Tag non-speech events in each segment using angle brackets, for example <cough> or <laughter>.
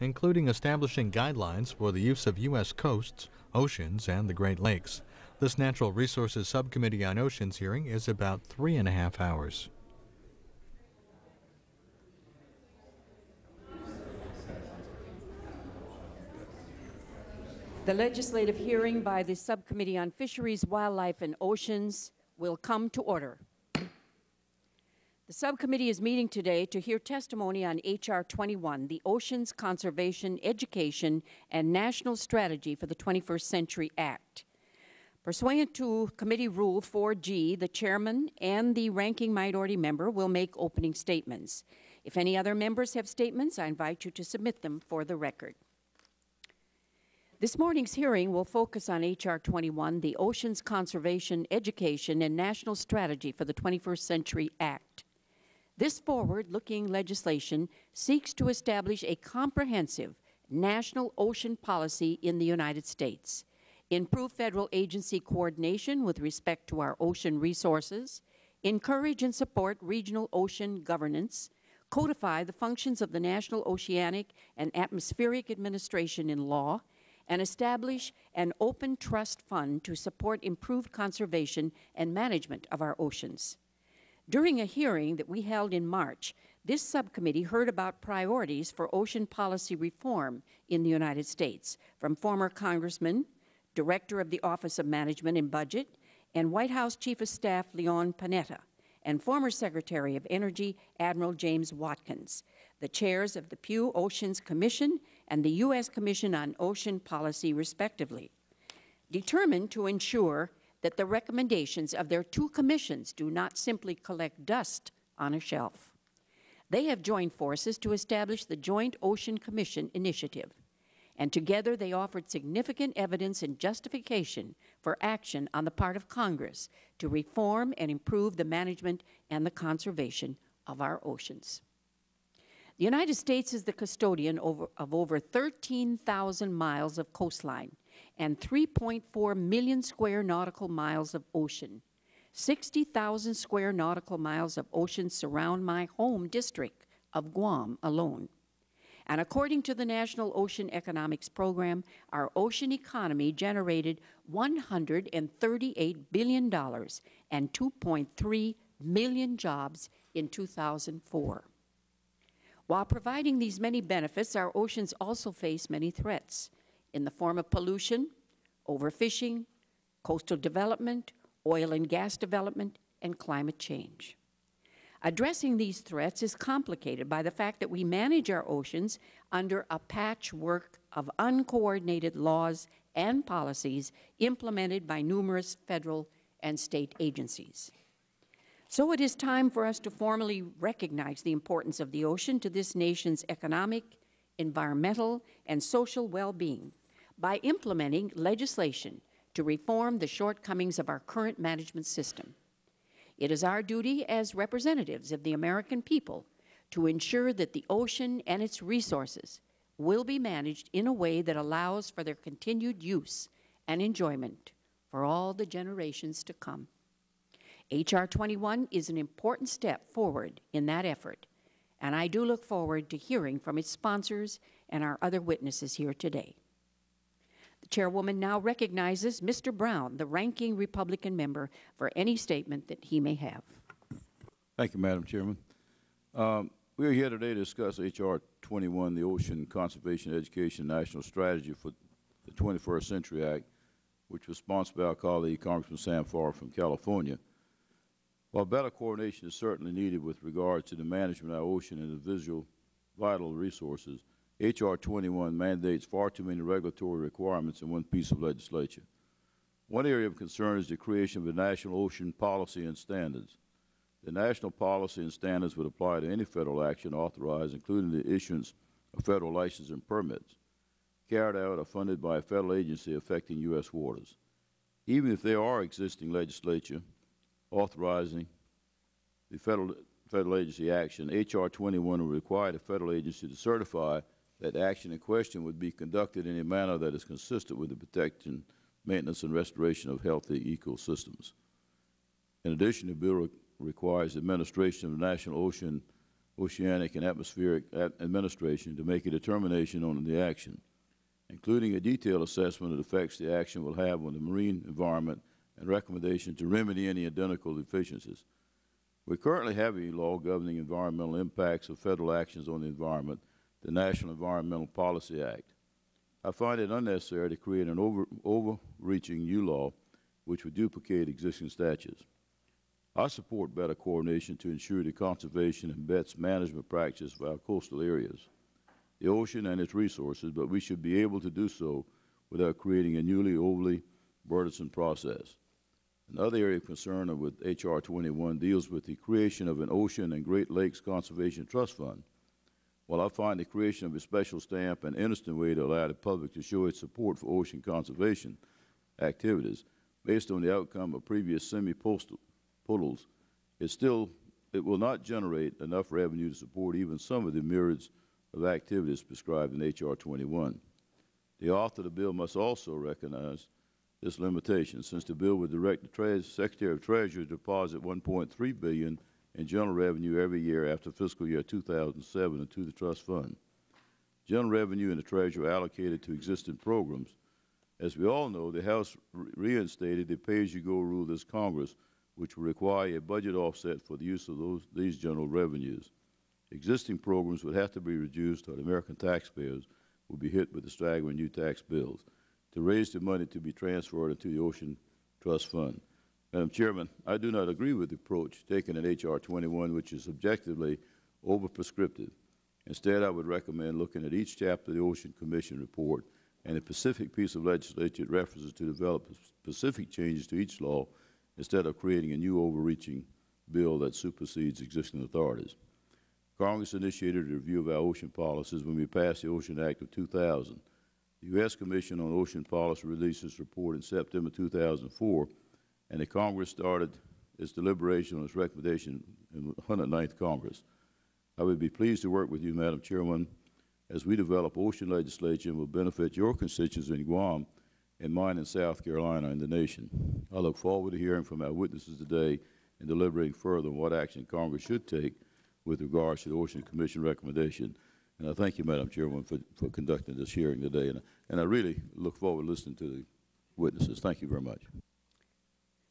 including establishing guidelines for the use of U.S. coasts, oceans, and the Great Lakes. This Natural Resources Subcommittee on Oceans hearing is about three and a half hours. The legislative hearing by the Subcommittee on Fisheries, Wildlife, and Oceans will come to order. Subcommittee is meeting today to hear testimony on H.R. 21, the Oceans Conservation, Education, and National Strategy for the 21st Century Act. Pursuant to Committee Rule 4G, the chairman and the ranking minority member will make opening statements. If any other members have statements, I invite you to submit them for the record. This morning's hearing will focus on H.R. 21, the Oceans Conservation, Education, and National Strategy for the 21st Century Act. This forward-looking legislation seeks to establish a comprehensive national ocean policy in the United States, improve federal agency coordination with respect to our ocean resources, encourage and support regional ocean governance, codify the functions of the National Oceanic and Atmospheric Administration in law, and establish an open trust fund to support improved conservation and management of our oceans. During a hearing that we held in March, this subcommittee heard about priorities for ocean policy reform in the United States from former Congressman, Director of the Office of Management and Budget, and White House Chief of Staff Leon Panetta, and former Secretary of Energy Admiral James Watkins, the chairs of the Pew Oceans Commission and the U.S. Commission on Ocean Policy, respectively. Determined to ensure that the recommendations of their two commissions do not simply collect dust on a shelf. They have joined forces to establish the Joint Ocean Commission Initiative, and together they offered significant evidence and justification for action on the part of Congress to reform and improve the management and the conservation of our oceans. The United States is the custodian over, of over 13,000 miles of coastline and 3.4 million square nautical miles of ocean. 60,000 square nautical miles of ocean surround my home district of Guam alone. And according to the National Ocean Economics Program, our ocean economy generated $138 billion and 2.3 million jobs in 2004. While providing these many benefits, our oceans also face many threats in the form of pollution, overfishing, coastal development, oil and gas development, and climate change. Addressing these threats is complicated by the fact that we manage our oceans under a patchwork of uncoordinated laws and policies implemented by numerous federal and state agencies. So it is time for us to formally recognize the importance of the ocean to this nation's economic, environmental, and social well-being by implementing legislation to reform the shortcomings of our current management system. It is our duty as representatives of the American people to ensure that the ocean and its resources will be managed in a way that allows for their continued use and enjoyment for all the generations to come. H.R. 21 is an important step forward in that effort, and I do look forward to hearing from its sponsors and our other witnesses here today. The chairwoman now recognizes Mr. Brown, the ranking Republican member, for any statement that he may have. Thank you, Madam Chairman. Um, we are here today to discuss H.R. 21, the Ocean Conservation Education National Strategy for the 21st Century Act, which was sponsored by our colleague Congressman Sam Farr from California. While better coordination is certainly needed with regard to the management of our ocean and the visual vital resources, H.R. 21 mandates far too many regulatory requirements in one piece of legislation. One area of concern is the creation of a national ocean policy and standards. The national policy and standards would apply to any federal action authorized, including the issuance of federal licenses and permits, carried out or funded by a federal agency affecting U.S. waters. Even if there are existing legislation authorizing the federal, federal agency action, H.R. 21 will require the federal agency to certify that action in question would be conducted in a manner that is consistent with the protection, maintenance, and restoration of healthy ecosystems. In addition, the bill re requires administration of the National Ocean Oceanic and Atmospheric Ad- Administration to make a determination on the action, including a detailed assessment of the effects the action will have on the marine environment and recommendation to remedy any identical deficiencies. We currently have a law governing environmental impacts of federal actions on the environment, the National Environmental Policy Act. I find it unnecessary to create an over, overreaching new law which would duplicate existing statutes. I support better coordination to ensure the conservation and best management practices of our coastal areas, the ocean and its resources, but we should be able to do so without creating a newly overly burdensome process. Another area of concern with H.R. 21 deals with the creation of an Ocean and Great Lakes Conservation Trust Fund. While I find the creation of a special stamp an interesting way to allow the public to show its support for ocean conservation activities, based on the outcome of previous semi-postal puddles, it still it will not generate enough revenue to support even some of the myriads of activities prescribed in H.R. 21. The author of the bill must also recognize this limitation, since the bill would direct the Secretary of Treasury to deposit $1.3 billion in general revenue every year after fiscal year 2007 into the trust fund. General revenue and the Treasury are allocated to existing programs. As we all know, the House re reinstated the pay-as-you-go rule this Congress, which will require a budget offset for the use of those, these general revenues. Existing programs would have to be reduced or the American taxpayers would be hit with the staggering new tax bills to raise the money to be transferred into the Ocean Trust Fund. Madam Chairman, I do not agree with the approach taken in H.R. 21, which is objectively over-prescriptive. Instead, I would recommend looking at each chapter of the Ocean Commission report and a specific piece of legislation references to develop specific changes to each law instead of creating a new overreaching bill that supersedes existing authorities. Congress initiated a review of our ocean policies when we passed the Ocean Act of 2000. The U.S. Commission on Ocean Policy released its report in September 2004, and the Congress started its deliberation on its recommendation in the 109th Congress. I would be pleased to work with you, Madam Chairman, as we develop ocean legislation will benefit your constituents in Guam and mine in South Carolina and the nation. I look forward to hearing from our witnesses today and deliberating further on what action Congress should take with regards to the Ocean Commission recommendation. And I thank you, Madam Chairman, for, for conducting this hearing today. And, and I really look forward to listening to the witnesses. Thank you very much.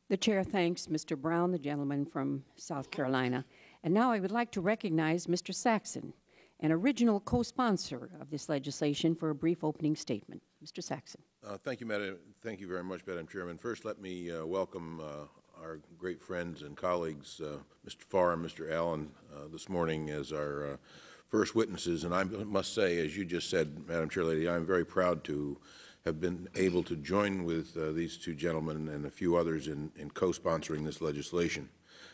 The chair thanks Mr. Brown, the gentleman from South Carolina. And now I would like to recognize Mr. Saxton, an original co-sponsor of this legislation, for a brief opening statement. Mr. Saxton. Uh, thank you, Madam. Thank you very much, Madam Chairman. First, let me uh, welcome uh, our great friends and colleagues, uh, Mr. Farr and Mr. Allen, uh, this morning as our uh, first witnesses. And I must say, as you just said, Madam Chair Lady, I'm very proud to have been able to join with these two gentlemen and a few others in, in co-sponsoring this legislation.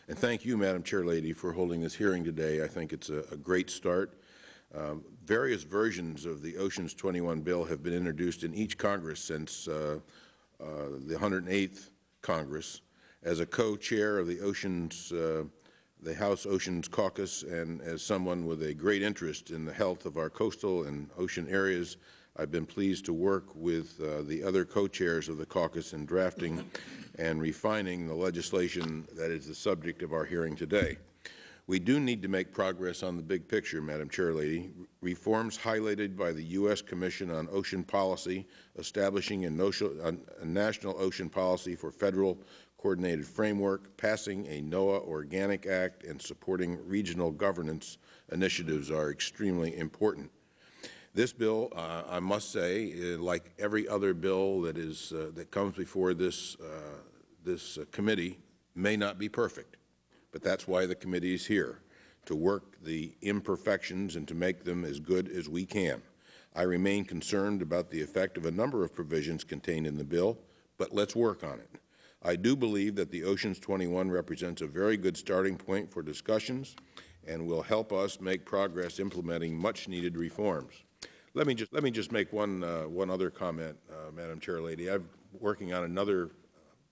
And thank you, Madam Chair Lady, for holding this hearing today. I think it's a, a great start. Um, various versions of the Oceans 21 bill have been introduced in each Congress since uh, uh, the 108th Congress. As a co-chair of the Oceans, uh, the House Oceans Caucus, and as someone with a great interest in the health of our coastal and ocean areas, I've been pleased to work with uh, the other co-chairs of the caucus in drafting and refining the legislation that is the subject of our hearing today. We do need to make progress on the big picture, Madam Chair Lady. Reforms highlighted by the U.S. Commission on Ocean Policy, establishing a, a national ocean policy for federal coordinated framework, passing a NOAA Organic Act, and supporting regional governance initiatives are extremely important. This bill, uh, I must say, uh, like every other bill that is uh, that comes before this uh, this committee, may not be perfect. But that's why the committee is here, to work the imperfections and to make them as good as we can. I remain concerned about the effect of a number of provisions contained in the bill, but let's work on it. I do believe that the Oceans 21 represents a very good starting point for discussions and will help us make progress implementing much-needed reforms. Let me just let me just make one uh, one other comment, uh, Madam Chair Lady. I'm working on another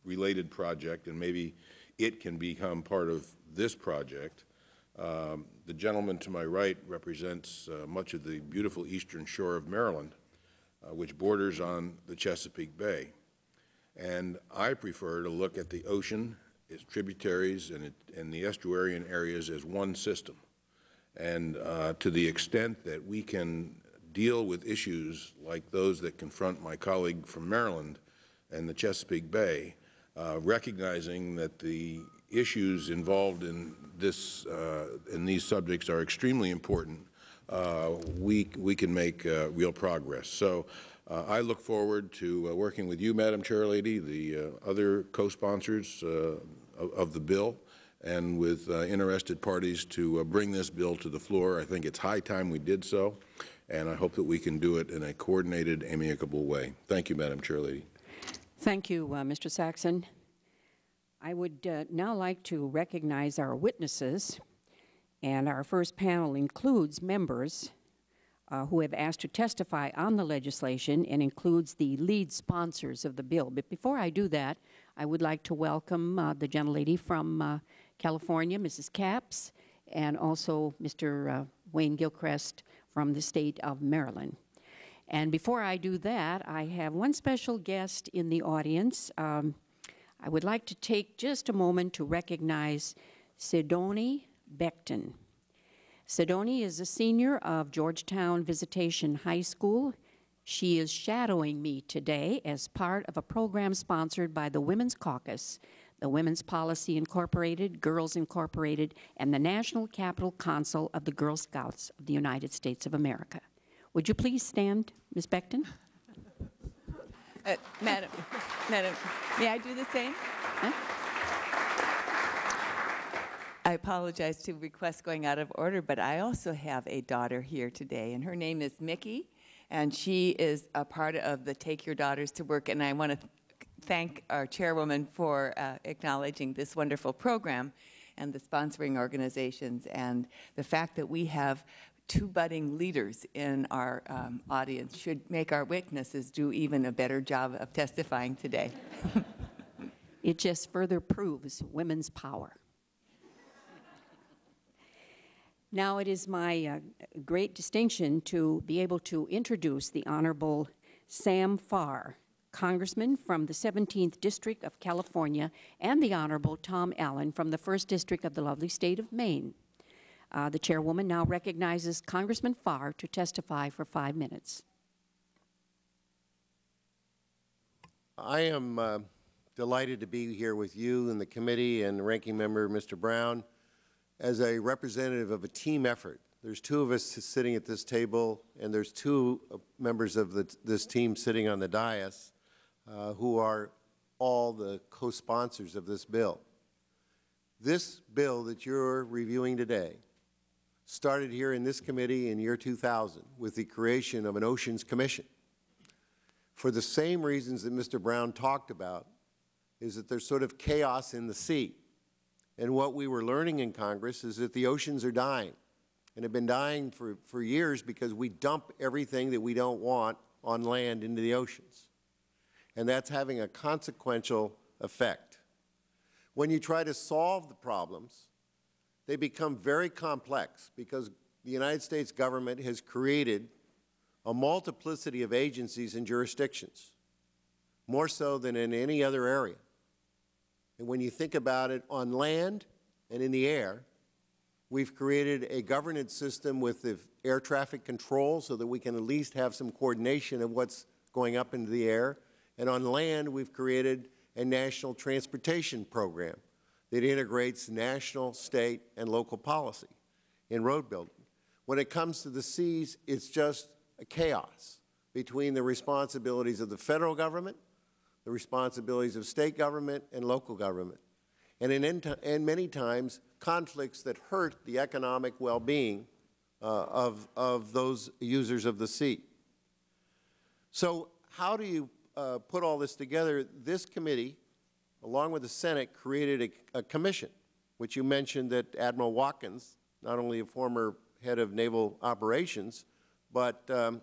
related project, and maybe it can become part of this project. Um, the gentleman to my right represents uh, much of the beautiful eastern shore of Maryland, uh, which borders on the Chesapeake Bay. And I prefer to look at the ocean, its tributaries, and, it, and the estuarian areas as one system. And uh, to the extent that we can deal with issues like those that confront my colleague from Maryland and the Chesapeake Bay, uh, recognizing that the issues involved in this uh, in these subjects are extremely important, uh, we we can make uh, real progress. So. Uh, I look forward to uh, working with you, Madam Chair Lady, the other co-sponsors of, of, the bill, and with interested parties to bring this bill to the floor. I think it's high time we did so, and I hope that we can do it in a coordinated, amicable way. Thank you, Madam Chair Lady. Thank you, uh, Mr. Saxton. I would uh, now like to recognize our witnesses, and our first panel includes members uh, who have asked to testify on the legislation and includes the lead sponsors of the bill. But before I do that, I would like to welcome uh, the gentlelady from uh, California, Mrs. Capps, and also Mr. Uh, Wayne Gilchrist from the state of Maryland. And before I do that, I have one special guest in the audience. Um, I would like to take just a moment to recognize Sidoni Beckton. Sidoni is a senior of Georgetown Visitation High School. She is shadowing me today as part of a program sponsored by the Women's Caucus, the Women's Policy Incorporated, Girls Incorporated, and the National Capital Council of the Girl Scouts of the United States of America. Would you please stand, Ms. Beckton? Uh, Madam, Madam, may I do the same? Huh? I apologize to request going out of order, but I also have a daughter here today, and her name is Mickey, and she is a part of the Take Your Daughters to Work, and I want to thank our chairwoman for uh, acknowledging this wonderful program and the sponsoring organizations and the fact that we have two budding leaders in our um, audience should make our witnesses do even a better job of testifying today. it just further proves women's power. Now it is my uh, great distinction to be able to introduce the Honorable Sam Farr, Congressman from the 17th District of California, and the Honorable Tom Allen from the 1st District of the lovely state of Maine. Uh, the chairwoman now recognizes Congressman Farr to testify for five minutes. I am uh, delighted to be here with you and the committee and ranking member Mr. Brown as a representative of a team effort. There's two of us sitting at this table, and there's two members of the, this team sitting on the dais uh, who are all the co-sponsors of this bill. This bill that you're reviewing today started here in this committee in year 2000 with the creation of an Oceans Commission. For the same reasons that Mr. Brown talked about, is that there's sort of chaos in the sea. And what we were learning in Congress is that the oceans are dying and have been dying for, for years because we dump everything that we don't want on land into the oceans. And that's having a consequential effect. When you try to solve the problems, they become very complex because the United States government has created a multiplicity of agencies and jurisdictions, more so than in any other area. And when you think about it on land and in the air, we've created a governance system with the air traffic control so that we can at least have some coordination of what's going up into the air. And on land, we've created a national transportation program that integrates national, state, and local policy in road building. When it comes to the seas, it's just a chaos between the responsibilities of the federal government, the responsibilities of state government and local government, and, in, and many times conflicts that hurt the economic well-being uh, of, of those users of the sea. So how do you uh, put all this together? This committee along with the Senate, created a, a commission, which you mentioned that Admiral Watkins, not only a former head of naval operations, but um,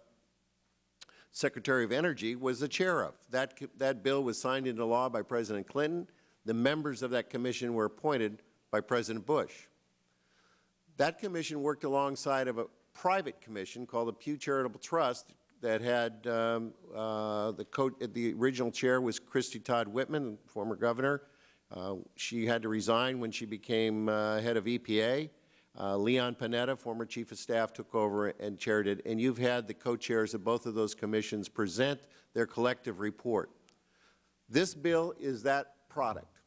Secretary of Energy, was the chair of. That, that bill was signed into law by President Clinton. The members of that commission were appointed by President Bush. That commission worked alongside of a private commission called the Pew Charitable Trust that had um, uh, the, the original chair was Christie Todd Whitman, former governor. Uh, she had to resign when she became uh, head of EPA. Uh, Leon Panetta, former Chief of Staff, took over and chaired it, and you've had the co-chairs of both of those commissions present their collective report. This bill is that product.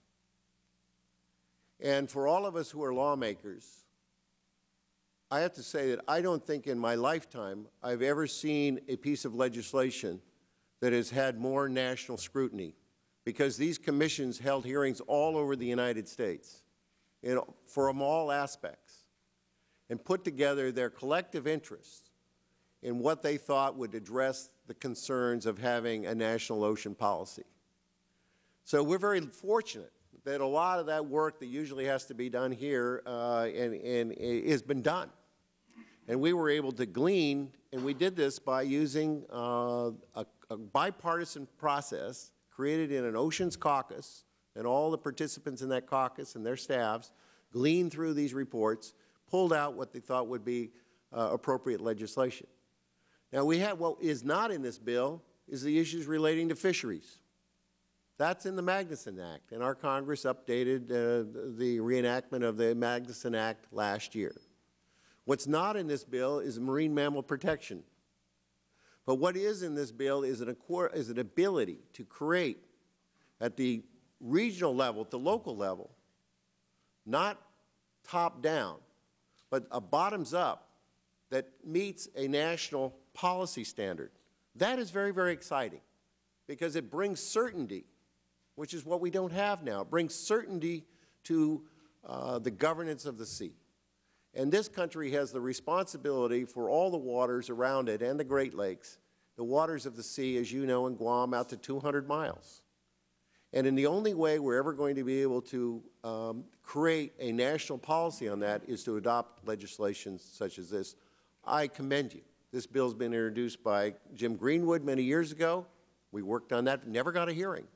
And for all of us who are lawmakers, I have to say that I don't think in my lifetime I've ever seen a piece of legislation that has had more national scrutiny because these commissions held hearings all over the United States in, from all aspects and put together their collective interests in what they thought would address the concerns of having a national ocean policy. So we're very fortunate that a lot of that work that usually has to be done here uh, and, and has been done. And we were able to glean, and we did this by using uh, a, a bipartisan process created in an oceans caucus, and all the participants in that caucus and their staffs gleaned through these reports, pulled out what they thought would be uh, appropriate legislation. Now, we have what is not in this bill is the issues relating to fisheries. That's in the Magnuson Act, and our Congress updated uh, the reenactment of the Magnuson Act last year. What's not in this bill is marine mammal protection. But what is in this bill is an, is an ability to create at the regional level, at the local level, not top down, but a bottoms up that meets a national policy standard. That is very, very exciting because it brings certainty, which is what we don't have now. It brings certainty to uh, the governance of the sea. And this country has the responsibility for all the waters around it and the Great Lakes, the waters of the sea, as you know, in Guam, out to 200 miles. And in the only way we're ever going to be able to um, create a national policy on that is to adopt legislation such as this. I commend you. This bill has been introduced by Jim Greenwood many years ago. We worked on that, never got a hearing.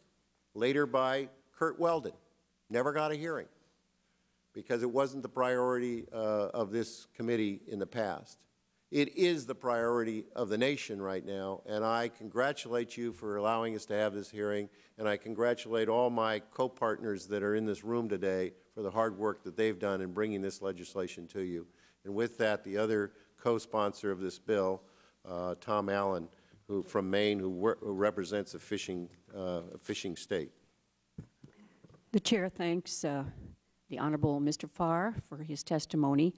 Later by Curt Weldon, never got a hearing because it wasn't the priority uh, of this committee in the past. It is the priority of the nation right now, and I congratulate you for allowing us to have this hearing, and I congratulate all my co-partners that are in this room today for the hard work that they've done in bringing this legislation to you. And with that, the other co-sponsor of this bill, uh, Tom Allen, who from Maine, who, who represents a fishing, uh, a fishing state. The chair thanks uh, the Honorable Mr. Farr for his testimony,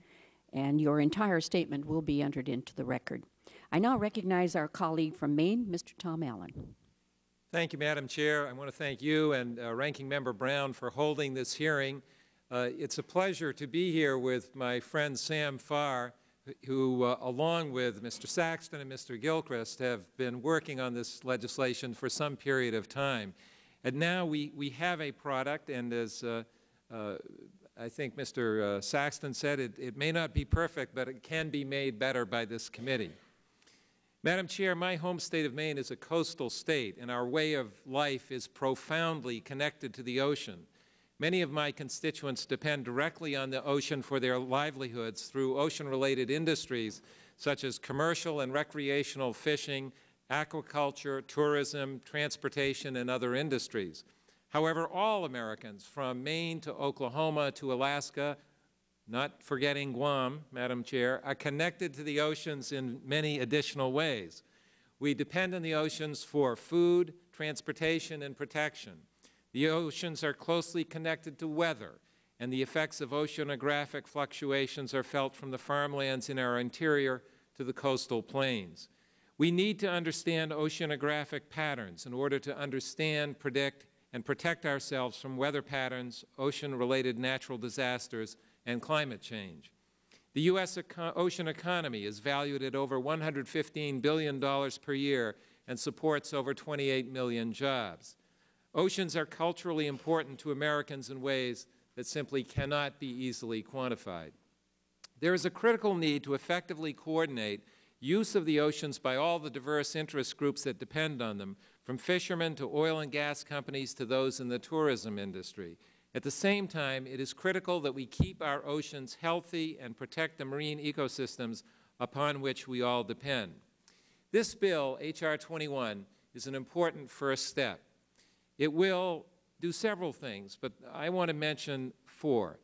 and your entire statement will be entered into the record. I now recognize our colleague from Maine, Mr. Tom Allen. Thank you, Madam Chair. I want to thank you and uh, Ranking Member Brown for holding this hearing. Uh, it's a pleasure to be here with my friend Sam Farr, who, uh, along with Mr. Saxton and Mr. Gilchrist, have been working on this legislation for some period of time. And now we, we have a product, and as uh, I think Mr. Uh, Saxton said it, it may not be perfect, but it can be made better by this committee. Madam Chair, my home state of Maine is a coastal state, and our way of life is profoundly connected to the ocean. Many of my constituents depend directly on the ocean for their livelihoods through ocean-related industries such as commercial and recreational fishing, aquaculture, tourism, transportation, and other industries. However, all Americans from Maine to Oklahoma to Alaska, not forgetting Guam, Madam Chair, are connected to the oceans in many additional ways. We depend on the oceans for food, transportation, and protection. The oceans are closely connected to weather, and the effects of oceanographic fluctuations are felt from the farmlands in our interior to the coastal plains. We need to understand oceanographic patterns in order to understand, predict, and protect ourselves from weather patterns, ocean-related natural disasters, and climate change. The U.S. Ocean economy is valued at over $115 billion per year and supports over 28 million jobs. Oceans are culturally important to Americans in ways that simply cannot be easily quantified. There is a critical need to effectively coordinate use of the oceans by all the diverse interest groups that depend on them from fishermen to oil and gas companies to those in the tourism industry. At the same time, it is critical that we keep our oceans healthy and protect the marine ecosystems upon which we all depend. This bill, H.R. 21, is an important first step. It will do several things, but I want to mention four.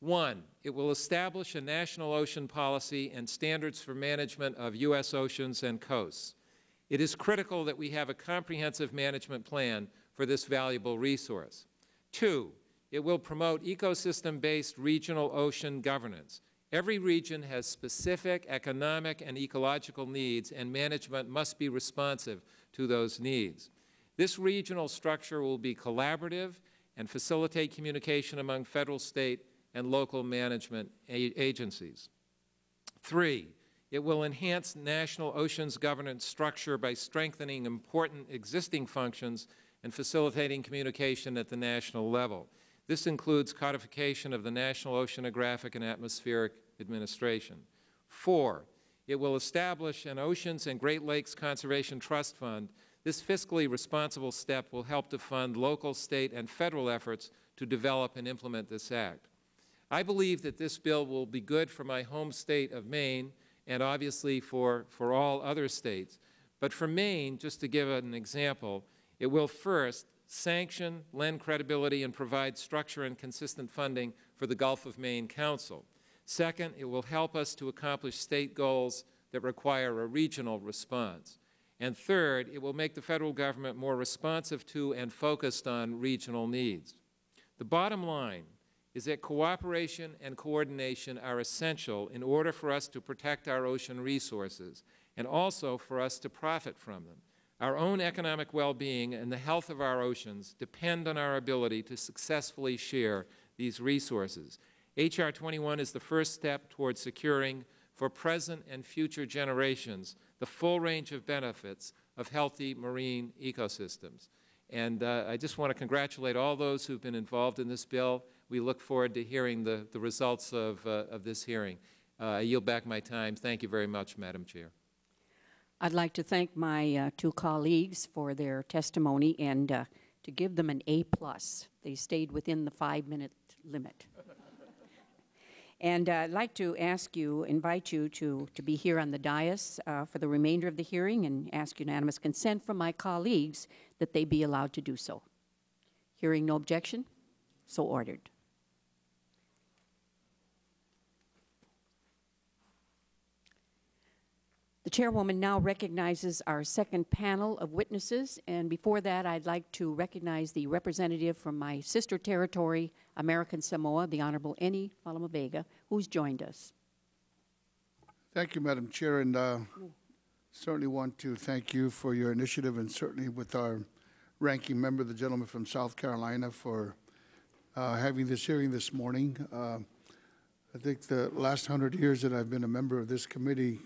One, it will establish a national ocean policy and standards for management of U.S. oceans and coasts. It is critical that we have a comprehensive management plan for this valuable resource. Two, it will promote ecosystem-based regional ocean governance. Every region has specific economic and ecological needs, and management must be responsive to those needs. This regional structure will be collaborative and facilitate communication among federal, state, and local management agencies. Three, it will enhance national oceans governance structure by strengthening important existing functions and facilitating communication at the national level. This includes codification of the National Oceanographic and Atmospheric Administration. Four, it will establish an Oceans and Great Lakes Conservation Trust Fund. This fiscally responsible step will help to fund local, state, and federal efforts to develop and implement this act. I believe that this bill will be good for my home state of Maine and obviously for, for all other states. But for Maine, just to give an example, it will first sanction, lend credibility, and provide structure and consistent funding for the Gulf of Maine Council. Second, it will help us to accomplish state goals that require a regional response. And third, it will make the federal government more responsive to and focused on regional needs. The bottom line is that cooperation and coordination are essential in order for us to protect our ocean resources and also for us to profit from them. Our own economic well-being and the health of our oceans depend on our ability to successfully share these resources. H.R. 21 is the first step toward securing for present and future generations the full range of benefits of healthy marine ecosystems. And uh, I just want to congratulate all those who've been involved in this bill. We look forward to hearing the, the results of, uh, of this hearing. Uh, I yield back my time. Thank you very much, Madam Chair. I'd like to thank my uh, two colleagues for their testimony and uh, to give them an A plus. They stayed within the five-minute limit. <laughs> and uh, I'd like to ask you, invite you to, to be here on the dais uh, for the remainder of the hearing and ask unanimous consent from my colleagues that they be allowed to do so. Hearing no objection, so ordered. The chairwoman now recognizes our second panel of witnesses, and before that, I'd like to recognize the representative from my sister territory, American Samoa, the Honorable Eni Faleomavaega, who's joined us. Thank you, Madam Chair, and uh, certainly want to thank you for your initiative, and certainly with our ranking member, the gentleman from South Carolina, for uh, having this hearing this morning. Uh, I think the last hundred years that I've been a member of this committee,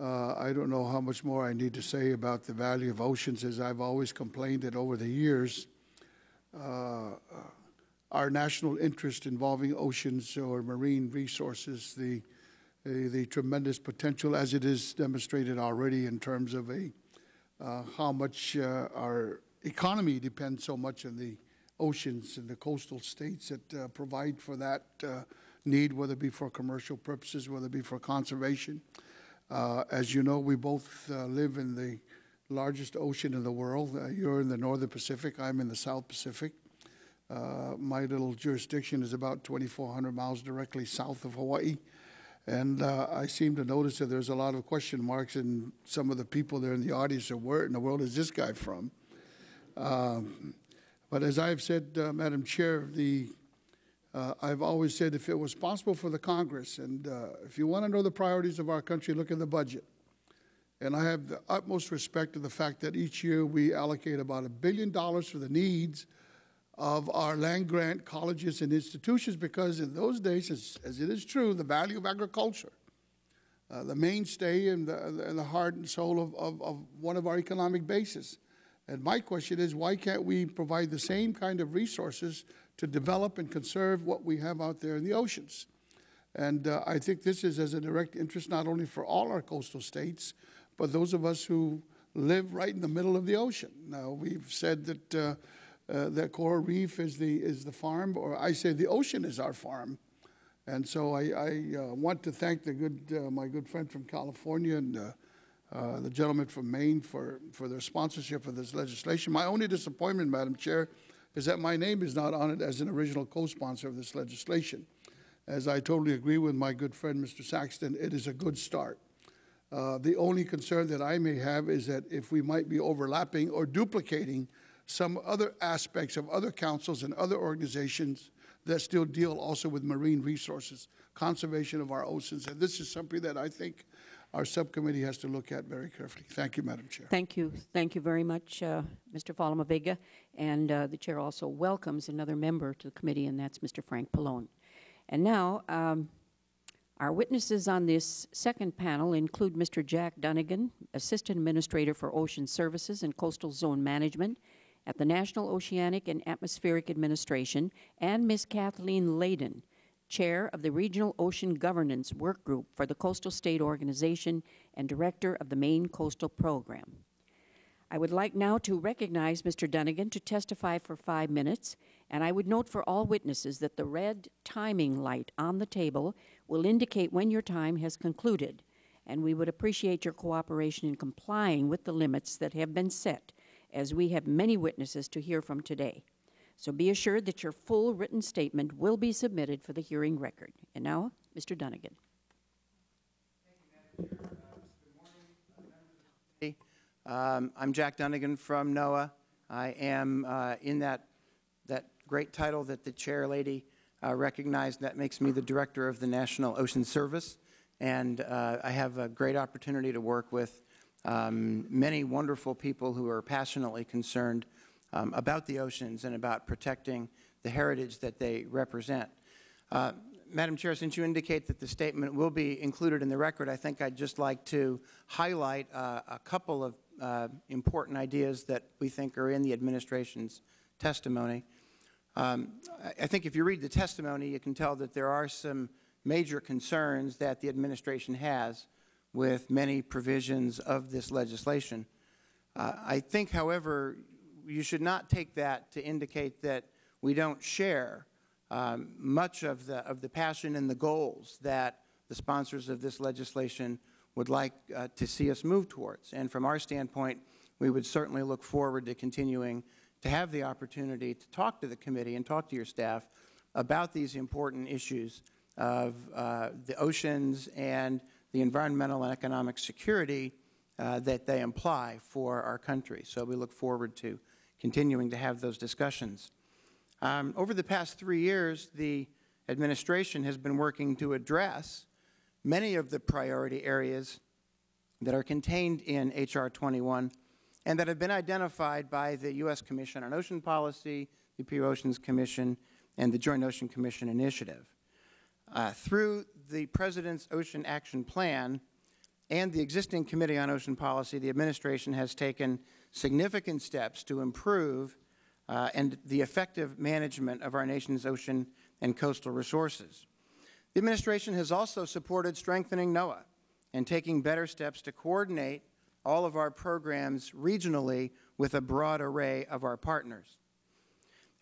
uh, I don't know how much more I need to say about the value of oceans, as I've always complained that over the years, uh, our national interest involving oceans or marine resources, the, the, tremendous potential as it is demonstrated already in terms of a, uh, how much uh, our economy depends so much on the oceans and the coastal states that uh, provide for that uh, need, whether it be for commercial purposes, whether it be for conservation. Uh, as you know, we both uh, live in the largest ocean in the world. Uh, you're in the northern Pacific, I'm in the South Pacific. Uh, my little jurisdiction is about 2,400 miles directly south of Hawaii. And uh, I seem to notice that there's a lot of question marks in some of the people there in the audience where in the world is this guy from? Um, but as I've said, Madam Chair, the uh, I've always said if it was possible for the Congress, and uh, if you want to know the priorities of our country, look at the budget. And I have the utmost respect to the fact that each year we allocate about a billion dollars for the needs of our land grant colleges and institutions because in those days, as, as it is true, the value of agriculture, uh, the mainstay and the, and the heart and soul of, of, of one of our economic bases. And my question is, why can't we provide the same kind of resources to develop and conserve what we have out there in the oceans. And uh, I think this is as a direct interest not only for all our coastal states, but those of us who live right in the middle of the ocean. Now, we've said that, uh, uh, that coral reef is the, is the farm, or I say the ocean is our farm. And so I, I uh, want to thank the good, uh, my good friend from California and uh, the gentleman from Maine for, for their sponsorship of this legislation. My only disappointment, Madam Chair, is that my name is not on it as an original co-sponsor of this legislation. As I totally agree with my good friend, Mr. Saxton, it is a good start. Uh, The only concern that I may have is that if we might be overlapping or duplicating some other aspects of other councils and other organizations that still deal also with marine resources, conservation of our oceans. And this is something that I think our subcommittee has to look at very carefully. Thank you, Madam Chair. Thank you. Thank you very much, uh, Mr. Falama And uh, the chair also welcomes another member to the committee, and that's Mr. Frank Pallone. And now, um, our witnesses on this second panel include Mr. Jack Dunnigan, Assistant Administrator for Ocean Services and Coastal Zone Management at the National Oceanic and Atmospheric Administration, and Ms. Kathleen Leyden, Chair of the Regional Ocean Governance Work Group for the Coastal State Organization and Director of the Maine Coastal Program. I would like now to recognize Mr. Dunnigan to testify for five minutes, and I would note for all witnesses that the red timing light on the table will indicate when your time has concluded, and we would appreciate your cooperation in complying with the limits that have been set, as we have many witnesses to hear from today. So be assured that your full written statement will be submitted for the hearing record. And now, Mr. Dunnigan. Um, I'm Jack Dunnigan from NOAA. I am uh, in that, that great title that the chair lady uh, recognized. That makes me the director of the National Ocean Service. And uh, I have a great opportunity to work with um, many wonderful people who are passionately concerned um, about the oceans and about protecting the heritage that they represent. Uh, Madam Chair, since you indicate that the statement will be included in the record, I think I'd just like to highlight uh, a couple of uh, important ideas that we think are in the administration's testimony. Um, I think if you read the testimony, you can tell that there are some major concerns that the administration has with many provisions of this legislation. Uh, I think, however, you should not take that to indicate that we don't share um, much of the, of the passion and the goals that the sponsors of this legislation would like uh, to see us move towards. And from our standpoint, we would certainly look forward to continuing to have the opportunity to talk to the committee and talk to your staff about these important issues of uh, the oceans and the environmental and economic security uh, that they imply for our country. So we look forward to continuing to have those discussions. Um, over the past three years, the administration has been working to address many of the priority areas that are contained in H.R. 21 and that have been identified by the U.S. Commission on Ocean Policy, the Pew Oceans Commission, and the Joint Ocean Commission Initiative. Uh, through the President's Ocean Action Plan and the existing Committee on Ocean Policy, the administration has taken significant steps to improve uh, and the effective management of our nation's ocean and coastal resources. The administration has also supported strengthening NOAA and taking better steps to coordinate all of our programs regionally with a broad array of our partners.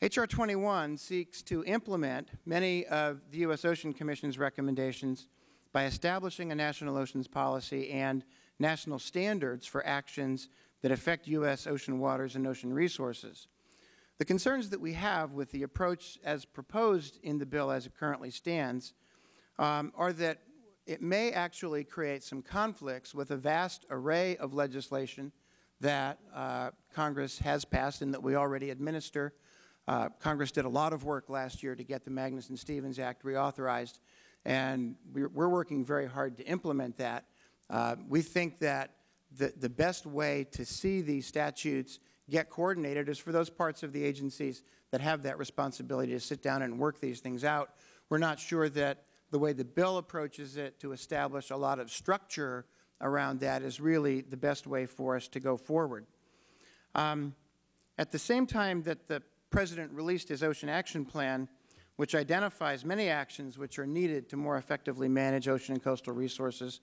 H.R. 21 seeks to implement many of the U.S. Ocean Commission's recommendations by establishing a national oceans policy and national standards for actions that affect U.S. ocean waters and ocean resources. The concerns that we have with the approach as proposed in the bill as it currently stands um, are that it may actually create some conflicts with a vast array of legislation that uh, Congress has passed and that we already administer. Uh, Congress did a lot of work last year to get the Magnuson-Stevens Act reauthorized, and we're, we're, working very hard to implement that. Uh, we think that the, the best way to see these statutes get coordinated is for those parts of the agencies that have that responsibility to sit down and work these things out. We're not sure that the way the bill approaches it to establish a lot of structure around that is really the best way for us to go forward. Um, at the same time that the President released his Ocean Action Plan, which identifies many actions which are needed to more effectively manage ocean and coastal resources,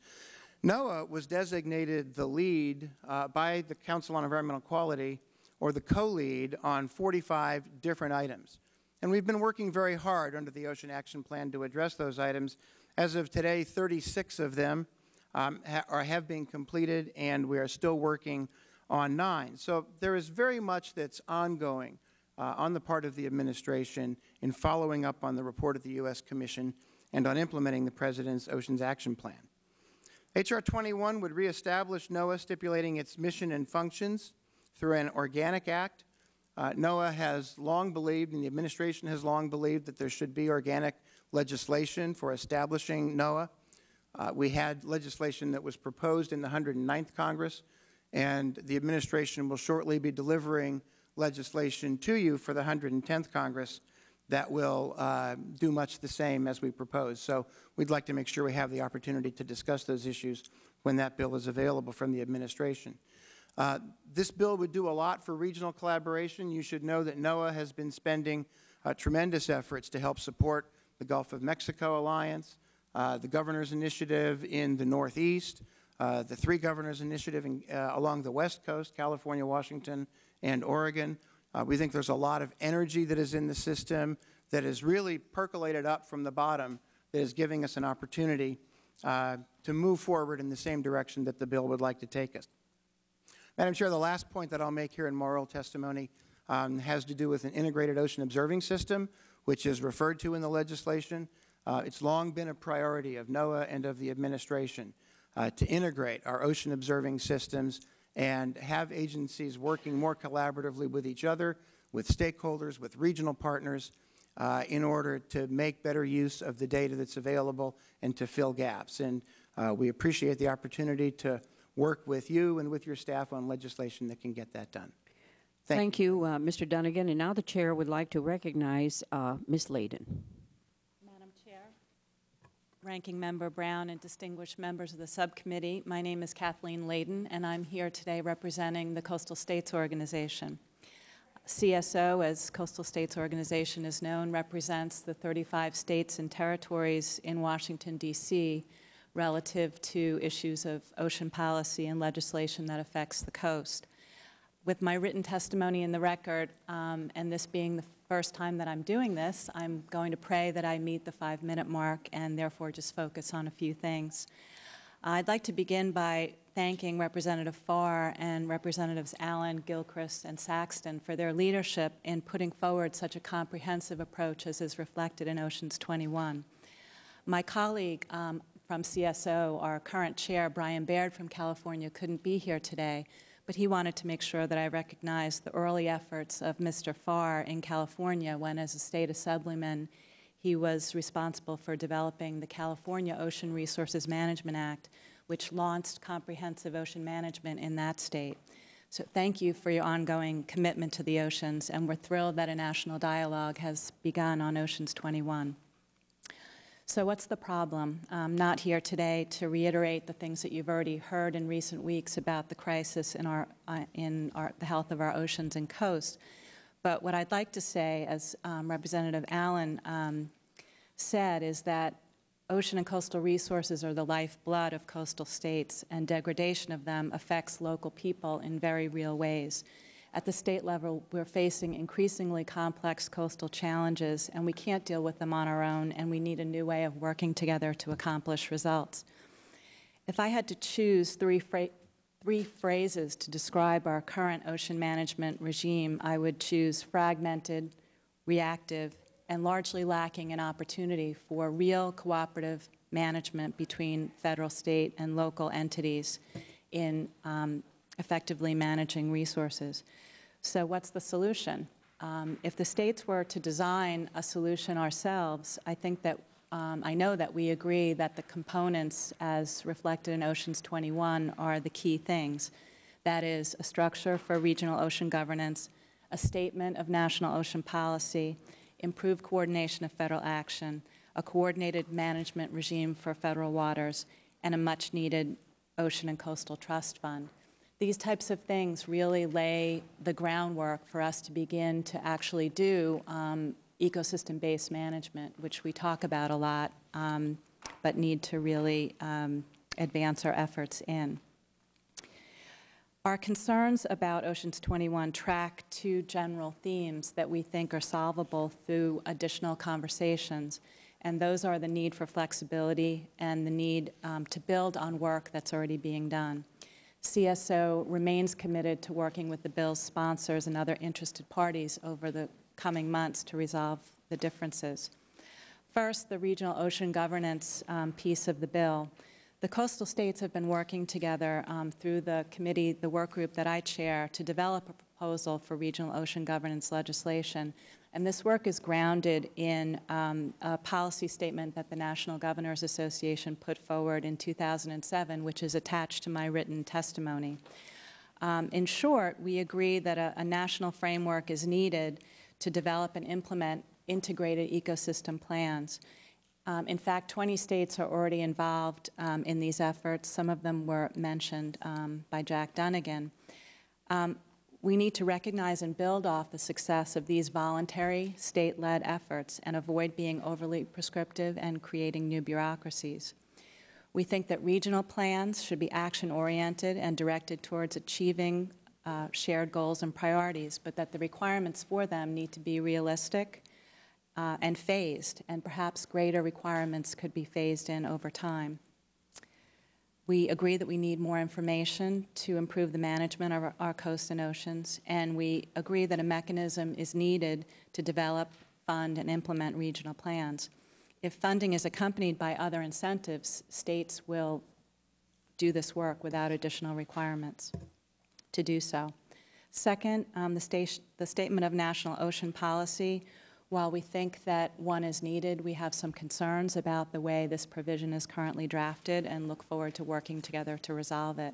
NOAA was designated the lead uh, by the Council on Environmental Quality, or the co-lead, on 45 different items. And we've been working very hard under the Ocean Action Plan to address those items. As of today, 36 of them um, ha are, have been completed, and we are still working on nine. So there is very much that's ongoing uh, on the part of the administration in following up on the report of the U.S. Commission and on implementing the President's Oceans Action Plan. H.R. 21 would reestablish NOAA stipulating its mission and functions through an organic act. Uh, NOAA has long believed, and the administration has long believed, that there should be organic legislation for establishing NOAA. Uh, we had legislation that was proposed in the 109th Congress, and the administration will shortly be delivering legislation to you for the 110th Congress that will uh, do much the same as we propose. So we'd like to make sure we have the opportunity to discuss those issues when that bill is available from the administration. Uh, this bill would do a lot for regional collaboration. You should know that NOAA has been spending uh, tremendous efforts to help support the Gulf of Mexico Alliance, uh, the Governor's Initiative in the Northeast, uh, the Three Governors Initiative in, uh, along the West Coast, California, Washington, and Oregon. Uh, we think there's a lot of energy that is in the system that is really percolated up from the bottom that is giving us an opportunity uh, to move forward in the same direction that the bill would like to take us. Madam Chair, the last point that I'll make here in my oral testimony um, has to do with an integrated ocean observing system, which is referred to in the legislation. Uh, it's long been a priority of NOAA and of the administration uh, to integrate our ocean observing systems and have agencies working more collaboratively with each other, with stakeholders, with regional partners, uh, in order to make better use of the data that's available and to fill gaps. And uh, we appreciate the opportunity to work with you and with your staff on legislation that can get that done. Thank, Thank you, uh, Mr. Dunnigan. And now the chair would like to recognize uh, Ms. Leyden. Ranking Member Brown, and distinguished members of the subcommittee, my name is Kathleen Leyden, and I'm here today representing the Coastal States Organization. CSO, as Coastal States Organization is known, represents the 35 states and territories in Washington, D.C., relative to issues of ocean policy and legislation that affects the coast. With my written testimony in the record, um, and this being the first time that I'm doing this, I'm going to pray that I meet the five-minute mark and therefore just focus on a few things. I'd like to begin by thanking Representative Farr and Representatives Allen, Gilchrest, and Saxton for their leadership in putting forward such a comprehensive approach as is reflected in Oceans 21. My colleague um, from CSO, our current chair, Brian Baird from California, couldn't be here today, but he wanted to make sure that I recognized the early efforts of Mr. Farr in California when, as a state assemblyman, he was responsible for developing the California Ocean Resources Management Act, which launched comprehensive ocean management in that state. So thank you for your ongoing commitment to the oceans, and we're thrilled that a national dialogue has begun on Oceans 21. So what's the problem? I'm not here today to reiterate the things that you've already heard in recent weeks about the crisis in, our, uh, in our, the health of our oceans and coasts. But what I'd like to say, as um, Representative Allen um, said, is that Ocean and coastal resources are the lifeblood of coastal states, and degradation of them affects local people in very real ways. At the state level, we're facing increasingly complex coastal challenges, and we can't deal with them on our own, and we need a new way of working together to accomplish results. If I had to choose three, three phrases to describe our current ocean management regime, I would choose fragmented, reactive, and largely lacking an opportunity for real cooperative management between federal, state, and local entities in um, effectively managing resources. So what's the solution? Um, if the states were to design a solution ourselves, I think that um, I know that we agree that the components as reflected in Oceans 21 are the key things. That is a structure for regional ocean governance, a statement of national ocean policy, improved coordination of federal action, a coordinated management regime for federal waters, and a much-needed ocean and coastal trust fund. These types of things really lay the groundwork for us to begin to actually do um, ecosystem-based management, which we talk about a lot, um, but need to really um, advance our efforts in. Our concerns about Oceans 21 track two general themes that we think are solvable through additional conversations, and those are the need for flexibility and the need um, to build on work that's already being done. CSO remains committed to working with the bill's sponsors and other interested parties over the coming months to resolve the differences. First, the regional ocean governance um, piece of the bill. The coastal states have been working together um, through the committee, the work group that I chair, to develop a proposal for regional ocean governance legislation. And this work is grounded in um, a policy statement that the National Governors Association put forward in 2007, which is attached to my written testimony. Um, in short, we agree that a, a national framework is needed to develop and implement integrated ecosystem plans. Um, in fact, 20 states are already involved um, in these efforts. Some of them were mentioned um, by Jack Dunnigan. We need to recognize and build off the success of these voluntary state-led efforts and avoid being overly prescriptive and creating new bureaucracies. We think that regional plans should be action-oriented and directed towards achieving uh, shared goals and priorities, but that the requirements for them need to be realistic uh, and phased, and perhaps greater requirements could be phased in over time. We agree that we need more information to improve the management of our, our coasts and oceans, and we agree that a mechanism is needed to develop, fund, and implement regional plans. If funding is accompanied by other incentives, states will do this work without additional requirements to do so. Second, um, the, the Statement of National Ocean Policy while we think that one is needed, we have some concerns about the way this provision is currently drafted and look forward to working together to resolve it.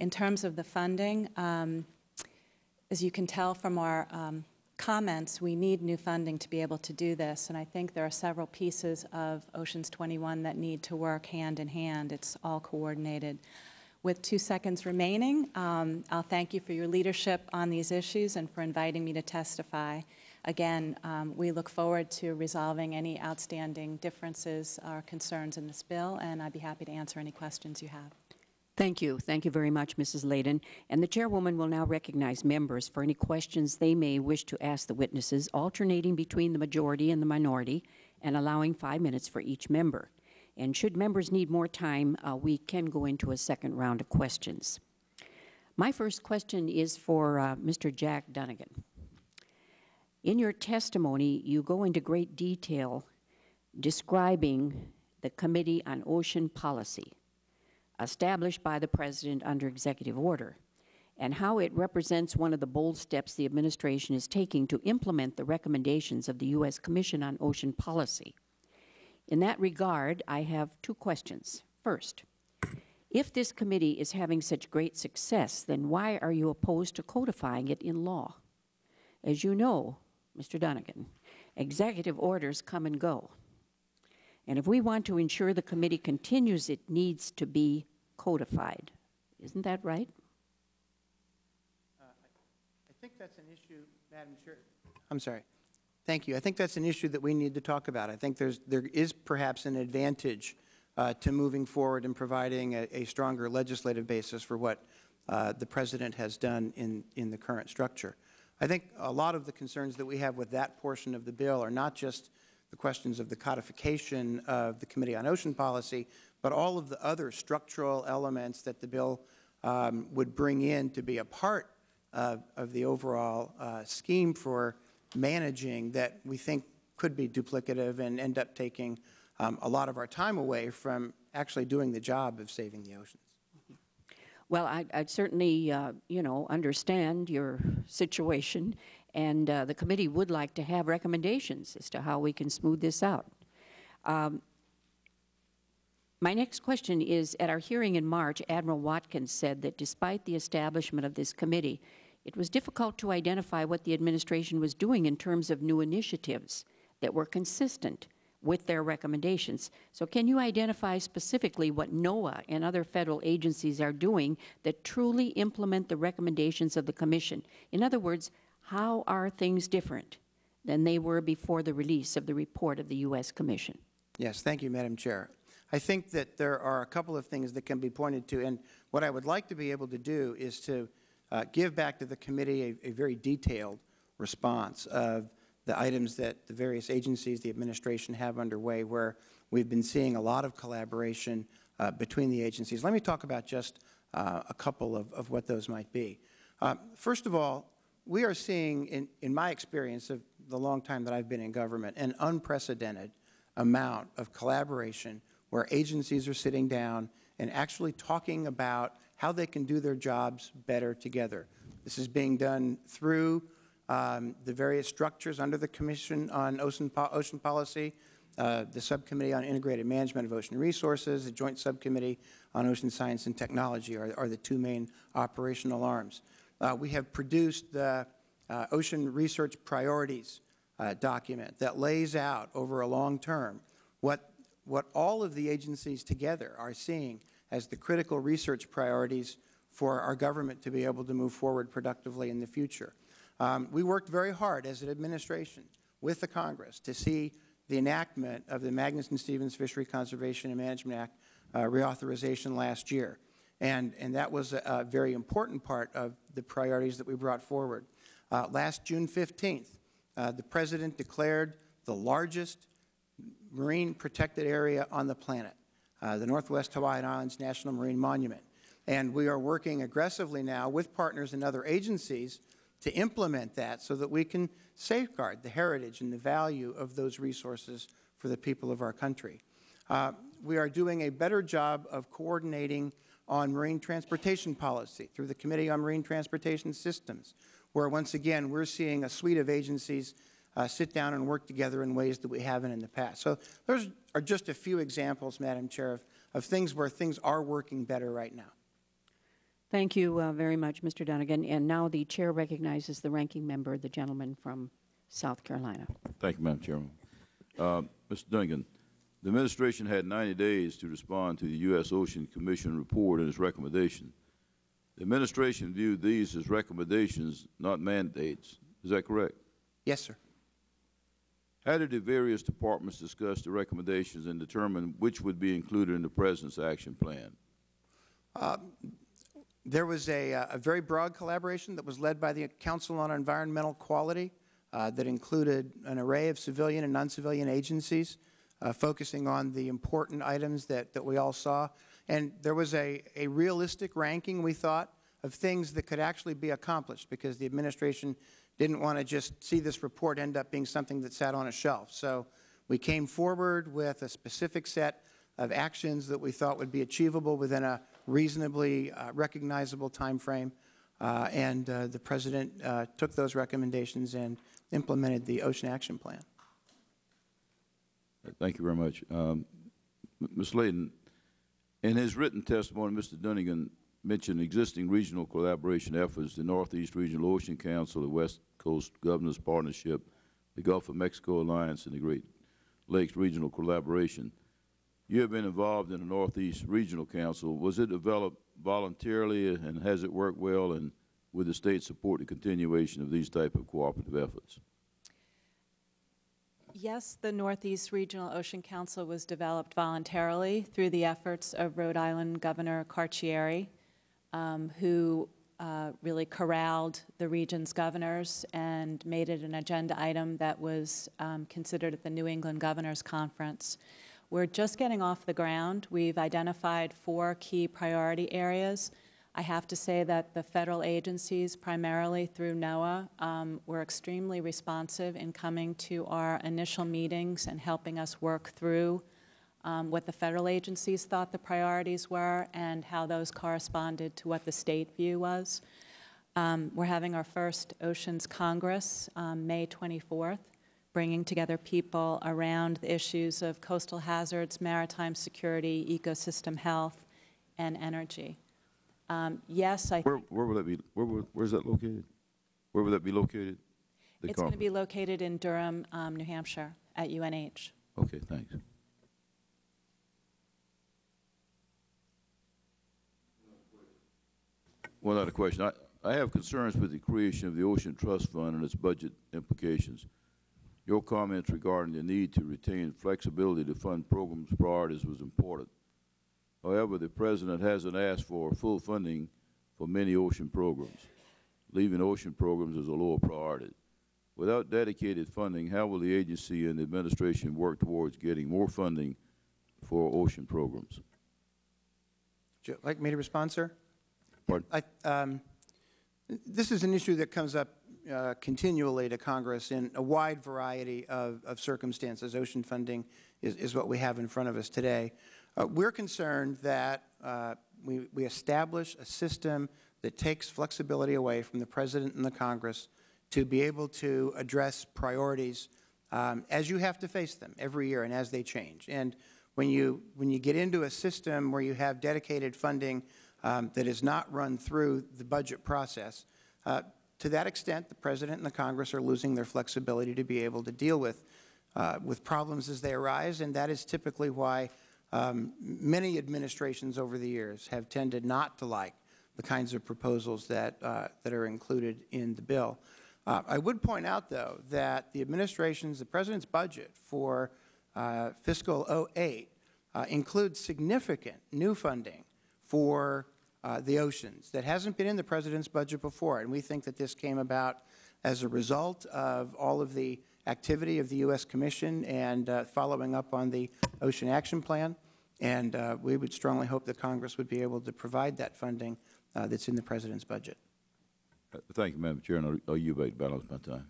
In terms of the funding, um, as you can tell from our um, comments, we need new funding to be able to do this, and I think there are several pieces of Oceans 21 that need to work hand in hand. It's all coordinated. With two seconds remaining, um, I'll thank you for your leadership on these issues and for inviting me to testify. Again, um, we look forward to resolving any outstanding differences or concerns in this bill, and I'd be happy to answer any questions you have. Thank you. Thank you very much, Mrs. Leyden. And the chairwoman will now recognize members for any questions they may wish to ask the witnesses, alternating between the majority and the minority, and allowing five minutes for each member. And should members need more time, uh, we can go into a second round of questions. My first question is for uh, Mr. Jack Dunnigan. In your testimony, you go into great detail describing the Committee on Ocean Policy, established by the President under executive order, and how it represents one of the bold steps the administration is taking to implement the recommendations of the U.S. Commission on Ocean Policy. In that regard, I have two questions. First, if this committee is having such great success, then why are you opposed to codifying it in law? As you know, Mr. Dunnigan, executive orders come and go. And if we want to ensure the committee continues, it needs to be codified. Isn't that right? Uh, I think that's an issue, Madam Chair. I'm sorry. Thank you. I think that's an issue that we need to talk about. I think there's, there is perhaps an advantage uh, to moving forward and providing a, a stronger legislative basis for what uh, the President has done in, in the current structure. I think a lot of the concerns that we have with that portion of the bill are not just the questions of the codification of the Committee on Ocean Policy, but all of the other structural elements that the bill um, would bring in to be a part of, of the overall uh, scheme for managing that we think could be duplicative and end up taking um, a lot of our time away from actually doing the job of saving the oceans. Well, I, would certainly, uh, you know, understand your situation, and uh, the committee would like to have recommendations as to how we can smooth this out. Um, my next question is, at our hearing in March, Admiral Watkins said that despite the establishment of this committee, it was difficult to identify what the administration was doing in terms of new initiatives that were consistent with their recommendations. So can you identify specifically what NOAA and other federal agencies are doing that truly implement the recommendations of the Commission? In other words, how are things different than they were before the release of the report of the U.S. Commission? Yes, thank you, Madam Chair. I think that there are a couple of things that can be pointed to, and what I would like to be able to do is to uh, give back to the committee a, a very detailed response of the items that the various agencies, the administration have underway where we've been seeing a lot of collaboration uh, between the agencies. Let me talk about just uh, a couple of, of, what those might be. Uh, first of all, we are seeing, in, in my experience of the long time that I've been in government, an unprecedented amount of collaboration where agencies are sitting down and actually talking about how they can do their jobs better together. This is being done through um, the various structures under the Commission on Ocean, Po- Ocean Policy, uh, the Subcommittee on Integrated Management of Ocean Resources, the Joint Subcommittee on Ocean Science and Technology are, are the two main operational arms. Uh, we have produced the uh, Ocean Research Priorities uh, document that lays out over a long term what, what all of the agencies together are seeing as the critical research priorities for our government to be able to move forward productively in the future. Um, we worked very hard as an administration with the Congress to see the enactment of the Magnuson-Stevens Fishery Conservation and Management Act uh, reauthorization last year. And, and that was a, a very important part of the priorities that we brought forward. Uh, last June 15th, uh, the President declared the largest marine protected area on the planet, uh, the Northwest Hawaiian Islands National Marine Monument. And we are working aggressively now with partners in other agencies to implement that so that we can safeguard the heritage and the value of those resources for the people of our country. Uh, we are doing a better job of coordinating on marine transportation policy through the Committee on Marine Transportation Systems, where once again we're seeing a suite of agencies uh, sit down and work together in ways that we haven't in the past. So those are just a few examples, Madam Chair, of, of things where things are working better right now. Thank you uh, very much, Mr. Dunnigan. And now the chair recognizes the ranking member, the gentleman from South Carolina. Thank you, Madam Chairman. Uh, Mr. Dunnigan, the administration had 90 days to respond to the U.S. Ocean Commission report and its recommendation. The administration viewed these as recommendations, not mandates. Is that correct? Yes, sir. How did the various departments discuss the recommendations and determine which would be included in the President's action plan? Uh, there was a, uh, a, very broad collaboration that was led by the Council on Environmental Quality uh, that included an array of civilian and non-civilian agencies uh, focusing on the important items that, that we all saw. And there was a, a realistic ranking, we thought, of things that could actually be accomplished because the administration didn't want to just see this report end up being something that sat on a shelf. So we came forward with a specific set of actions that we thought would be achievable within a reasonably uh, recognizable time frame. Uh, and uh, the President uh, took those recommendations and implemented the Ocean Action Plan. Thank you very much. Um, Ms. Leyden, in his written testimony, Mr. Dunnigan mentioned existing regional collaboration efforts, the Northeast Regional Ocean Council, the West Coast Governors Partnership, the Gulf of Mexico Alliance, and the Great Lakes Regional Collaboration. You have been involved in the Northeast Regional Council. Was it developed voluntarily and has it worked well and would the state support the continuation of these type of cooperative efforts? Yes, the Northeast Regional Ocean Council was developed voluntarily through the efforts of Rhode Island Governor Carcieri, um, who uh, really corralled the region's governors and made it an agenda item that was um, considered at the New England Governors Conference. We're just getting off the ground. We've identified four key priority areas. I have to say that the federal agencies, primarily through NOAA, um, were extremely responsive in coming to our initial meetings and helping us work through um, what the federal agencies thought the priorities were and how those corresponded to what the state view was. Um, we're having our first Oceans Congress um, May 24th bringing together people around the issues of coastal hazards, maritime security, ecosystem health, and energy. Um, yes, I. Where, where will that be? Where, where, where's that located? Where will that be located? The it's going to be located in Durham, um, New Hampshire, at UNH. Okay, thanks. One other question. I, I have concerns with the creation of the Ocean Trust Fund and its budget implications. Your comments regarding the need to retain flexibility to fund programs priorities was important. However, the President hasn't asked for full funding for many ocean programs, leaving ocean programs as a lower priority. Without dedicated funding, how will the agency and the administration work towards getting more funding for ocean programs? Would you like me to respond, sir? Pardon? I, um, this is an issue that comes up uh, continually to Congress in a wide variety of, of circumstances. Ocean funding is, is what we have in front of us today. Uh, we're concerned that uh, we, we establish a system that takes flexibility away from the President and the Congress to be able to address priorities um, as you have to face them every year and as they change. And when you, when you get into a system where you have dedicated funding um, that is not run through the budget process, uh, to that extent, the President and the Congress are losing their flexibility to be able to deal with, uh, with problems as they arise, and that is typically why um, many administrations over the years have tended not to like the kinds of proposals that, uh, that are included in the bill. Uh, I would point out, though, that the administration's, the President's budget for uh, fiscal 08 uh, includes significant new funding for uh, the oceans that hasn't been in the President's budget before. And we think that this came about as a result of all of the activity of the U.S. Commission and uh, following up on the Ocean Action Plan. And uh, we would strongly hope that Congress would be able to provide that funding uh, that's in the President's budget. Uh, Thank you, Madam Chair, and I'll- I'll yield back balance my time.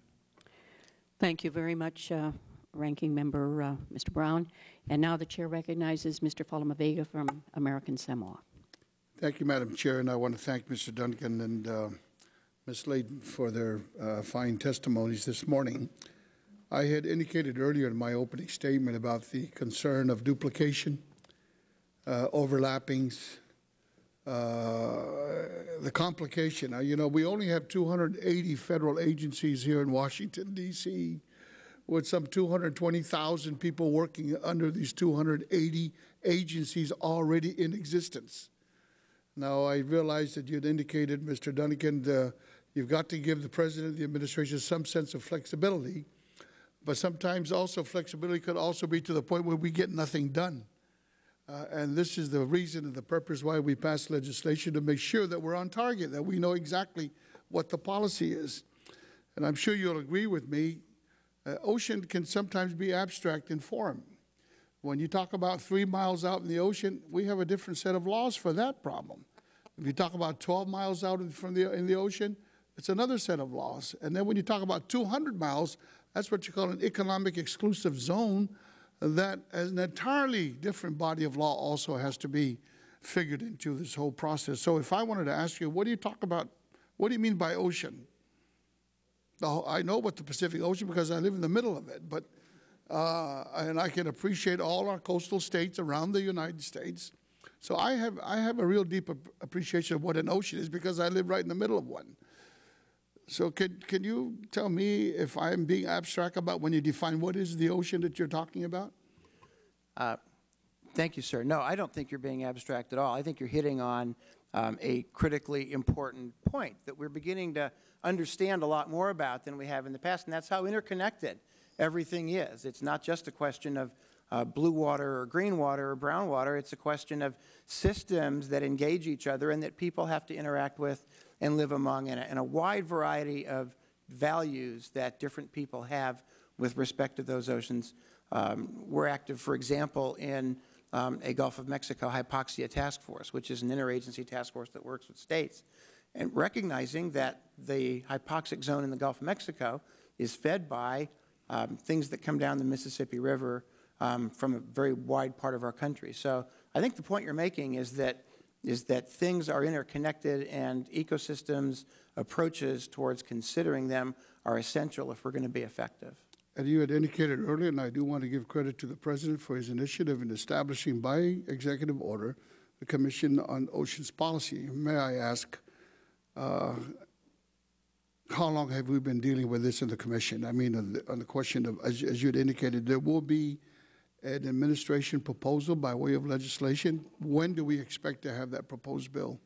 Thank you very much, uh, Ranking Member uh, Mr. Brown. And now the chair recognizes Mr. Faleomavaega from American Samoa. Thank you, Madam Chair, and I want to thank Mr. Duncan and uh, Ms. Leyden for their uh, fine testimonies this morning. I had indicated earlier in my opening statement about the concern of duplication, uh, overlappings, uh, the complication. Now, you know, we only have 280 federal agencies here in Washington, D.C., with some 220,000 people working under these 280 agencies already in existence. Now, I realize that you'd indicated, Mr. Duncan, uh, you've got to give the President the administration some sense of flexibility, but sometimes also flexibility could also be to the point where we get nothing done. Uh, and this is the reason and the purpose why we pass legislation to make sure that we're on target, that we know exactly what the policy is. And I'm sure you'll agree with me, uh, ocean can sometimes be abstract in form. When you talk about three miles out in the ocean, we have a different set of laws for that problem. If you talk about 12 miles out in, from the, in the ocean, it's another set of laws. And then when you talk about 200 miles, that's what you call an economic exclusive zone that an entirely different body of law also has to be figured into this whole process. So if I wanted to ask you, what do you talk about, what do you mean by ocean? I know what the Pacific Ocean because I live in the middle of it, but, uh, and I can appreciate all our coastal states around the United States. So I have, I have a real deep appreciation of what an ocean is because I live right in the middle of one. So can, can you tell me if I'm being abstract about when you define what is the ocean that you're talking about? Uh, thank you, sir. No, I don't think you're being abstract at all. I think you're hitting on um, a critically important point that we're beginning to understand a lot more about than we have in the past, and that's how interconnected everything is. It's not just a question of uh, blue water or green water or brown water. It's a question of systems that engage each other and that people have to interact with and live among, and a, a wide variety of values that different people have with respect to those oceans. Um, we're active, for example, in um, a Gulf of Mexico hypoxia task force, which is an interagency task force that works with states, and recognizing that the hypoxic zone in the Gulf of Mexico is fed by um, things that come down the Mississippi River um, from a very wide part of our country. So I think the point you're making is that is that things are interconnected and ecosystems approaches towards considering them are essential if we're going to be effective. And you had indicated earlier, and I do want to give credit to the President for his initiative in establishing by executive order the Commission on Oceans Policy. May I ask, uh, how long have we been dealing with this in the Commission? I mean, on the, on the question of, as, as you had indicated, there will be an administration proposal by way of legislation. When do we expect to have that proposed bill?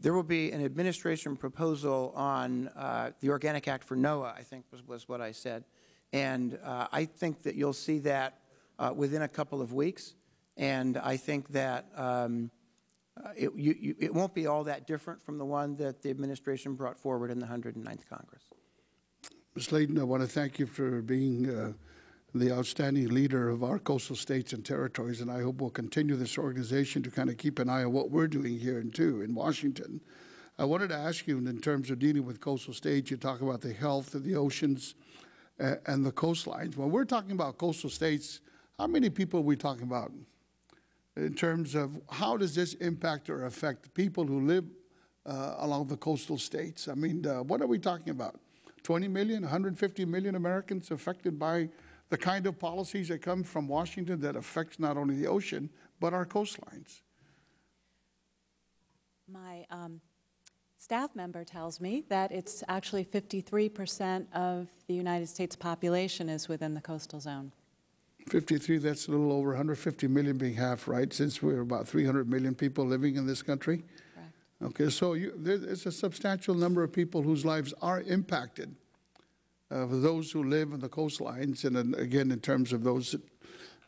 There will be an administration proposal on uh, the Organic Act for NOAA, I think was, was what I said. And uh, I think that you'll see that uh, within a couple of weeks. And I think that um, uh, it, you, you, it won't be all that different from the one that the administration brought forward in the 109th Congress. Ms. Leyden, I want to thank you for being uh, the outstanding leader of our coastal states and territories, and I hope we'll continue this organization to kind of keep an eye on what we're doing here, and too, in Washington. I wanted to ask you, in terms of dealing with coastal states, you talk about the health of the oceans and the coastlines. When we're talking about coastal states, how many people are we talking about? In terms of how does this impact or affect people who live uh, along the coastal states? I mean, uh, what are we talking about? 20 million, 150 million Americans affected by the kind of policies that come from Washington that affects not only the ocean, but our coastlines. My um, staff member tells me that it's actually 53% of the United States population is within the coastal zone. 53, that's a little over 150 million being half, right? Since we're about 300 million people living in this country? Correct. Okay, so you, there's a substantial number of people whose lives are impacted. Uh, for those who live in the coastlines, and again, in terms of those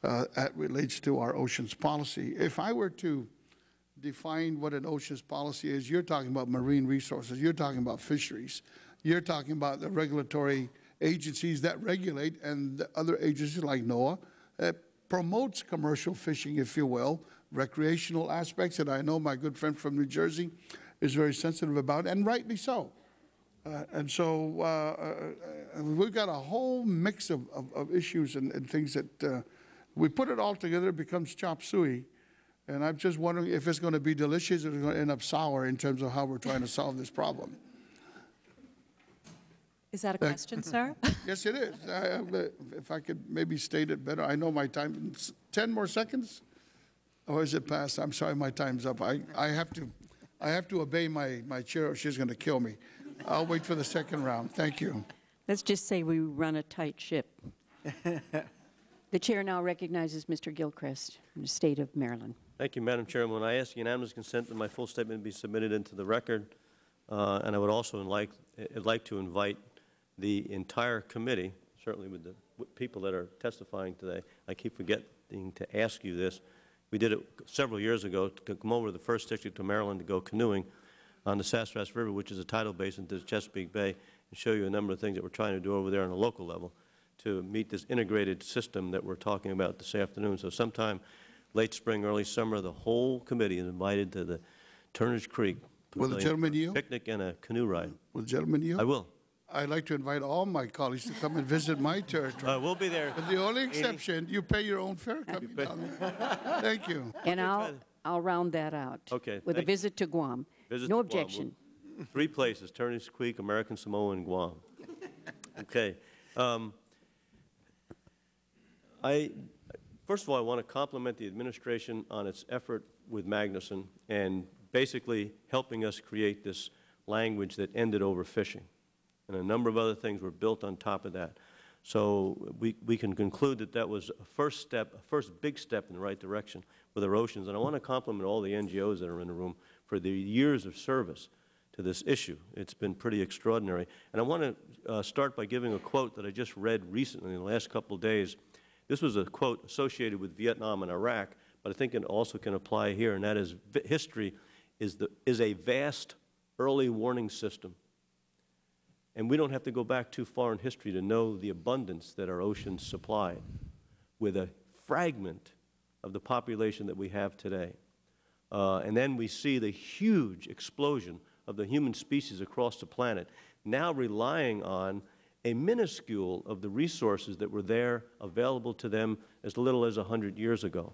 uh, that relates to our oceans policy. If I were to define what an oceans policy is, you're talking about marine resources, you're talking about fisheries, you're talking about the regulatory agencies that regulate and other agencies like NOAA that promotes commercial fishing, if you will, recreational aspects that I know my good friend from New Jersey is very sensitive about, and rightly so. Uh, and so uh, uh, uh we've got a whole mix of, of, of issues and, and, things that uh, we put it all together, it becomes chop suey. And I'm just wondering if it's going to be delicious or it's going to end up sour in terms of how we're trying to solve this problem. Is that a question, sir? <laughs> Yes, it is. I, if I could maybe state it better, I know my time, 10 more seconds? Or is it past? I'm sorry, my time's up. I, I, have, to, I have to obey my, my chair or she's going to kill me. I'll wait for the second round. Thank you. Let's just say we run a tight ship. <laughs> the chair now recognizes Mr. Gilchrest from the state of Maryland. Thank you, Madam Chairman. I ask unanimous consent that my full statement be submitted into the record. Uh, and I would also like, I'd like to invite the entire committee, certainly with the people that are testifying today, I keep forgetting to ask you this. We did it several years ago to come over to the first district of Maryland to go canoeing on the Sassafras River, which is a tidal basin to Chesapeake Bay, and show you a number of things that we're trying to do over there on a local level to meet this integrated system that we're talking about this afternoon. So sometime late spring, early summer, the whole committee is invited to the Turner's Creek. Will the gentleman yield? Picnic and a canoe ride. Will the gentleman yield? I will. I'd like to invite all my colleagues to come and visit my territory. Uh, we'll be there. But the only exception, you pay your own fare coming down there. Thank you. <laughs> And I'll, I'll round that out. Okay, With a visit to Guam. Visit No to Guam. objection. Three places, Turner's Creek, American Samoa, and Guam. Okay. Um, I, first of all, I want to compliment the administration on its effort with Magnuson and basically helping us create this language that ended overfishing and a number of other things were built on top of that. So we, we can conclude that that was a first step, a first big step in the right direction with our oceans. And I want to compliment all the NGOs that are in the room for the years of service to this issue. It's been pretty extraordinary. And I want to uh, start by giving a quote that I just read recently in the last couple of days. This was a quote associated with Vietnam and Iraq, but I think it also can apply here, and that is history is, the, is a vast early warning system and we don't have to go back too far in history to know the abundance that our oceans supply with a fragment of the population that we have today. Uh, and then we see the huge explosion of the human species across the planet, now relying on a minuscule of the resources that were there available to them as little as 100 years ago.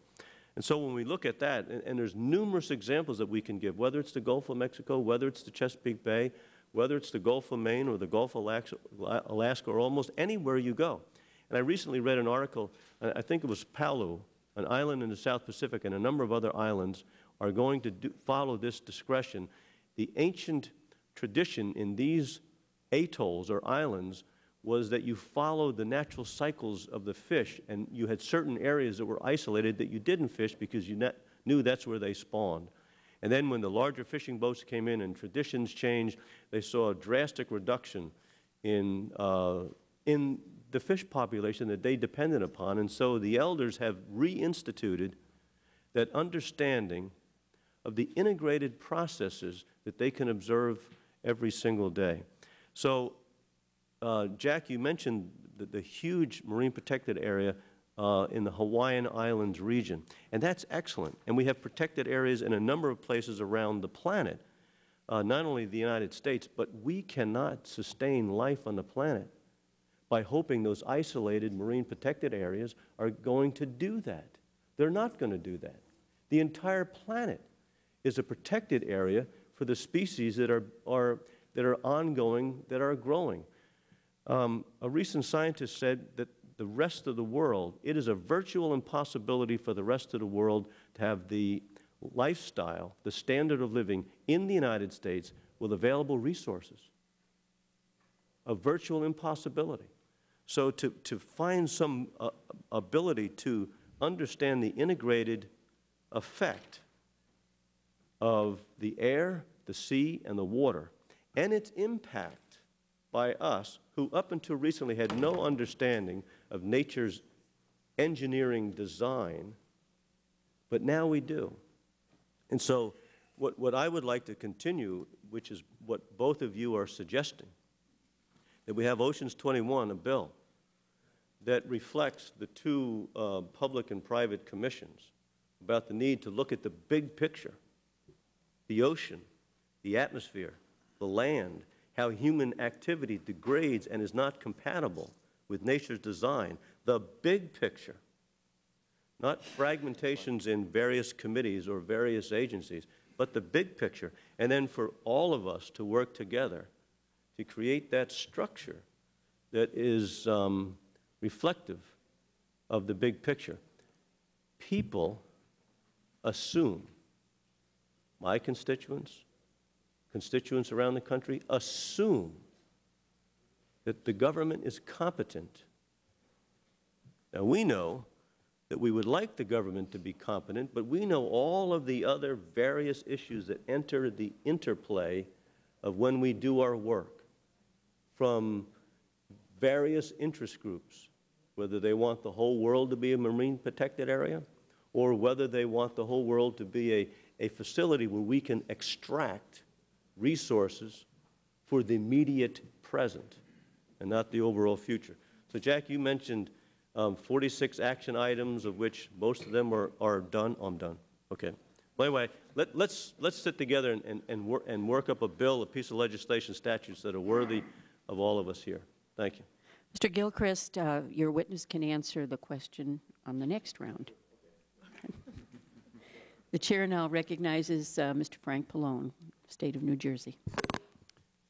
And so when we look at that, and, and there's numerous examples that we can give, whether it's the Gulf of Mexico, whether it's the Chesapeake Bay, whether it's the Gulf of Maine or the Gulf of Alaska or almost anywhere you go. And I recently read an article, I think it was Palau, an island in the South Pacific, and a number of other islands are going to do, follow this discretion. The ancient tradition in these atolls or islands was that you followed the natural cycles of the fish, and you had certain areas that were isolated that you didn't fish because you knew that's where they spawned. And then when the larger fishing boats came in and traditions changed, they saw a drastic reduction in, uh, in the fish population that they depended upon. And so the elders have reinstituted that understanding of the integrated processes that they can observe every single day. So, uh, Jack, you mentioned the, the huge marine protected area uh, in the Hawaiian Islands region. And that's excellent. And we have protected areas in a number of places around the planet. uh, not only the United States, but we cannot sustain life on the planet by hoping those isolated marine protected areas are going to do that. They're not going to do that. The entire planet is a protected area for the species that are, are, that are ongoing, that are growing. Um, a recent scientist said that the rest of the world, it is a virtual impossibility for the rest of the world to have the lifestyle, the standard of living in the United States with available resources. A virtual impossibility. So to, to find some uh, ability to understand the integrated effect of the air, the sea, and the water, and its impact by us, who up until recently had no understanding of nature's engineering design, but now we do. And so what, what I would like to continue, which is what both of you are suggesting, that we have Oceans 21, a bill, that reflects the two uh, public and private commissions about the need to look at the big picture, the ocean, the atmosphere, the land, how human activity degrades and is not compatible with nature's design, the big picture, not fragmentations in various committees or various agencies, but the big picture, and then for all of us to work together to create that structure that is um, reflective of the big picture. People assume, my constituents, constituents around the country assume that the government is competent. Now, we know that we would like the government to be competent, but we know all of the other various issues that enter the interplay of when we do our work, from various interest groups, whether they want the whole world to be a marine protected area or whether they want the whole world to be a, a facility where we can extract resources for the immediate present and not the overall future. So, Jack, you mentioned um, 46 action items, of which most of them are, are done. Oh, I'm done. Okay. Well, anyway, let, let's, let's sit together and, and, and, wor and work up a bill, a piece of legislation, statutes that are worthy of all of us here. Thank you. Mr. Gilchrest, uh, your witness can answer the question on the next round. <laughs> the chair now recognizes uh, Mr. Frank Pallone, State of New Jersey.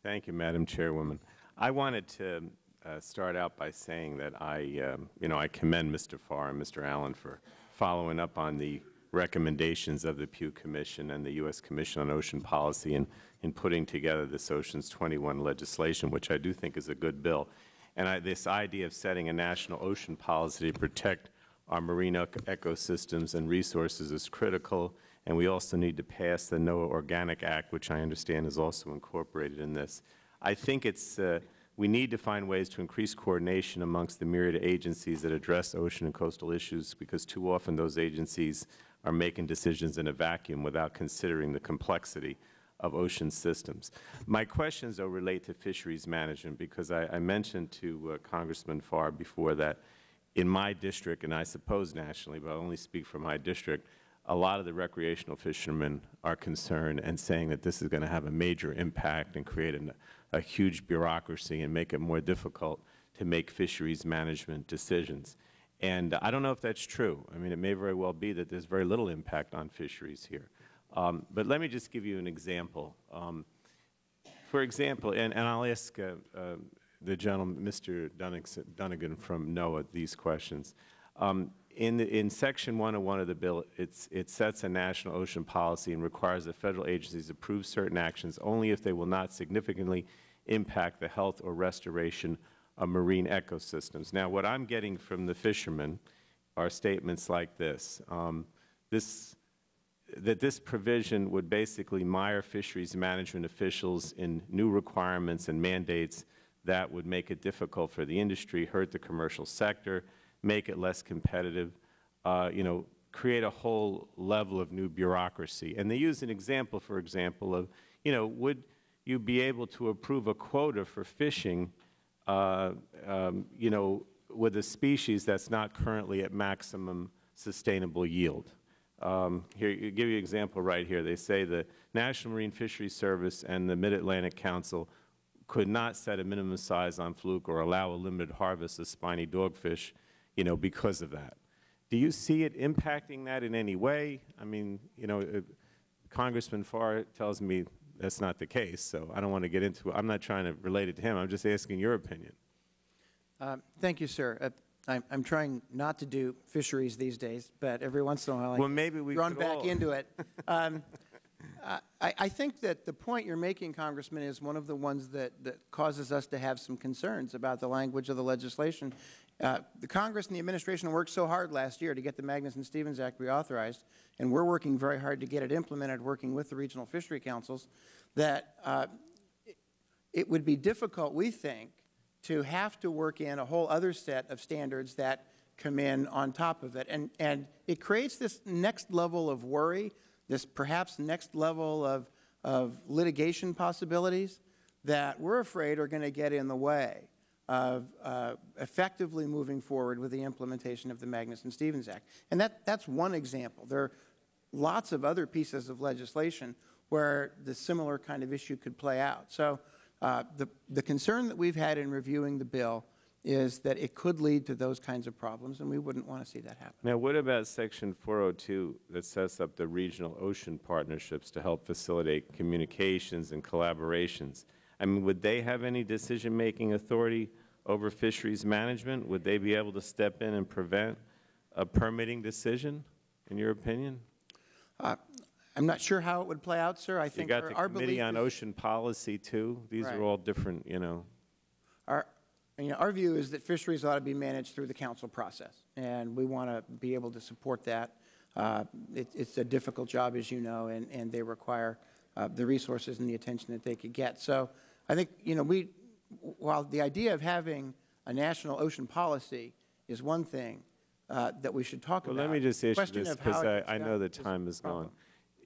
Thank you, Madam Chairwoman. I wanted to uh, start out by saying that I, um, you know, I commend Mr. Farr and Mr. Allen for following up on the recommendations of the Pew Commission and the U.S. Commission on Ocean Policy in, in putting together this Oceans 21 legislation, which I do think is a good bill. And I, this idea of setting a national ocean policy to protect our marine ecosystems and resources is critical. And we also need to pass the NOAA Organic Act, which I understand is also incorporated in this. I think it's, uh, we need to find ways to increase coordination amongst the myriad agencies that address ocean and coastal issues because too often those agencies are making decisions in a vacuum without considering the complexity of ocean systems. My questions, though, relate to fisheries management because I, I mentioned to uh, Congressman Farr before that in my district, and I suppose nationally, but I only speak for my district, a lot of the recreational fishermen are concerned and saying that this is going to have a major impact and create an, a huge bureaucracy and make it more difficult to make fisheries management decisions. And I don't know if that's true. I mean, it may very well be that there's very little impact on fisheries here. Um, but let me just give you an example. Um, for example, and, and I'll ask uh, uh, the gentleman, Mr. Dunnigan from NOAA, these questions. Um, in, the, in Section 101 of the bill, it sets a national ocean policy and requires that Federal agencies approve certain actions only if they will not significantly impact the health or restoration of marine ecosystems. Now, what I'm getting from the fishermen are statements like this. Um, this that this provision would basically mire fisheries management officials in new requirements and mandates that would make it difficult for the industry, hurt the commercial sector, make it less competitive, uh, you know, create a whole level of new bureaucracy. And they use an example, for example, of, you know, would you be able to approve a quota for fishing, uh, um, you know, with a species that's not currently at maximum sustainable yield? Um, Here, you give you an example right here. They say the National Marine Fisheries Service and the Mid-Atlantic Council could not set a minimum size on fluke or allow a limited harvest of spiny dogfish, you know, because of that. Do you see it impacting that in any way? I mean, you know, uh, Congressman Farr tells me that's not the case, so I don't want to get into it. I'm not trying to relate it to him. I'm just asking your opinion. Um, Thank you, sir. Uh, I'm, I'm trying not to do fisheries these days, but every once in a while, Well, I'm maybe we could back all- into it. <laughs> Um, I, I think that the point you're making, Congressman, is one of the ones that, that causes us to have some concerns about the language of the legislation. Uh, the Congress and the administration worked so hard last year to get the Magnuson-Stevens Act reauthorized, and we're working very hard to get it implemented, working with the regional fishery councils, that uh, it would be difficult, we think, to have to work in a whole other set of standards that come in on top of it. And, and it creates this next level of worry, this perhaps next level of, of litigation possibilities that we're afraid are going to get in the way of uh, effectively moving forward with the implementation of the Magnuson-Stevens Act. And that, that's one example. There are lots of other pieces of legislation where the similar kind of issue could play out. So uh, the, the concern that we've had in reviewing the bill is that it could lead to those kinds of problems, and we wouldn't want to see that happen. Now, what about Section 402 that sets up the regional ocean partnerships to help facilitate communications and collaborations? I mean, would they have any decision-making authority over fisheries management? Would they be able to step in and prevent a permitting decision, in your opinion? Uh, I'm not sure how it would play out, sir. I You think got our, the our Committee on Ocean Policy, too. These Right. are all different, you know. Our, you know, our view is that fisheries ought to be managed through the council process, and we want to be able to support that. Uh, it, it's a difficult job, as you know, and, and they require uh, the resources and the attention that they could get. So I think, you know, we, while the idea of having a national ocean policy is one thing uh, that we should talk Well, about. let me just the ask you question this, because I, I know the time is problem. gone.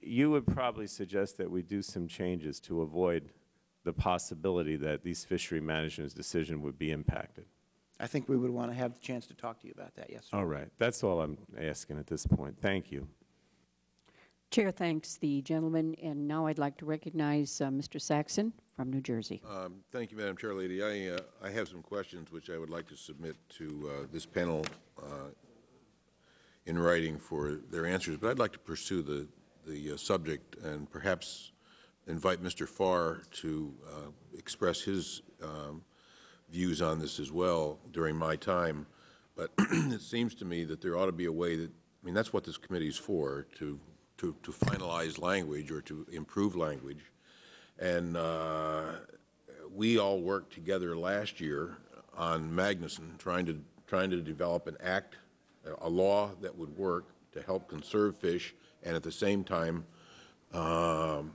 You would probably suggest that we do some changes to avoid the possibility that these fishery management's decision would be impacted. I think we would want to have the chance to talk to you about that, yes, sir. All right, that's all I'm asking at this point. Thank you. Chair thanks the gentleman, and now I'd like to recognize uh, Mr. Saxton from New Jersey. Um, Thank you, Madam Chair Lady. I, uh, I have some questions which I would like to submit to uh, this panel uh, in writing for their answers, but I'd like to pursue the, the uh, subject and perhaps invite Mr. Farr to uh, express his um, views on this as well during my time. But <clears throat> it seems to me that there ought to be a way that, I mean, that's what this committee is for, to, to, to finalize language or to improve language. And uh, we all worked together last year on Magnuson, trying to, trying to develop an act, a law that would work to help conserve fish and at the same time um,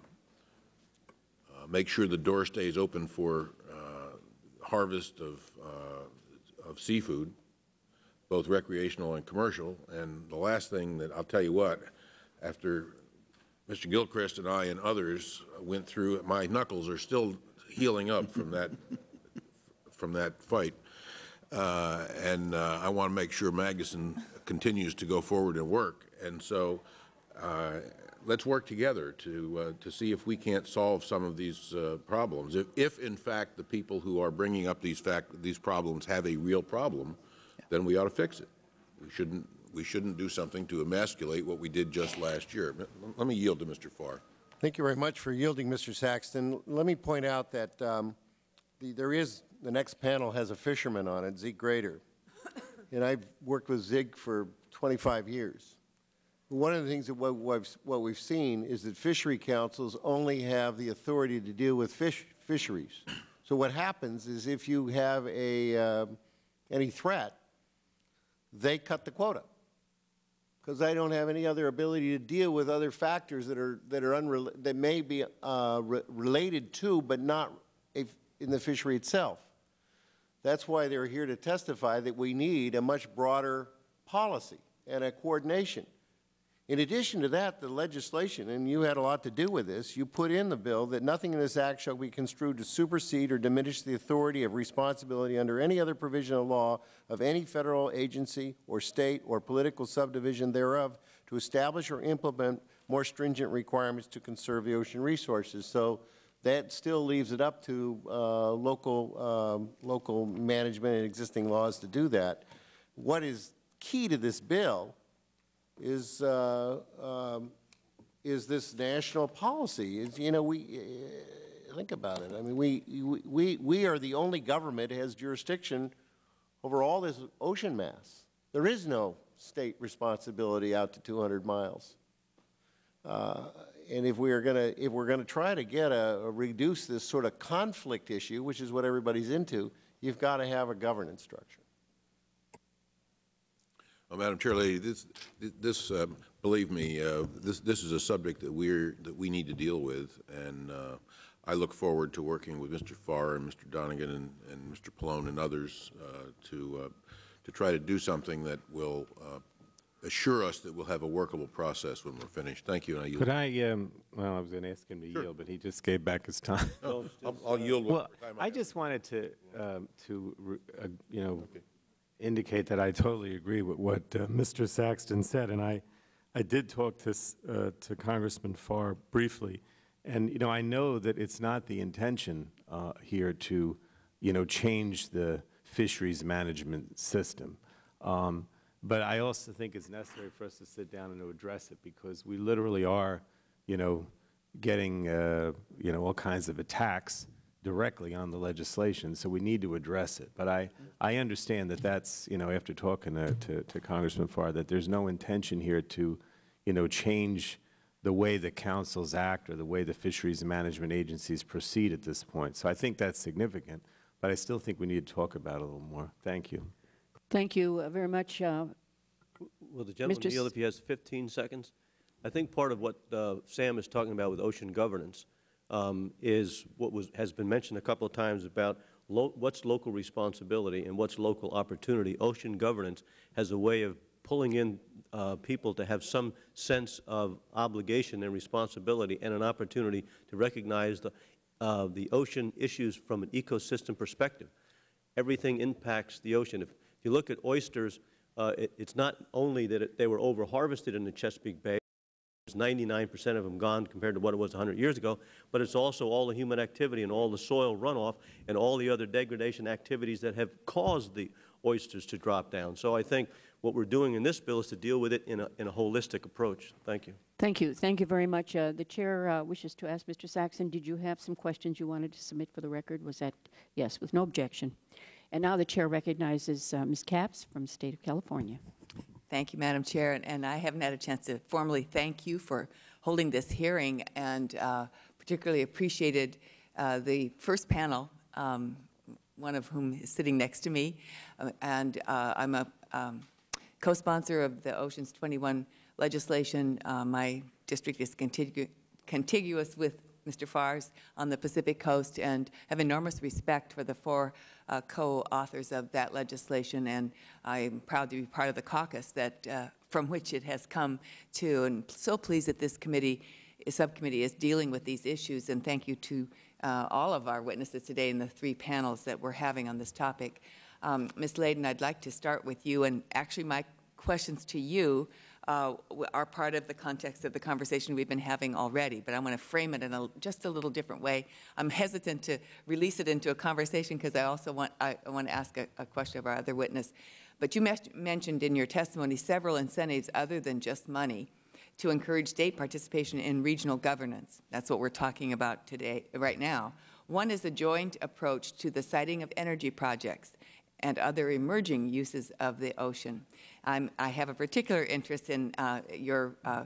uh, make sure the door stays open for uh, harvest of, uh, of seafood, both recreational and commercial. And the last thing that, I'll tell you what, after Mr. Gilchrest and I and others went through, my knuckles are still healing up from that, from that fight. Uh, And uh, I want to make sure Magnuson continues to go forward and work. And so uh, let's work together to, uh, to see if we can't solve some of these uh, problems. If, if in fact the people who are bringing up these fact, these problems have a real problem, then we ought to fix it. We shouldn't, we shouldn't do something to emasculate what we did just last year. Let me yield to Mr. Farr. Thank you very much for yielding, Mr. Saxton. Let me point out that um, the, there is, the next panel has a fisherman on it, Zeke Grader. <coughs> and I've worked with Zig for 25 years. One of the things that what we've, what we've seen is that fishery councils only have the authority to deal with fish, fisheries. So what happens is if you have a, uh, any threat, they cut the quota because I don't have any other ability to deal with other factors that are that are unrel- that may be uh, re- related to, but not a, in the fishery itself. That's why they're here to testify that we need a much broader policy and a coordination. In addition to that, the legislation, and you had a lot to do with this, you put in the bill that nothing in this act shall be construed to supersede or diminish the authority of responsibility under any other provision of law of any federal agency or state or political subdivision thereof to establish or implement more stringent requirements to conserve the ocean resources. So that still leaves it up to uh, local, um, local management and existing laws to do that. What is key to this bill is, uh, um, is this national policy. Is, you know, we, uh, think about it. I mean, we, we, we are the only government that has jurisdiction over all this ocean mass. There is no state responsibility out to 200 miles. Uh, and if we are going to if we're going to try to get a, a, reduce this sort of conflict issue, which is what everybody's into, you've got to have a governance structure. Well, Madam Chair, lady, this this uh, believe me, uh, this this is a subject that we're that we need to deal with, and uh, I look forward to working with Mr. Farr and Mr. Dunnigan and, and Mr. Pallone and others uh, to uh, to try to do something that will assure us that we'll have a workable process when we're finished. Thank you, and I yield. Could I, um, well, I was going to ask him to sure. yield, but he just gave back his time. No, I'll, I'll, yield. Well, I just wanted to, um, to uh, you know, okay. Indicate that I <laughs> totally agree with what uh, Mr. Saxton said, and I, I did talk to, uh, to Congressman Farr briefly, and, you know, I know that it's not the intention uh, here to, you know, change the fisheries management system. Um, but I also think it's necessary for us to sit down and to address it because we literally are, you know, getting, uh, you know, all kinds of attacks directly on the legislation, so we need to address it. But I, I understand that that's, you know, after talking to, to, to Congressman Farr, that there's no intention here to, you know, change the way the councils act or the way the fisheries management agencies proceed at this point. So I think that's significant, but I still think we need to talk about it a little more. Thank you. Thank you uh, very much. Uh, Will the gentleman Mr. yield if he has 15 seconds? I think part of what uh, Sam is talking about with ocean governance um, is what was, has been mentioned a couple of times about lo what's local responsibility and what's local opportunity. Ocean governance has a way of pulling in uh, people to have some sense of obligation and responsibility and an opportunity to recognize the, uh, the ocean issues from an ecosystem perspective. Everything impacts the ocean. If, if you look at oysters, uh, it, it's not only that it, they were over-harvested in the Chesapeake Bay, 99 percent of them gone compared to what it was 100 years ago, but it's also all the human activity and all the soil runoff and all the other degradation activities that have caused the oysters to drop down. So I think what we're doing in this bill is to deal with it in a, in a holistic approach. Thank you. Thank you. Thank you very much. Uh, the Chair uh, wishes to ask Mr. Saxton, did you have some questions you wanted to submit for the record? Was that, yes, with no objection. And now the chair recognizes uh, Ms. Capps from the state of California. Thank you, Madam Chair. And, and, I haven't had a chance to formally thank you for holding this hearing and uh, particularly appreciated uh, the first panel, um, one of whom is sitting next to me. Uh, and uh, I'm a um, co-sponsor of the Oceans 21 legislation. Uh, my district is contigu contiguous with Mr. Farr's on the Pacific Coast and have enormous respect for the four uh, co-authors of that legislation, and I'm proud to be part of the caucus that uh, from which it has come to, and so pleased that this committee, subcommittee is dealing with these issues, and thank you to uh, all of our witnesses today in the three panels that we're having on this topic. Um, Ms. Leyden, I'd like to start with you, and actually my questions to you uh, are part of the context of the conversation we've been having already, but I want to frame it in a, just a little different way. I'm hesitant to release it into a conversation because I also want, I, I want to ask a, a, question of our other witness. But you mentioned in your testimony several incentives other than just money to encourage state participation in regional governance. That's what we're talking about today, right now. One is a joint approach to the siting of energy projects and other emerging uses of the ocean. I'm, i have a particular interest in uh, your, uh,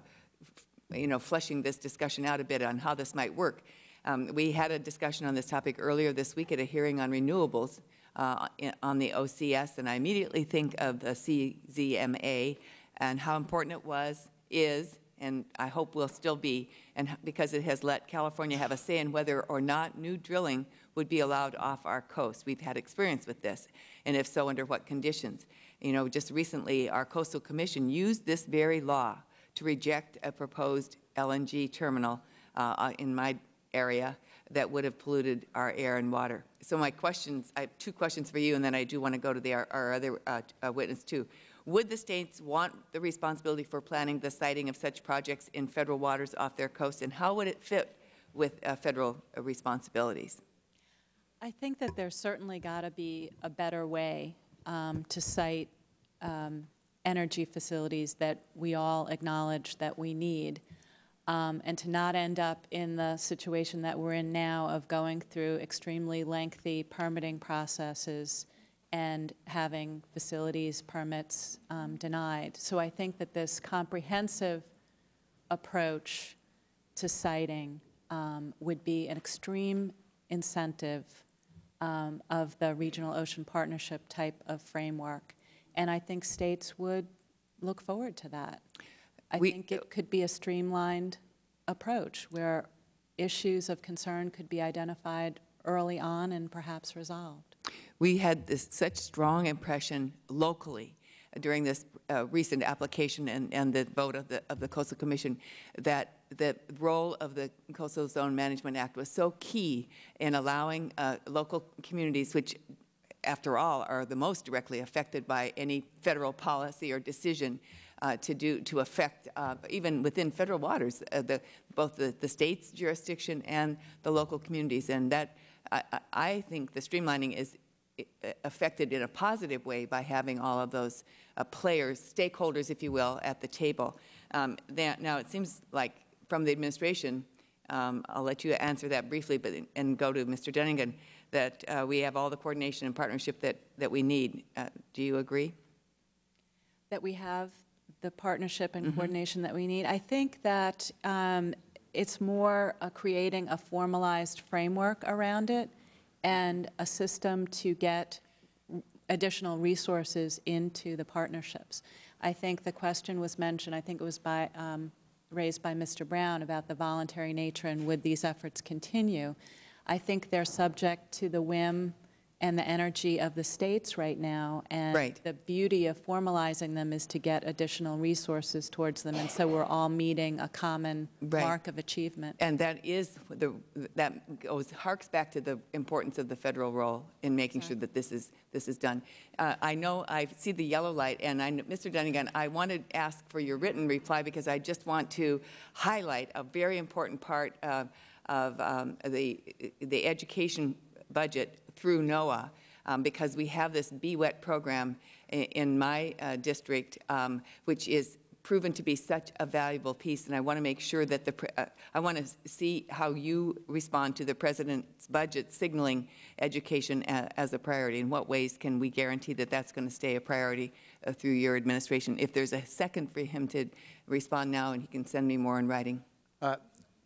you know, fleshing this discussion out a bit on how this might work. Um, we had a discussion on this topic earlier this week at a hearing on renewables uh, on the OCS, and I immediately think of the CZMA and how important it was, is, and I hope will still be, and because it has let California have a say in whether or not new drilling would be allowed off our coast. We've had experience with this, and if so, under what conditions. You know, just recently, our Coastal Commission used this very law to reject a proposed LNG terminal uh, in my area that would have polluted our air and water. So my questions, I have two questions for you, and then I do want to go to the, our, our other uh, uh, witness too. Would the states want the responsibility for planning the siting of such projects in federal waters off their coast, and how would it fit with uh, federal uh, responsibilities? I think that there's certainly got to be a better way um, to site um, energy facilities that we all acknowledge that we need, um, and to not end up in the situation that we're in now of going through extremely lengthy permitting processes and having facilities permits um, denied. So I think that this comprehensive approach to siting um, would be an extreme incentive um, of the regional ocean partnership type of framework. And I think states would look forward to that. I We- think it could be a streamlined approach where issues of concern could be identified early on and perhaps resolved. We had this, such strong impression locally during this uh, recent application and, and the vote of the, of the Coastal Commission that the role of the Coastal Zone Management Act was so key in allowing uh, local communities, which after all are the most directly affected by any federal policy or decision uh, to do to affect uh, even within federal waters uh, the both the, the state's jurisdiction and the local communities and that I, I- think the streamlining is uh, affected in a positive way by having all of those uh, players, stakeholders, if you will, at the table. Um, that, now, it seems like from the administration, um, I'll let you answer that briefly, but and go to Mr. Dunnigan, that uh, we have all the coordination and partnership that, that we need. Uh, do you agree? that we have the partnership and coordination that we need. I think that um, it's more uh, creating a formalized framework around it and a system to get additional resources into the partnerships. I think the question was mentioned, I think it was by, um, raised by Mr. Brown about the voluntary nature and would these efforts continue. I think they're subject to the whim and the energy of the states right now. And Right. the beauty of formalizing them is to get additional resources towards them. And so we're all meeting a common Right. mark of achievement. And that is, the that goes, harks back to the importance of the federal role in making sure that this is, this is done. Uh, I know, I see the yellow light, and I, Mr. Dunnigan, I want to ask for your written reply because I just want to highlight a very important part of, of um, the, the education budget through NOAA, um, because we have this BWET program i- in my uh, district, um, which is proven to be such a valuable piece, and I want to make sure that the, uh, I want to see how you respond to the president's budget signaling education a- as a priority. In what ways can we guarantee that that's going to stay a priority uh, through your administration? If there's a second for him to respond now, and he can send me more in writing. Uh,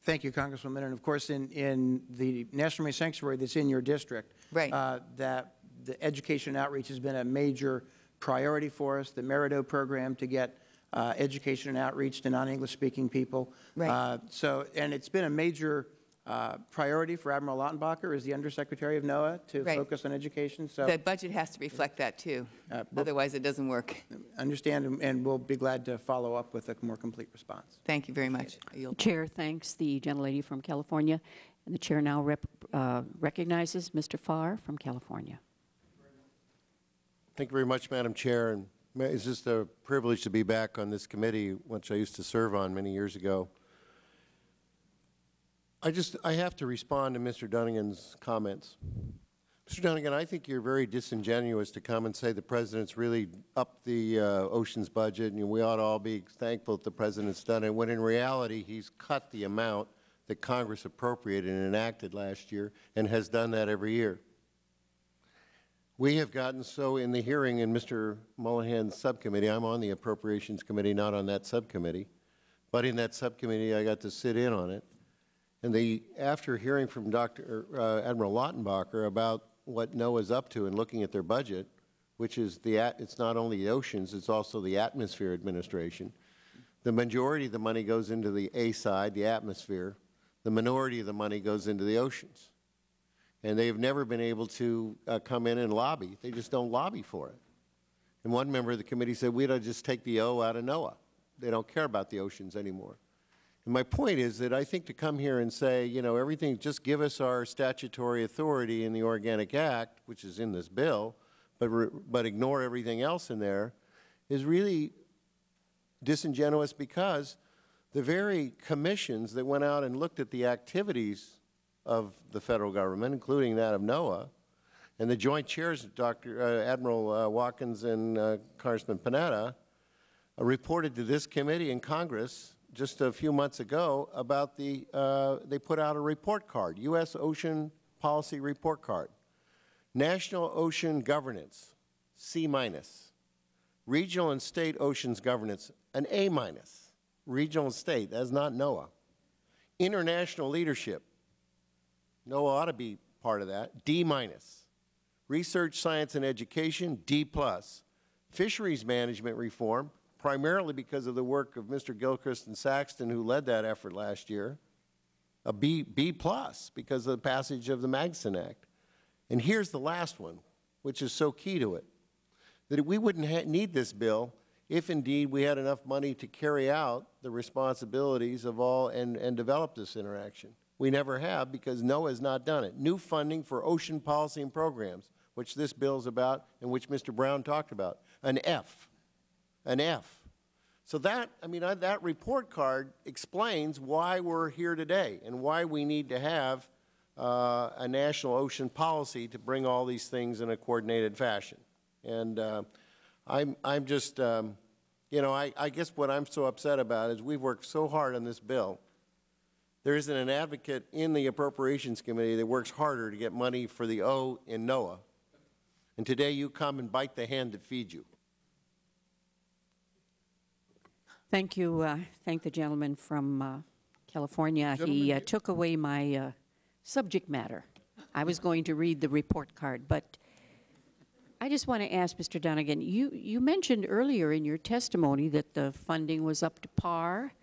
Thank you, Congresswoman. And of course, in, in the National Marine Sanctuary that's in your district, Right. uh, that the education outreach has been a major priority for us. The MERITO program to get uh, education and outreach to non-English speaking people. Right. Uh, so, and it's been a major uh, priority for Admiral Lautenbacher as the Undersecretary of NOAA to Right. focus on education. So, The budget has to reflect that, too. Uh, Otherwise, it doesn't work. understand, and- and we'll be glad to follow up with a more complete response. Thank you very much. Chair thanks the gentlelady from California, and the chair now rep- uh, recognizes Mr. Farr from California. Thank you very much, Madam Chair. And it's just a privilege to be back on this committee, which I used to serve on many years ago. I just, I have to respond to Mr. Dunnigan's comments. Mr. Dunnigan, I think you're very disingenuous to come and say the President's really upped the uh, oceans budget and we ought to all be thankful that the President's done it, when in reality, he's cut the amount that Congress appropriated and enacted last year and has done that every year. We have gotten so in the hearing in Mr. Mollohan's subcommittee, I'm on the Appropriations Committee, not on that subcommittee, but in that subcommittee, I got to sit in on it. And the, after hearing from Dr., uh, Admiral Lautenbacher about what NOAA's up to and looking at their budget, which is the, it's not only the oceans, it's also the atmosphere administration. The majority of the money goes into the A side, the atmosphere. The minority of the money goes into the oceans and they've never been able to uh, come in and lobby. They just don't lobby for it. And one member of the committee said, we ought to just take the O out of NOAA. They don't care about the oceans anymore. And my point is that I think to come here and say, you know, everything, just give us our statutory authority in the Organic Act, which is in this bill, but, but ignore everything else in there, is really disingenuous because the very commissions that went out and looked at the activities of the federal government, including that of NOAA, and the joint chairs, Dr. Uh, Admiral uh, Watkins and uh, Congressman Panetta, uh, reported to this committee in Congress just a few months ago about the, uh, they put out a report card, U.S. Ocean Policy Report Card. National Ocean Governance, C minus. Regional and state oceans governance, an A minus. Regional and state, that's not NOAA. International leadership, NOAA ought to be part of that, D minus. Research, science, and education, D plus. Fisheries management reform, primarily because of the work of Mr. Gilchrest and Saxton, who led that effort last year, a B, B plus because of the passage of the Magnuson Act. And here's the last one, which is so key to it, that we wouldn't need this bill if indeed we had enough money to carry out the responsibilities of all and, and develop this interaction. We never have because NOAA has not done it. New funding for ocean policy and programs, which this bill is about and which Mr. Brown talked about, an F, an F. So that, I mean, that report card explains why we're here today and why we need to have uh, a national ocean policy to bring all these things in a coordinated fashion. And uh, I'm, I'm just, um, you know, I, I guess what I'm so upset about is we've worked so hard on this bill. There isn't an advocate in the Appropriations Committee that works harder to get money for the O in NOAA. And today you come and bite the hand that feeds you. Thank you. Uh, thank the gentleman from uh, California. he uh, took away my uh, subject matter. I was going to read the report card, but I just want to ask Mr. Dunnigan, you, you mentioned earlier in your testimony that the funding was up to par.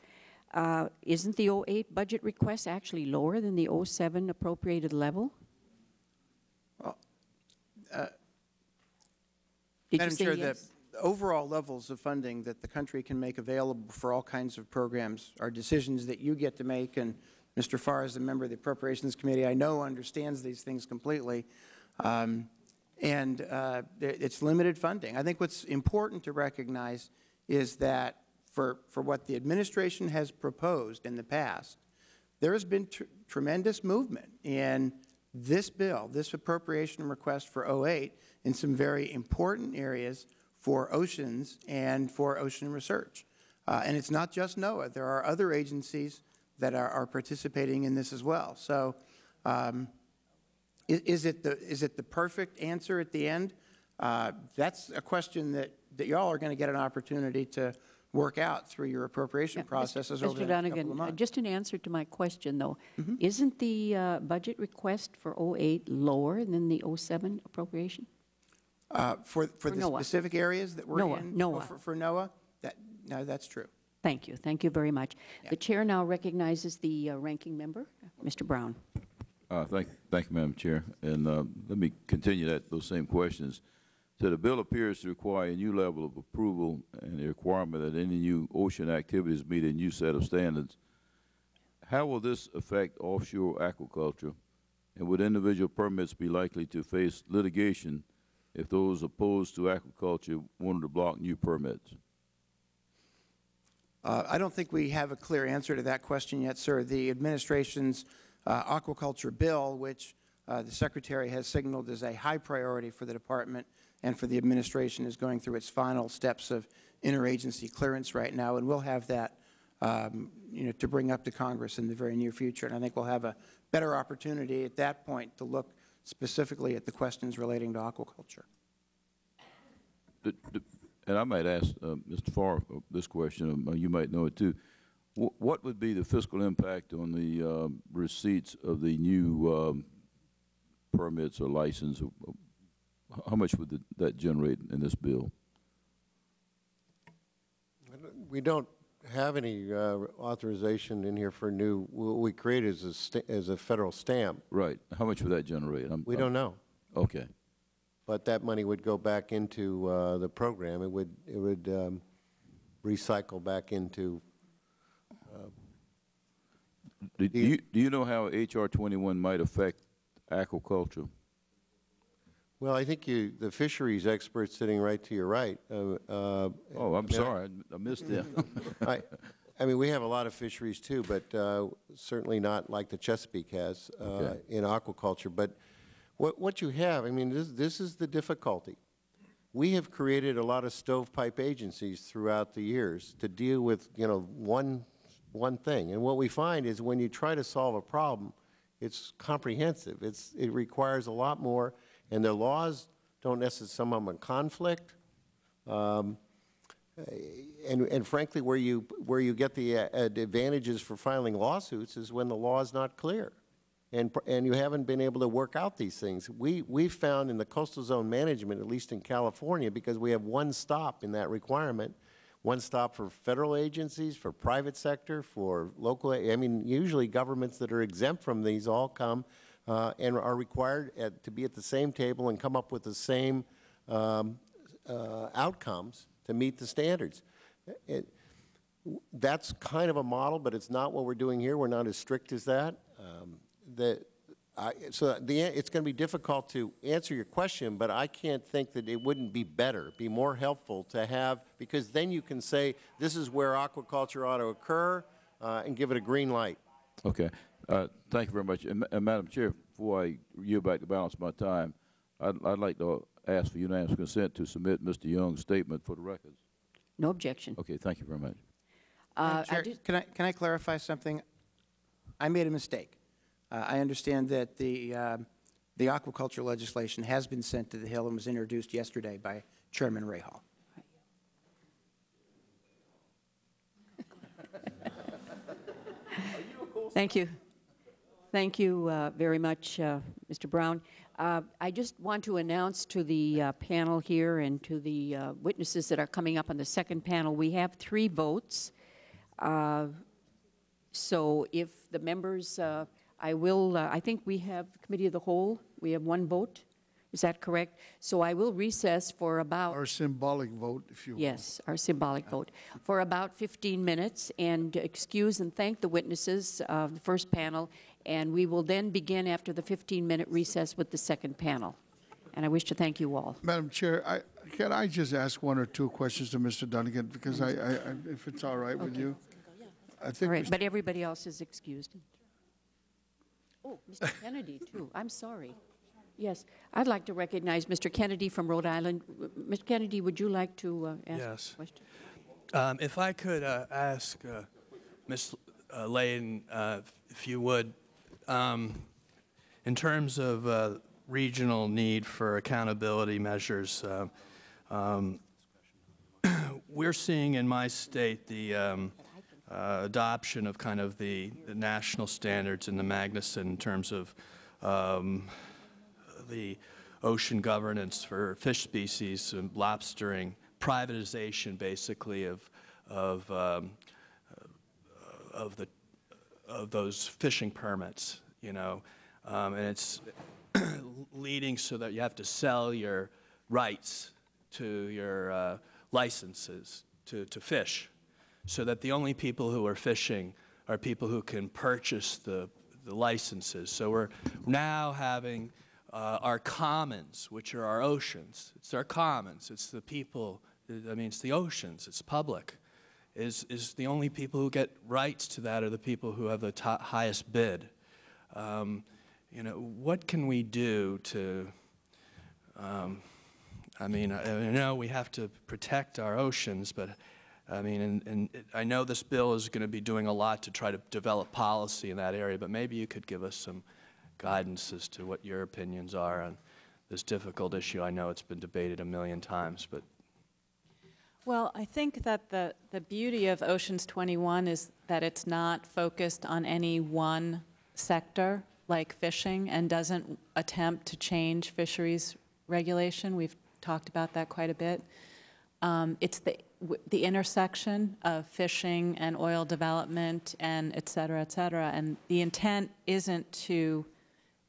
Uh, isn't the 08 budget request actually lower than the 07 appropriated level? Well, uh, Did Madam you say Chair, yes? the overall levels of funding that the country can make available for all kinds of programs are decisions that you get to make, and Mr. Farr, as a member of the Appropriations Committee, I know understands these things completely. Um, and uh, it's limited funding. I think what's important to recognize is that for, for what the administration has proposed in the past, there has been tr tremendous movement in this bill, this appropriation request for 08, in some very important areas for oceans and for ocean research. Uh, and it's not just NOAA. There are other agencies that are, are participating in this as well. So um, is, is, it the, is it the perfect answer at the end? Uh, that's a question that, that y'all are going to get an opportunity to work out through your appropriation Yeah, processes Mr. over the Mr. next couple Dunnigan, of uh, months. just an answer to my question, though. Mhm. Isn't the uh, budget request for 08 lower than the 07 appropriation? Uh, for, for For the NOAA. specific areas that we're NOAA, in? NOAA. oh, For, for NOAA? That, no, that's true. Thank you. Thank you very much. The chair now recognizes the uh, ranking member, Mr. Brown. Uh, thank, thank you, Madam Chair. And uh, let me continue that, those same questions. So the bill appears to require a new level of approval and the requirement that any new ocean activities meet a new set of standards. How will this affect offshore aquaculture? And would individual permits be likely to face litigation if those opposed to aquaculture wanted to block new permits? Uh, I don't think we have a clear answer to that question yet, sir. The administration's uh, aquaculture bill, which uh, the Secretary has signaled as a high priority for the Department and for the administration, is going through its final steps of interagency clearance right now, and we'll have that um, you know, to bring up to Congress in the very near future. And I think we'll have a better opportunity at that point to look specifically at the questions relating to aquaculture. And I might ask uh, Mr. Farr uh, this question, um, you might know it too. Wh- What would be the fiscal impact on the um, receipts of the new um, permits or license? Uh, How much would the- that generate in this bill? We don't have any uh, authorization in here for new, what we created as a, a federal stamp. Right. How much would that generate? I'm- We I'm- don't know. Okay. But that money would go back into uh, the program. It would, it would um, recycle back into, Do do you, do you know how H.R. 21 might affect aquaculture? Well, I think you, the fisheries expert sitting right to your right. uh, uh, Oh, I'm I mean, sorry, I- I missed that. <laughs> I, I mean, we have a lot of fisheries too, but uh, certainly not like the Chesapeake has uh, Okay. in aquaculture. But what, what you have, I mean, this, this is the difficulty. We have created a lot of stovepipe agencies throughout the years to deal with, you know, one, one thing. And what we find is when you try to solve a problem, it's comprehensive. It's, it requires a lot more, and the laws don't necessarily, some of them in conflict. Um, and, and frankly, where you, where you get the uh, advantages for filing lawsuits is when the law is not clear. And, and you haven't been able to work out these things. We, we found in the coastal zone management, at least in California, because we have one stop in that requirement, one stop for federal agencies, for private sector, for local, I mean, usually governments that are exempt from these all come uh, and are required at, to be at the same table and come up with the same um, uh, outcomes to meet the standards. It, that's kind of a model, but it's not what we're doing here. We're not as strict as that. Um, the, I, so the, it's going to be difficult to answer your question, but I can't think that it wouldn't be better, be more helpful to have, because then you can say, this is where aquaculture ought to occur, uh, and give it a green light. Okay. Uh, Thank you very much. And, and Madam Chair, before I yield back the balance of my time, I'd, I'd like to ask for unanimous consent to submit Mr. Young's statement for the records. No objection. Okay, thank you very much. Uh, Madam I Chair, Can I, can I clarify something? I made a mistake. Uh, I understand that the, um, the aquaculture legislation has been sent to the Hill and was introduced yesterday by Chairman Rahall. <laughs> Thank you. Thank you uh, very much, uh, Mr. Brown. Uh, I just want to announce to the uh, panel here and to the uh, witnesses that are coming up on the second panel, we have three votes. Uh, So if the members, uh, I will, uh, I think we have Committee of the Whole, we have one vote. Is that correct? So I will recess for about Our symbolic vote, if you will. Yes, our symbolic vote, for about 15 minutes, and excuse and thank the witnesses of the first panel, and we will then begin after the 15-minute recess with the second panel. And I wish to thank you all. Madam Chair, I, can I just ask one or two questions to Mr. Dunnigan, because I, I, I- if it's all right with you? I think, right, but everybody else is excused. Oh, Mr. <laughs> Kennedy, too, I'm sorry. Yes, I'd like to recognize Mr. Kennedy from Rhode Island. Mr. Kennedy, would you like to uh, ask Yes. a question? Um, If I could uh, ask uh, Ms. uh, Leyden, uh, if you would, um, in terms of uh, regional need for accountability measures, uh, um, <clears throat> we're seeing in my state the um, uh, adoption of kind of the the national standards in the Magnuson in terms of um, the ocean governance for fish species and lobstering, privatization basically of, of, um, uh, of, the, of those fishing permits, you know. Um, and it's <clears throat> leading so that you have to sell your rights to your uh, licenses to, to fish, so that the only people who are fishing are people who can purchase the, the licenses. So we're now having uh, our commons, which are our oceans. It's our commons. It's the people. I mean, it's the oceans. It's public. Is is the only people who get rights to that are the people who have the highest bid. Um, you know, what can we do to? Um, I mean, I, I know we have to protect our oceans, but I mean, and, and I know this bill is going to be doing a lot to try to develop policy in that area, but maybe you could give us some guidance as to what your opinions are on this difficult issue. I know it's been debated a million times, but Well, I think that the, the beauty of Oceans 21 is that it's not focused on any one sector, like fishing, and doesn't attempt to change fisheries regulation. We've talked about that quite a bit. Um, It's the, the intersection of fishing and oil development and et cetera, et cetera. And the intent isn't to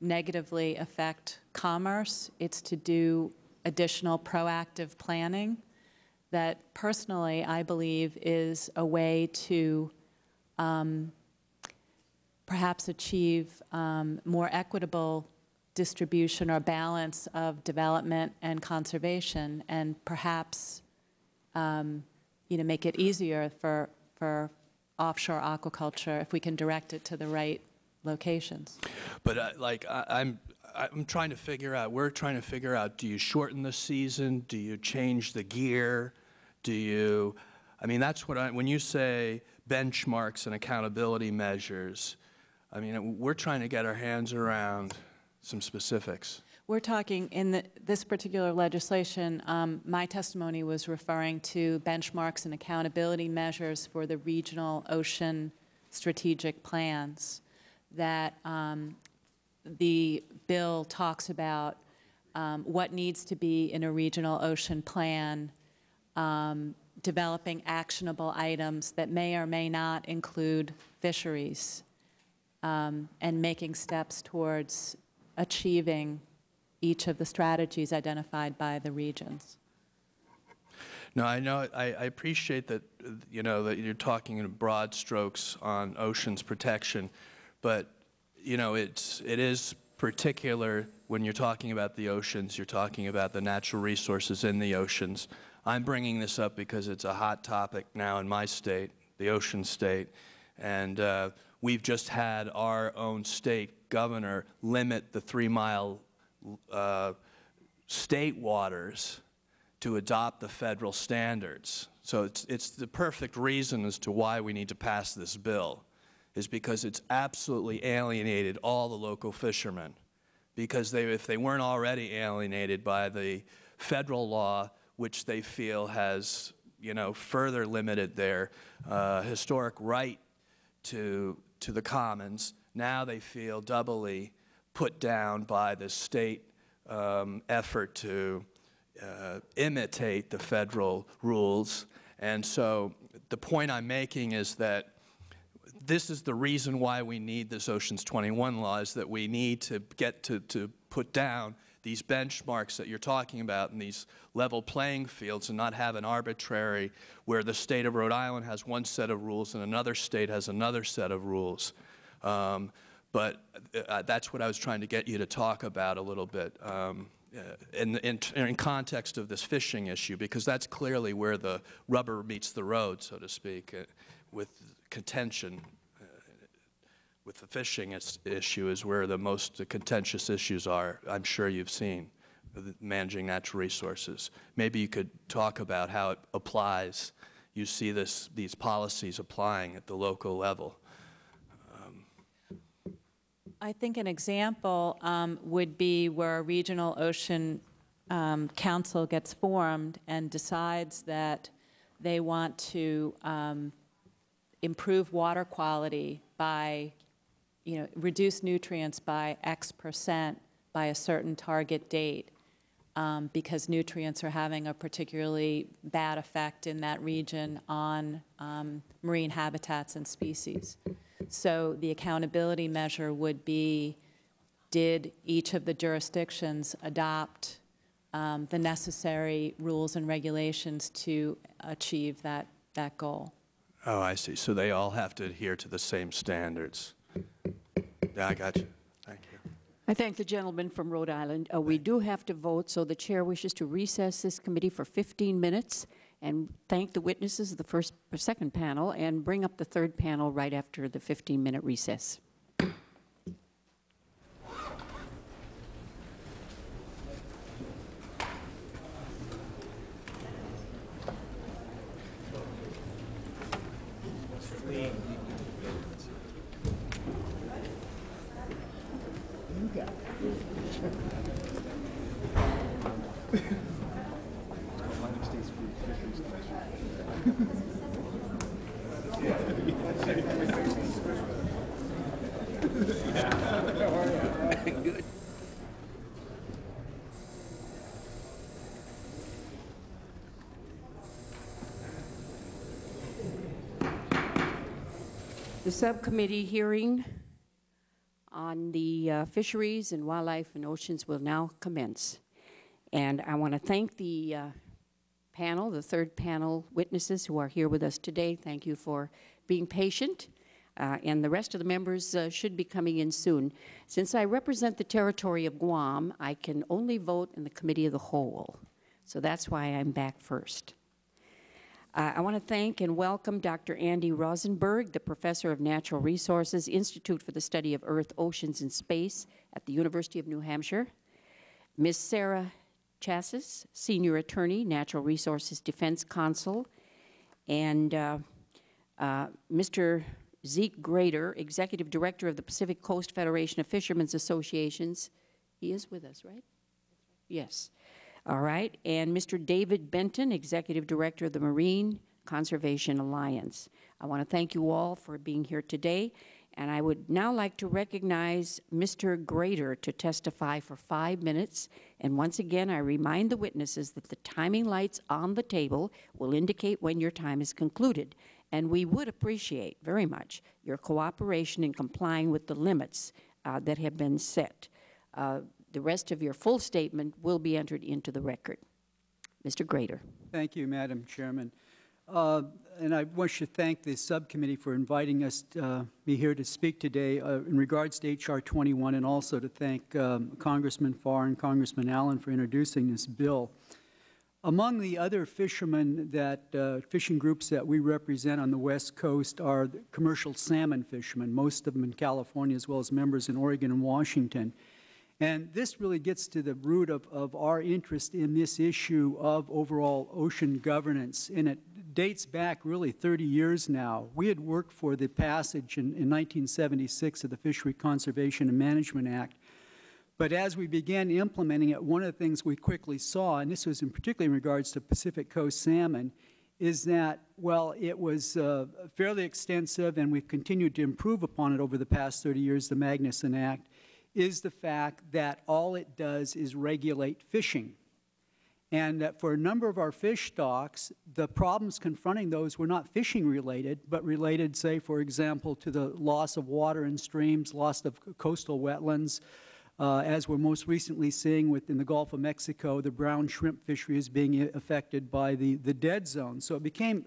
negatively affect commerce. It's to do additional proactive planning that personally I believe is a way to um, perhaps achieve um, more equitable distribution or balance of development and conservation, and perhaps, um, you know, make it easier for, for offshore aquaculture if we can direct it to the right locations. But uh, like I, I'm, I'm trying to figure out. We're trying to figure out. Do you shorten the season? Do you change the gear? Do you? I mean, that's what I. When you say benchmarks and accountability measures, I mean, we're trying to get our hands around some specifics. We're talking in the, this particular legislation, um, my testimony was referring to benchmarks and accountability measures for the regional ocean strategic plans that um, the bill talks about um, what needs to be in a regional ocean plan, um, developing actionable items that may or may not include fisheries, um, and making steps towards achieving each of the strategies identified by the regions. No, I know. I, I, appreciate that. You know that you're talking in broad strokes on oceans protection, but you know it's it is particular when you're talking about the oceans. You're talking about the natural resources in the oceans. I'm bringing this up because it's a hot topic now in my state, the ocean state, and uh, we've just had our own state governor limit the three-mile uh, state waters to adopt the federal standards. So it's, it's the perfect reason as to why we need to pass this bill, is because it's absolutely alienated all the local fishermen. Because they, if they weren't already alienated by the federal law, which they feel has you know, further limited their uh, historic right to, to the commons, now they feel doubly put down by the state um, effort to uh, imitate the federal rules. And so the point I'm making is that this is the reason why we need this Oceans 21 law is that we need to get to, to put down these benchmarks that you're talking about and these level playing fields and not have an arbitrary where the state of Rhode Island has one set of rules and another state has another set of rules. Um, but uh, that's what I was trying to get you to talk about a little bit um, uh, in, in, in, context of this fishing issue, because that's clearly where the rubber meets the road, so to speak, uh, with contention. Uh, with the fishing issue is where the most contentious issues are, I'm sure you've seen, managing natural resources. Maybe you could talk about how it applies. You see this, these policies applying at the local level. I think an example um, would be where a regional ocean um, council gets formed and decides that they want to um, improve water quality by, you know, reduce nutrients by X percent by a certain target date um, because nutrients are having a particularly bad effect in that region on um, marine habitats and species. So the accountability measure would be, did each of the jurisdictions adopt um, the necessary rules and regulations to achieve that, that goal? Oh, I see. So they all have to adhere to the same standards. Yeah, I got you. Thank you. I thank the gentleman from Rhode Island. Uh, we do have to vote, so the chair wishes to recess this committee for 15 minutes and thank the witnesses of the first or second panel and bring up the third panel right after the 15-minute recess. Subcommittee hearing on the uh, fisheries and wildlife and oceans will now commence. And I want to thank the uh, panel, the third panel witnesses who are here with us today. Thank you for being patient. uh, and the rest of the members uh, should be coming in soon. Since I represent the territory of Guam, I can only vote in the Committee of the Whole. So that's why I'm back first. Uh, I want to thank and welcome Dr. Andy Rosenberg, the Professor of Natural Resources, Institute for the Study of Earth, Oceans, and Space at the University of New Hampshire, Ms. Sarah Chasis, Senior Attorney, Natural Resources Defense Council, and uh, uh, Mr. Zeke Grader, Executive Director of the Pacific Coast Federation of Fishermen's Associations. He is with us, right? Yes. All right. And Mr. David Benton, Executive Director of the Marine Conservation Alliance. I want to thank you all for being here today. And I would now like to recognize Mr. Grader to testify for five minutes. And once again, I remind the witnesses that the timing lights on the table will indicate when your time is concluded. And we would appreciate very much your cooperation in complying with the limits uh, that have been set. Uh, the rest of your full statement will be entered into the record. Mr. Grader. Thank you, Madam Chairman. Uh, and I wish to thank the subcommittee for inviting us uh, be here to speak today uh, in regards to H.R. 21 and also to thank um, Congressman Farr and Congressman Allen for introducing this bill. Among the other fishermen that, uh, fishing groups that we represent on the West Coast are commercial salmon fishermen, most of them in California as well as members in Oregon and Washington. And this really gets to the root of, of our interest in this issue of overall ocean governance. And it dates back really 30 years now. We had worked for the passage in, in 1976 of the Fishery Conservation and Management Act. But as we began implementing it, one of the things we quickly saw, and this was in particularly in regards to Pacific Coast salmon, is that, well, it was uh, fairly extensive, and we've continued to improve upon it over the past 30 years, the Magnuson Act, is the fact that all it does is regulate fishing. And that for a number of our fish stocks, the problems confronting those were not fishing related, but related, say, for example, to the loss of water in streams, loss of coastal wetlands, uh, as we're most recently seeing within the Gulf of Mexico, the brown shrimp fishery is being affected by the, the dead zone. So it became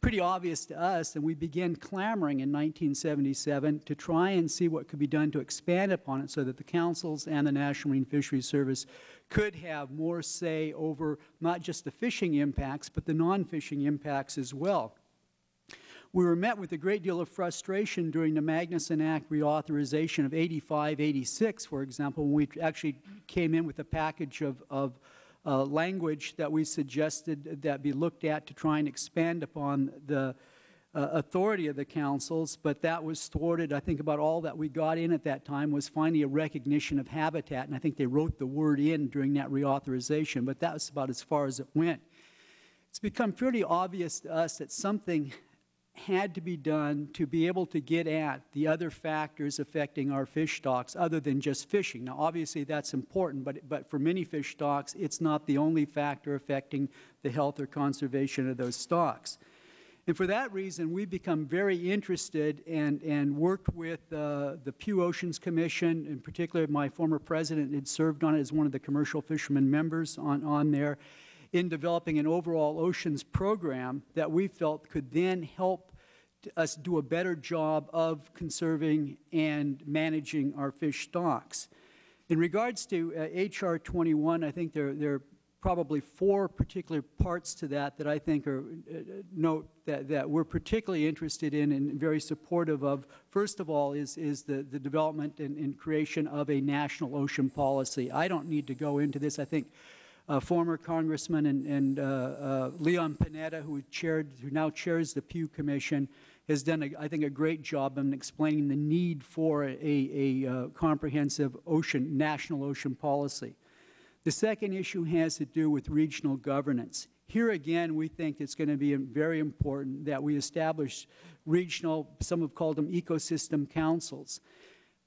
pretty obvious to us, and we began clamoring in 1977 to try and see what could be done to expand upon it so that the councils and the National Marine Fisheries Service could have more say over not just the fishing impacts, but the non-fishing impacts as well. We were met with a great deal of frustration during the Magnuson Act reauthorization of 85, 86, for example, when we actually came in with a package of, of uh, language that we suggested that be looked at to try and expand upon the uh, authority of the councils, but that was thwarted. I think about all that we got in at that time was finally a recognition of habitat, and I think they wrote the word in during that reauthorization, but that was about as far as it went. It's become pretty obvious to us that something had to be done to be able to get at the other factors affecting our fish stocks other than just fishing. Now, obviously, that's important, but, but for many fish stocks, it's not the only factor affecting the health or conservation of those stocks. And for that reason, we've become very interested and, and worked with uh, the Pew Oceans Commission. In particular, my former president had served on it as one of the commercial fishermen members on, on there in developing an overall oceans program that we felt could then help us do a better job of conserving and managing our fish stocks. In regards to uh, H.R. 21, I think there, there are probably four particular parts to that that I think are, uh, note that, that we're particularly interested in and very supportive of. First of all is, is the, the development and, and creation of a national ocean policy. I don't need to go into this. I think uh, former Congressman and, and uh, uh, Leon Panetta, who chaired, who now chairs the Pew Commission, has done, a, I think, a great job in explaining the need for a, a uh, comprehensive ocean, national ocean policy. The second issue has to do with regional governance. Here again, we think it's going to be very important that we establish regional, some have called them ecosystem councils.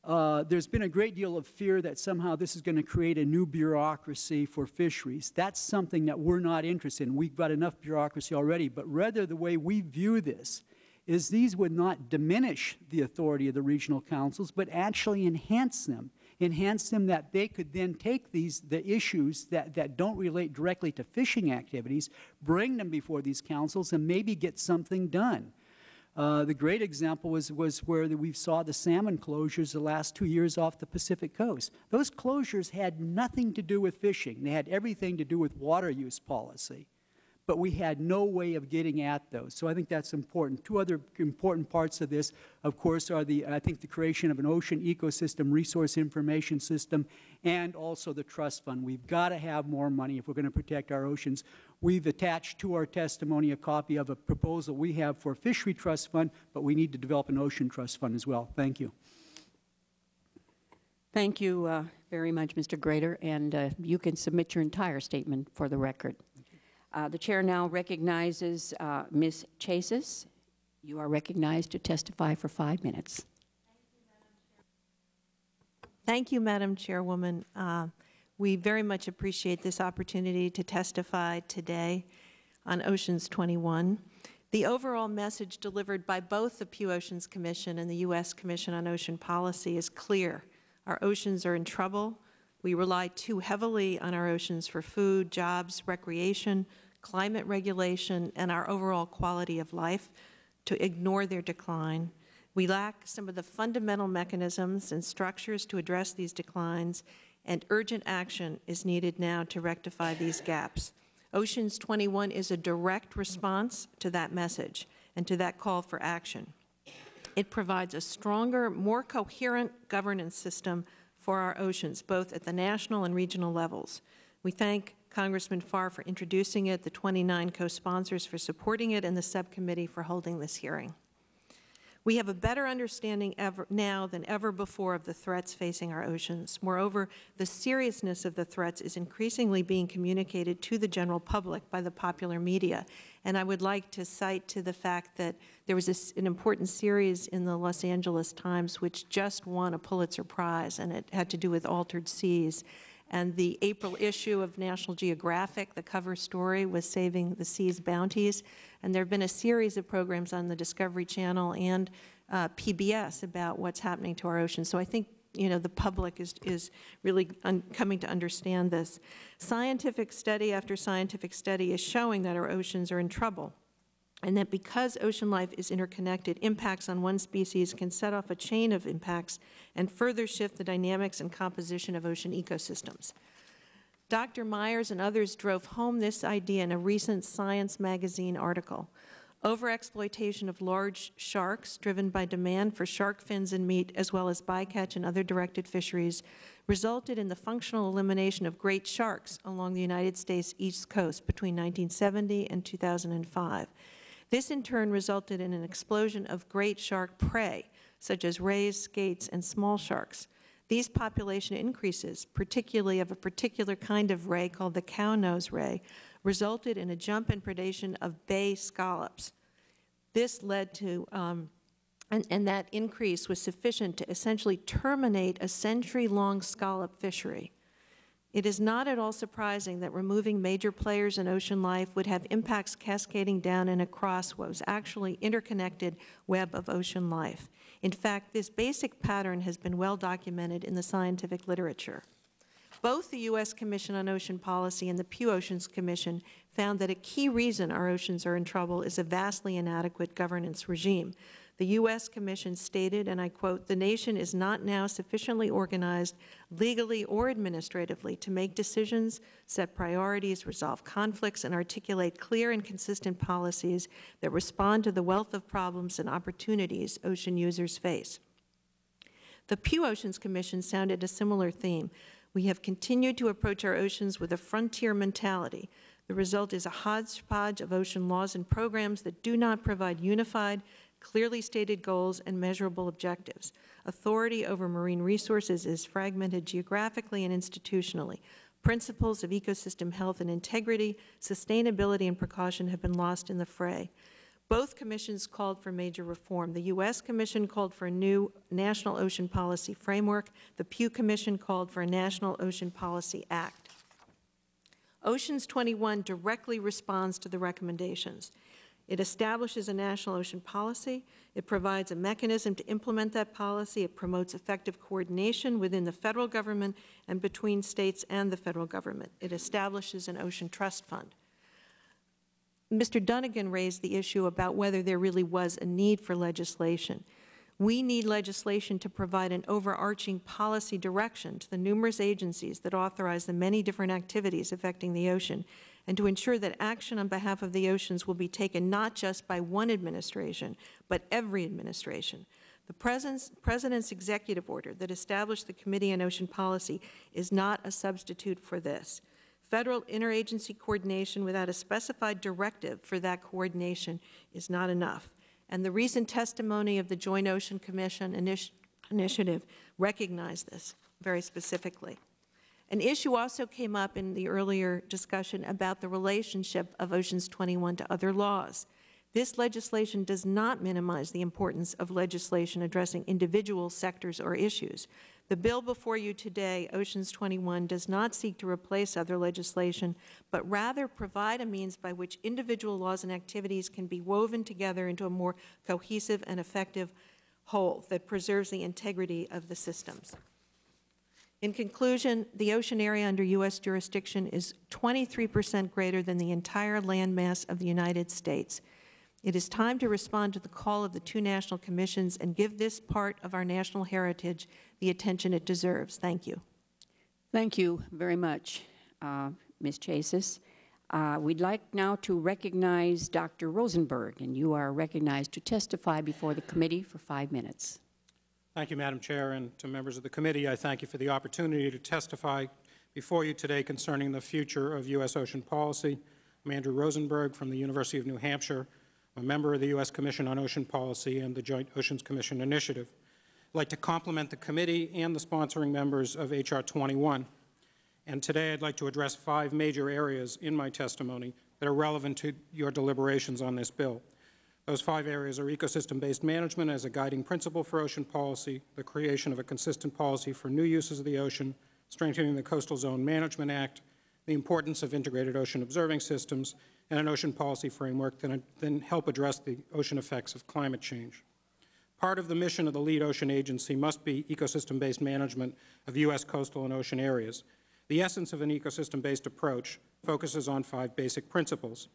Uh, there's been a great deal of fear that somehow this is going to create a new bureaucracy for fisheries. That's something that we're not interested in. We've got enough bureaucracy already, but rather the way we view this is these would not diminish the authority of the regional councils, but actually enhance them. Enhance them that they could then take these the issues that, that don't relate directly to fishing activities, bring them before these councils, and maybe get something done. Uh, the great example was, was where the, we saw the salmon closures the last two years off the Pacific coast. Those closures had nothing to do with fishing. They had everything to do with water use policy. But we had no way of getting at those. So I think that's important. Two other important parts of this, of course, are the, I think, the creation of an ocean ecosystem resource information system and also the trust fund. We've got to have more money if we're going to protect our oceans. We've attached to our testimony a copy of a proposal we have for a fishery trust fund, but we need to develop an ocean trust fund as well. Thank you. Thank you uh, very much, Mr. Grader, and uh, you can submit your entire statement for the record. Uh, the chair now recognizes uh, Ms. Chasis. You are recognized to testify for five minutes. Thank you, Madam Chairwoman. Uh, we very much appreciate this opportunity to testify today on Oceans 21. The overall message delivered by both the Pew Oceans Commission and the U.S. Commission on Ocean Policy is clear. Our oceans are in trouble. We rely too heavily on our oceans for food, jobs, recreation, climate regulation, and our overall quality of life to ignore their decline. We lack some of the fundamental mechanisms and structures to address these declines, and urgent action is needed now to rectify these gaps. Oceans 21 is a direct response to that message and to that call for action. It provides a stronger, more coherent governance system for our oceans, both at the national and regional levels. We thank Congressman Farr for introducing it, the 29 co-sponsors for supporting it, and the subcommittee for holding this hearing. We have a better understanding ever, now than ever before of the threats facing our oceans. Moreover, the seriousness of the threats is increasingly being communicated to the general public by the popular media. And I would like to cite to the fact that there was an important series in the Los Angeles Times which just won a Pulitzer Prize, and it had to do with altered seas. And the April issue of National Geographic, the cover story was Saving the Sea's Bounties. And there have been a series of programs on the Discovery Channel and uh, PBS about what's happening to our oceans. So I think you know, the public is, is really coming to understand this. Scientific study after scientific study is showing that our oceans are in trouble and that because ocean life is interconnected, impacts on one species can set off a chain of impacts and further shift the dynamics and composition of ocean ecosystems. Dr. Myers and others drove home this idea in a recent Science magazine article. Overexploitation of large sharks, driven by demand for shark fins and meat, as well as bycatch and other directed fisheries, resulted in the functional elimination of great sharks along the United States East Coast between 1970 and 2005. This in turn resulted in an explosion of great shark prey, such as rays, skates, and small sharks. These population increases, particularly of a particular kind of ray called the cow-nose ray, resulted in a jump in predation of bay scallops. This led to, um, and, and that increase was sufficient to essentially terminate a century-long scallop fishery. It is not at all surprising that removing major players in ocean life would have impacts cascading down and across what was actually interconnected web of ocean life. In fact, this basic pattern has been well documented in the scientific literature. Both the U.S. Commission on Ocean Policy and the Pew Oceans Commission found that a key reason our oceans are in trouble is a vastly inadequate governance regime. The U.S. Commission stated, and I quote, the nation is not now sufficiently organized legally or administratively to make decisions, set priorities, resolve conflicts, and articulate clear and consistent policies that respond to the wealth of problems and opportunities ocean users face. The Pew Oceans Commission sounded a similar theme. We have continued to approach our oceans with a frontier mentality. The result is a hodgepodge of ocean laws and programs that do not provide unified, clearly stated goals, and measurable objectives. Authority over marine resources is fragmented geographically and institutionally. Principles of ecosystem health and integrity, sustainability, and precaution have been lost in the fray. Both commissions called for major reform. The U.S. Commission called for a new National Ocean Policy Framework. The Pew Commission called for a National Ocean Policy Act. Oceans 21 directly responds to the recommendations. It establishes a national ocean policy. It provides a mechanism to implement that policy. It promotes effective coordination within the federal government and between states and the federal government. It establishes an ocean trust fund. Mr. Dunnigan raised the issue about whether there really was a need for legislation. We need legislation to provide an overarching policy direction to the numerous agencies that authorize the many different activities affecting the ocean, and to ensure that action on behalf of the oceans will be taken not just by one administration, but every administration. The President's, President's executive order that established the Committee on Ocean Policy is not a substitute for this. Federal interagency coordination without a specified directive for that coordination is not enough. And the recent testimony of the Joint Ocean Commission initi initiative recognized this very specifically. An issue also came up in the earlier discussion about the relationship of Oceans 21 to other laws. This legislation does not minimize the importance of legislation addressing individual sectors or issues. The bill before you today, Oceans 21, does not seek to replace other legislation, but rather provide a means by which individual laws and activities can be woven together into a more cohesive and effective whole that preserves the integrity of the systems. In conclusion, the ocean area under U.S. jurisdiction is 23 percent greater than the entire landmass of the United States. It is time to respond to the call of the two national commissions and give this part of our national heritage the attention it deserves. Thank you. Thank you very much, uh, Ms. Chasis. Uh, we'd like now to recognize Dr. Rosenberg, and you are recognized to testify before the committee for five minutes. Thank you, Madam Chair, and to members of the committee, I thank you for the opportunity to testify before you today concerning the future of U.S. ocean policy. I'm Andrew Rosenberg from the University of New Hampshire, a member of the U.S. Commission on Ocean Policy and the Joint Oceans Commission Initiative. I'd like to compliment the committee and the sponsoring members of H.R. 21. And today I'd like to address five major areas in my testimony that are relevant to your deliberations on this bill. Those five areas are ecosystem-based management as a guiding principle for ocean policy, the creation of a consistent policy for new uses of the ocean, strengthening the Coastal Zone Management Act, the importance of integrated ocean observing systems, and an ocean policy framework that then help address the ocean effects of climate change. Part of the mission of the lead ocean agency must be ecosystem-based management of U.S. coastal and ocean areas. The essence of an ecosystem-based approach focuses on five basic principles,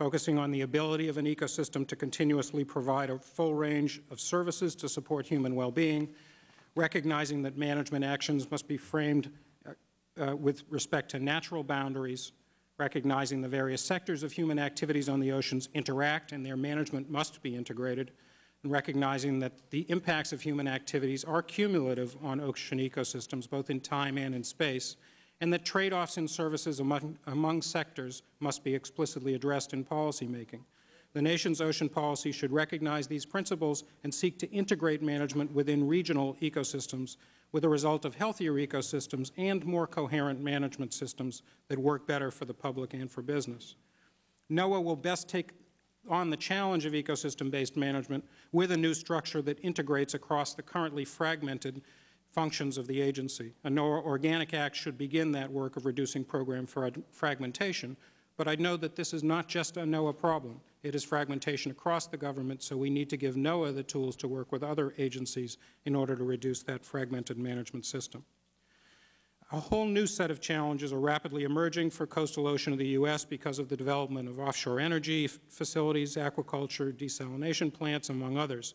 focusing on the ability of an ecosystem to continuously provide a full range of services to support human well-being, recognizing that management actions must be framed uh, uh, with respect to natural boundaries, recognizing the various sectors of human activities on the oceans interact and their management must be integrated, and recognizing that the impacts of human activities are cumulative on ocean ecosystems, both in time and in space, and that trade-offs in services among, among sectors must be explicitly addressed in policymaking. The nation's ocean policy should recognize these principles and seek to integrate management within regional ecosystems with the result of healthier ecosystems and more coherent management systems that work better for the public and for business. NOAA will best take on the challenge of ecosystem-based management with a new structure that integrates across the currently fragmented functions of the agency. A NOAA Organic Act should begin that work of reducing program fragmentation, but I know that this is not just a NOAA problem. It is fragmentation across the government, so we need to give NOAA the tools to work with other agencies in order to reduce that fragmented management system. A whole new set of challenges are rapidly emerging for coastal ocean of the U.S. because of the development of offshore energy facilities, aquaculture, desalination plants, among others.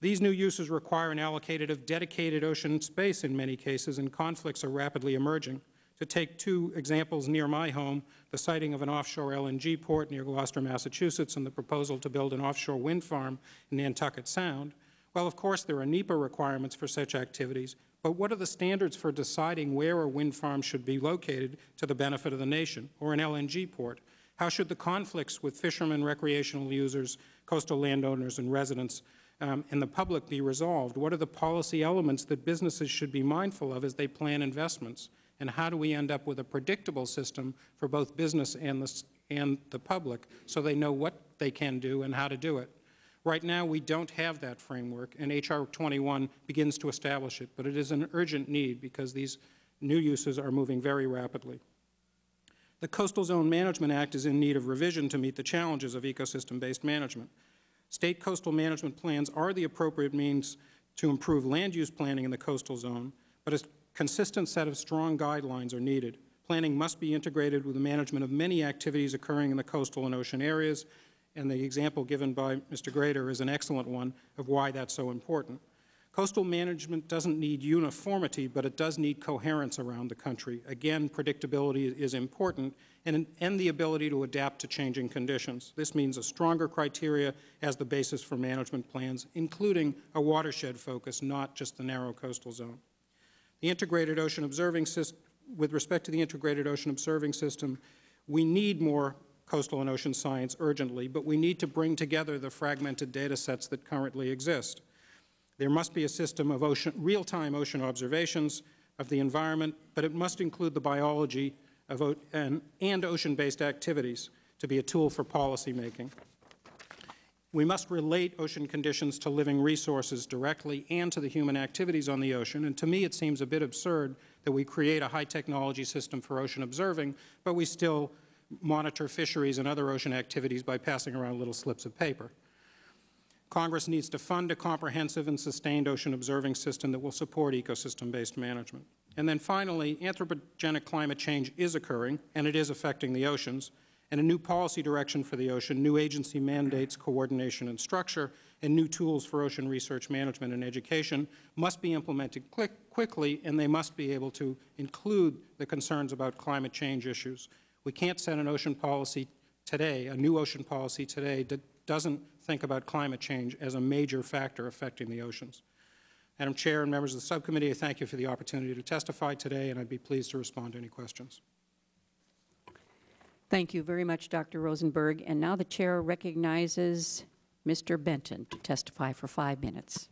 These new uses require an allocated of dedicated ocean space in many cases, and conflicts are rapidly emerging. To take two examples near my home, the siting of an offshore LNG port near Gloucester, Massachusetts, and the proposal to build an offshore wind farm in Nantucket Sound, well, of course, there are NEPA requirements for such activities, but what are the standards for deciding where a wind farm should be located to the benefit of the nation, or an LNG port? How should the conflicts with fishermen, recreational users, coastal landowners, and residents um, and the public be resolved? What are the policy elements that businesses should be mindful of as they plan investments? and how do we end up with a predictable system for both business and the, and the public so they know what they can do and how to do it. Right now, we don't have that framework, and H.R. 21 begins to establish it, but it is an urgent need because these new uses are moving very rapidly. The Coastal Zone Management Act is in need of revision to meet the challenges of ecosystem-based management. State coastal management plans are the appropriate means to improve land use planning in the coastal zone, but a consistent set of strong guidelines are needed. Planning must be integrated with the management of many activities occurring in the coastal and ocean areas, and the example given by Mr. Grader is an excellent one of why that's so important. Coastal management doesn't need uniformity, but it does need coherence around the country. Again, predictability is important, and, and the ability to adapt to changing conditions. This means a stronger criteria as the basis for management plans, including a watershed focus, not just the narrow coastal zone. The integrated ocean observing system, with respect to the integrated ocean observing system, we need more coastal and ocean science urgently, but we need to bring together the fragmented data sets that currently exist. There must be a system of real-time ocean observations of the environment, but it must include the biology of, and, and ocean-based activities to be a tool for policymaking. We must relate ocean conditions to living resources directly and to the human activities on the ocean, and to me it seems a bit absurd that we create a high-technology system for ocean observing, but we still monitor fisheries and other ocean activities by passing around little slips of paper. Congress needs to fund a comprehensive and sustained ocean observing system that will support ecosystem-based management. And then finally, anthropogenic climate change is occurring, and it is affecting the oceans, and a new policy direction for the ocean, new agency mandates, coordination and structure, and new tools for ocean research management and education must be implemented quickly, and they must be able to include the concerns about climate change issues. We can't set an ocean policy today, a new ocean policy today, that doesn't think about climate change as a major factor affecting the oceans. Madam Chair and members of the subcommittee, I thank you for the opportunity to testify today, and I'd be pleased to respond to any questions. Thank you very much, Dr. Rosenberg. And now the chair recognizes Mr. Benton to testify for five minutes.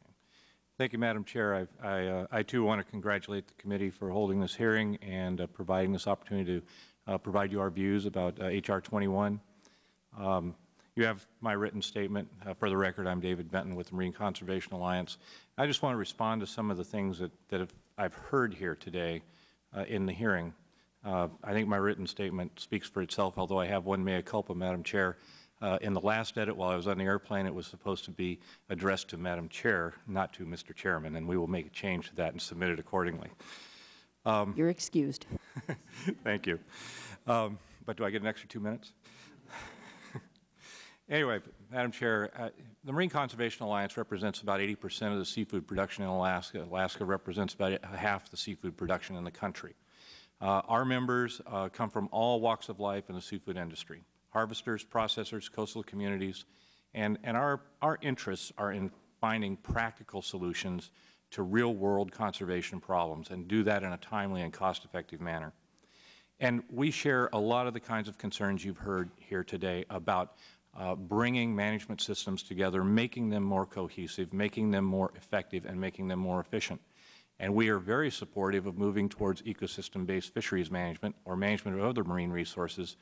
Thank you, Madam Chair. I, I, uh, I too want to congratulate the committee for holding this hearing and uh, providing this opportunity to uh, provide you our views about H.R. Uh, 21. Um, you have my written statement. Uh, for the record, I'm David Benton with the Marine Conservation Alliance. I just want to respond to some of the things that, that have, I've heard here today uh, in the hearing. Uh, I think my written statement speaks for itself, although I have one mea culpa, Madam Chair. Uh, in the last edit, while I was on the airplane, it was supposed to be addressed to Madam Chair, not to Mr. Chairman, and we will make a change to that and submit it accordingly. Um, You're excused. <laughs> thank you. Um, but do I get an extra two minutes? Anyway, Madam Chair, uh, the Marine Conservation Alliance represents about 80 percent of the seafood production in Alaska. Alaska represents about half the seafood production in the country. Uh, our members uh, come from all walks of life in the seafood industry, harvesters, processors, coastal communities, and, and our, our interests are in finding practical solutions to real-world conservation problems and do that in a timely and cost-effective manner. And we share a lot of the kinds of concerns you've heard here today about uh, bringing management systems together, making them more cohesive, making them more effective, and making them more efficient. And we are very supportive of moving towards ecosystem-based fisheries management or management of other marine resources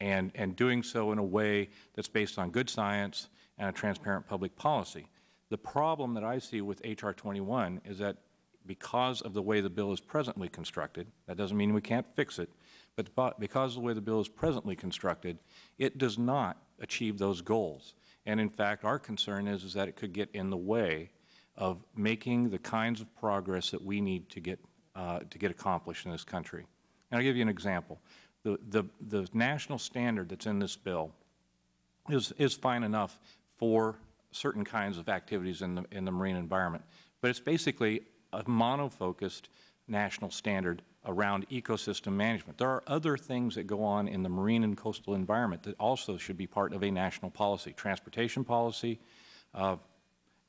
and, and doing so in a way that's based on good science and a transparent public policy. The problem that I see with H.R. 21 is that because of the way the bill is presently constructed, that doesn't mean we can't fix it, but because of the way the bill is presently constructed, it does not achieve those goals. And in fact, our concern is, is that it could get in the way of making the kinds of progress that we need to get, uh, to get accomplished in this country. And I'll give you an example. The, the, the national standard that's in this bill is, is fine enough for certain kinds of activities in the, in the marine environment, but it's basically a monofocused national standard around ecosystem management. There are other things that go on in the marine and coastal environment that also should be part of a national policy, transportation policy, uh,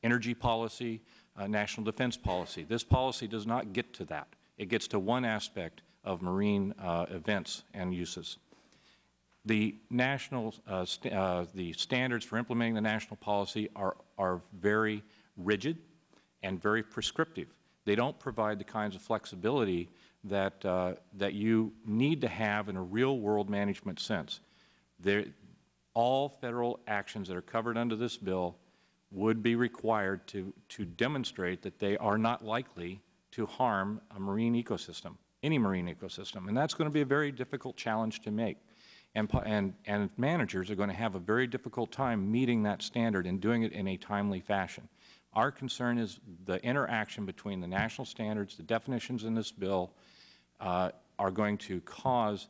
energy policy, uh, national defense policy. This policy does not get to that. It gets to one aspect of marine uh, events and uses. The national, uh, st uh, the standards for implementing the national policy are, are very rigid and very prescriptive. They don't provide the kinds of flexibility that, uh, that you need to have in a real-world management sense. There, all Federal actions that are covered under this bill would be required to, to demonstrate that they are not likely to harm a marine ecosystem, any marine ecosystem. And that's going to be a very difficult challenge to make. And, and, and managers are going to have a very difficult time meeting that standard and doing it in a timely fashion. Our concern is the interaction between the national standards, the definitions in this bill, uh, are going to cause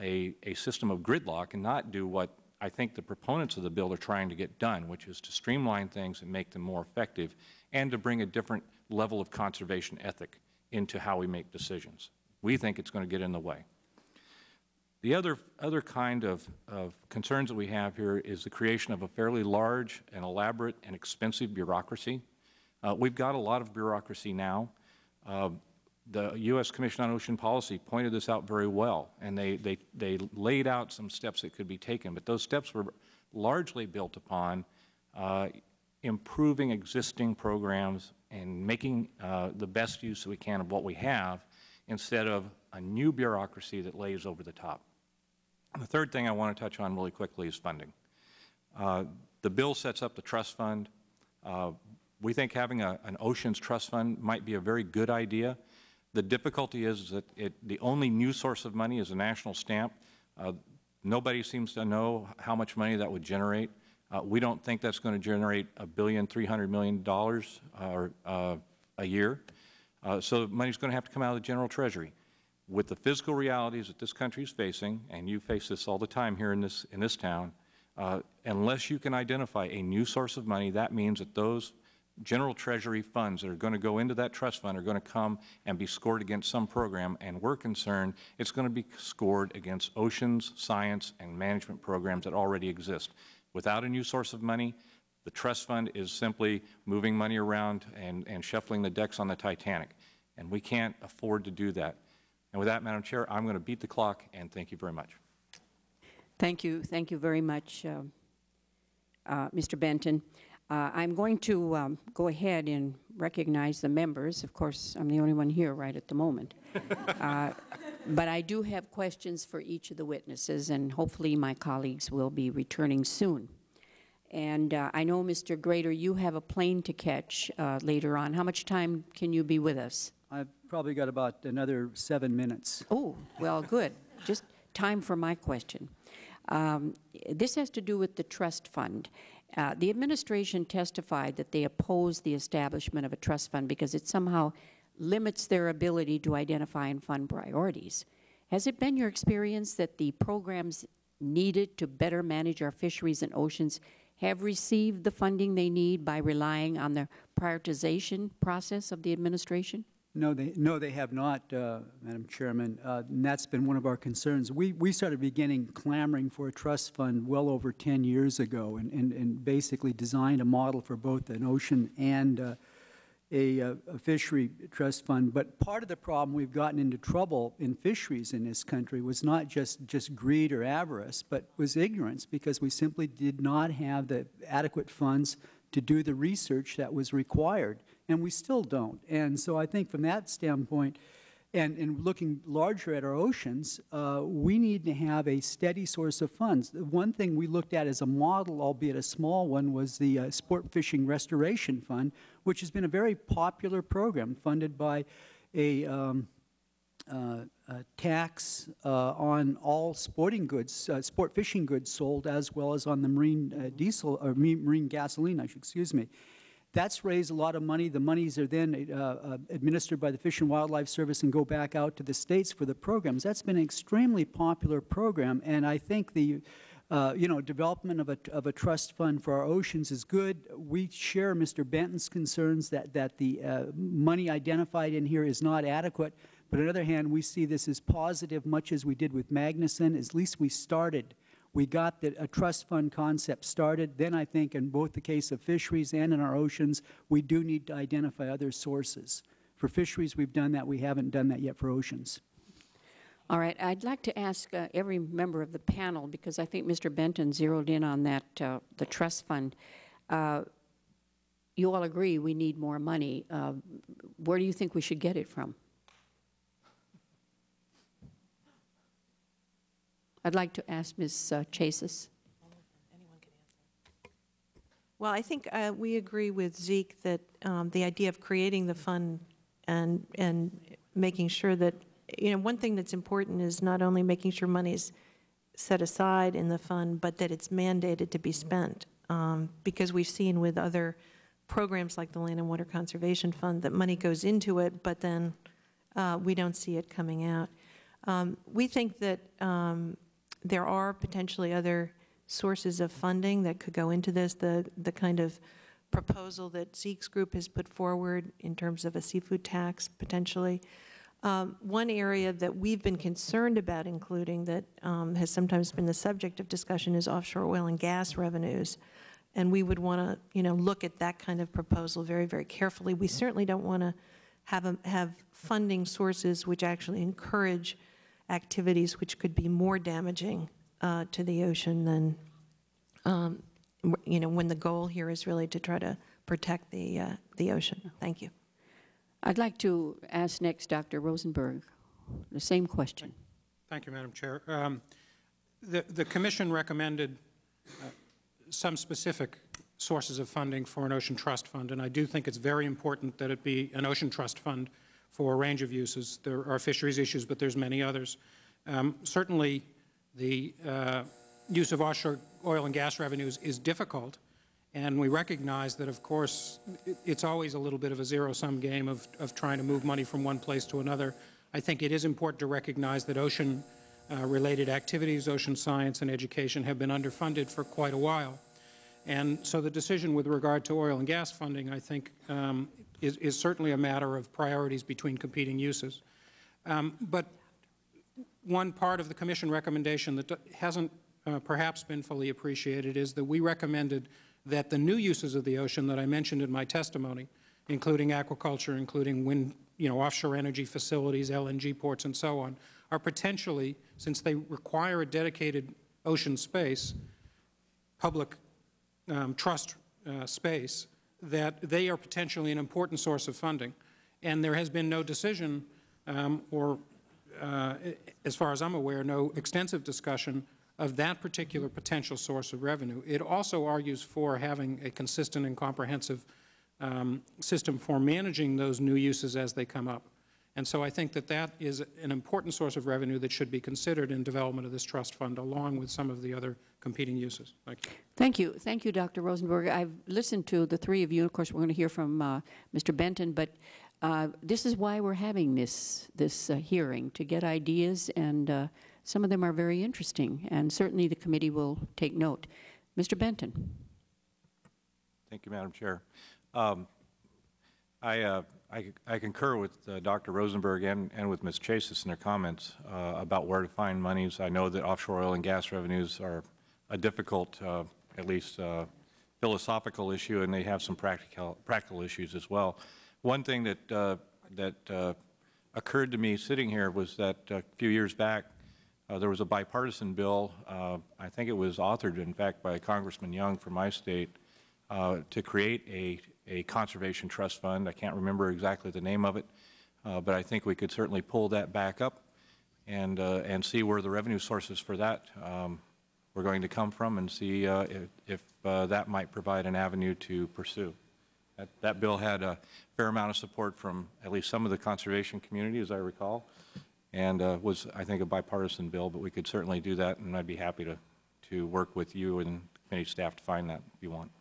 a, a system of gridlock and not do what I think the proponents of the bill are trying to get done, which is to streamline things and make them more effective and to bring a different level of conservation ethic into how we make decisions. We think it's going to get in the way. The other, other kind of, of concerns that we have here is the creation of a fairly large and elaborate and expensive bureaucracy. Uh, we've got a lot of bureaucracy now. Uh, the U.S. Commission on Ocean Policy pointed this out very well, and they, they, they laid out some steps that could be taken, but those steps were largely built upon uh, improving existing programs and making uh, the best use that we can of what we have instead of a new bureaucracy that lays over the top. The third thing I want to touch on really quickly is funding. Uh, the bill sets up the trust fund. Uh, we think having a, an oceans trust fund might be a very good idea. The difficulty is that it, the only new source of money is a national stamp. Uh, nobody seems to know how much money that would generate. Uh, we don't think that's going to generate a billion, three hundred million dollars uh, uh, a year. so money is going to have to come out of the general treasury with the physical realities that this country is facing, and you face this all the time here in this, in this town, uh, unless you can identify a new source of money, that means that those general treasury funds that are going to go into that trust fund are going to come and be scored against some program, and we're concerned it's going to be scored against oceans, science, and management programs that already exist. Without a new source of money, the trust fund is simply moving money around and, and shuffling the decks on the Titanic, and we can't afford to do that. And with that, Madam Chair, I'm going to beat the clock, and thank you very much. Thank you. Thank you very much, uh, uh, Mr. Benton. Uh, I'm going to um, go ahead and recognize the members. Of course, I'm the only one here right at the moment. <laughs> Uh, but I do have questions for each of the witnesses, and hopefully my colleagues will be returning soon. And uh, I know, Mr. Grader, you have a plane to catch uh, later on. How much time can you be with us? I've probably got about another seven minutes. Oh, well, good. Just time for my question. Um, this has to do with the trust fund. Uh, the administration testified that they oppose the establishment of a trust fund because it somehow limits their ability to identify and fund priorities. Has it been your experience that the programs needed to better manage our fisheries and oceans have received the funding they need by relying on the prioritization process of the administration? No, they, no, they have not, uh, Madam Chairman, uh, and that's been one of our concerns. We, we started beginning clamoring for a trust fund well over 10 years ago and, and, and basically designed a model for both an ocean and uh, a, uh, a, fishery trust fund. But part of the problem we've gotten into trouble in fisheries in this country was not just, just greed or avarice, but was ignorance because we simply did not have the adequate funds to do the research that was required and we still don't. And so I think from that standpoint, and, and looking larger at our oceans, uh, we need to have a steady source of funds. One thing we looked at as a model, albeit a small one, was the uh, Sport Fishing Restoration Fund, which has been a very popular program funded by a, um, uh, a tax uh, on all sporting goods, uh, sport fishing goods sold, as well as on the marine uh, diesel or marine gasoline, I should, excuse me. That's raised a lot of money. The monies are then uh, uh, administered by the Fish and Wildlife Service and go back out to the states for the programs. That's been an extremely popular program, and I think the uh, you know, development of a, of a trust fund for our oceans is good. We share Mr. Benton's concerns that, that the uh, money identified in here is not adequate. But on the other hand, we see this as positive, much as we did with Magnuson. At least we started we got the, a trust fund concept started. Then I think in both the case of fisheries and in our oceans, we do need to identify other sources. For fisheries, we've done that. We haven't done that yet for oceans. All right. I'd like to ask uh, every member of the panel, because I think Mr. Benton zeroed in on that, uh, the trust fund. Uh, you all agree we need more money. Uh, where do you think we should get it from? I'd like to ask Ms. Uh, Chasis. Well, I think uh, we agree with Zeke that um, the idea of creating the fund and and making sure that you know one thing that's important is not only making sure money is set aside in the fund, but that it's mandated to be spent. Um, because we've seen with other programs like the Land and Water Conservation Fund that money goes into it, but then uh, we don't see it coming out. Um, we think that um, there are potentially other sources of funding that could go into this. The, the kind of proposal that Zeke's group has put forward in terms of a seafood tax potentially. Um, one area that we've been concerned about including that um, has sometimes been the subject of discussion is offshore oil and gas revenues. And we would want to, you know, look at that kind of proposal very, very carefully. We certainly don't want to have, have funding sources which actually encourage activities which could be more damaging uh, to the ocean than, um, you know, when the goal here is really to try to protect the, uh, the ocean. Thank you. I'd like to ask next Dr. Rosenberg the same question. Thank you, Madam Chair. Um, the, the Commission recommended uh, some specific sources of funding for an ocean trust fund, and I do think it's very important that it be an ocean trust fund for a range of uses. There are fisheries issues, but there's many others. Um, certainly, the uh, use of offshore oil and gas revenues is difficult, and we recognize that, of course, it's always a little bit of a zero-sum game of, of trying to move money from one place to another. I think it is important to recognize that ocean-related uh, activities, ocean science and education have been underfunded for quite a while. And so the decision with regard to oil and gas funding, I think, um, is, is, certainly a matter of priorities between competing uses. Um, but one part of the Commission recommendation that hasn't uh, perhaps been fully appreciated is that we recommended that the new uses of the ocean that I mentioned in my testimony, including aquaculture, including wind, you know, offshore energy facilities, LNG ports, and so on, are potentially, since they require a dedicated ocean space, public um, trust uh, space, that they are potentially an important source of funding. And there has been no decision um, or, uh, as far as I'm aware, no extensive discussion of that particular potential source of revenue. It also argues for having a consistent and comprehensive um, system for managing those new uses as they come up. And so I think that that is an important source of revenue that should be considered in development of this trust fund, along with some of the other competing uses. Thank you. Thank you. Thank you, Dr. Rosenberg. I've listened to the three of you. Of course, we're going to hear from uh, Mr. Benton, but uh, this is why we're having this, this uh, hearing, to get ideas and uh, some of them are very interesting, and certainly the committee will take note. Mr. Benton. Thank you, Madam Chair. Um, I, uh, I, I, concur with uh, Dr. Rosenberg and, and with Ms. Chasis in their comments uh, about where to find monies. I know that offshore oil and gas revenues are a difficult, uh, at least uh, philosophical issue, and they have some practical, practical issues as well. One thing that, uh, that occurred to me sitting here was that a few years back, uh, there was a bipartisan bill, uh, I think it was authored, in fact, by Congressman Young from my state, uh, to create a, a conservation trust fund. I can't remember exactly the name of it, uh, but I think we could certainly pull that back up and, uh, and see where the revenue sources for that um, were going to come from and see uh, if, if that might provide an avenue to pursue. That, that bill had a fair amount of support from at least some of the conservation community, as I recall and uh, was, I think, a bipartisan bill, but we could certainly do that, and I'd be happy to, to work with you and committee staff to find that if you want.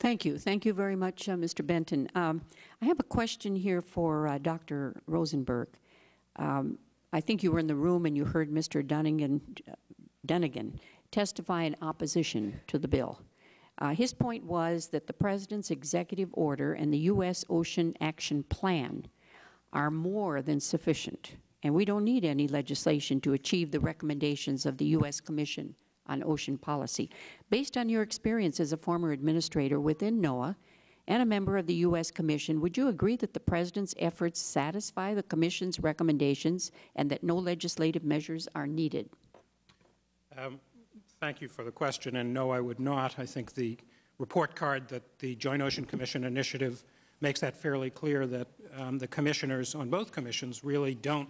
Thank you. Thank you very much, uh, Mr. Benton. Um, I have a question here for uh, Dr. Rosenberg. Um, I think you were in the room and you heard Mr. Dunnigan, Dunnigan testify in opposition to the bill. Uh, his point was that the President's executive order and the U.S. Ocean Action Plan are more than sufficient and we don't need any legislation to achieve the recommendations of the U.S. Commission on Ocean Policy. Based on your experience as a former administrator within NOAA and a member of the U.S. Commission, would you agree that the President's efforts satisfy the Commission's recommendations and that no legislative measures are needed? Um, thank you for the question, and no, I would not. I think the report card that the Joint Ocean Commission initiative makes that fairly clear that um, the commissioners on both commissions really don't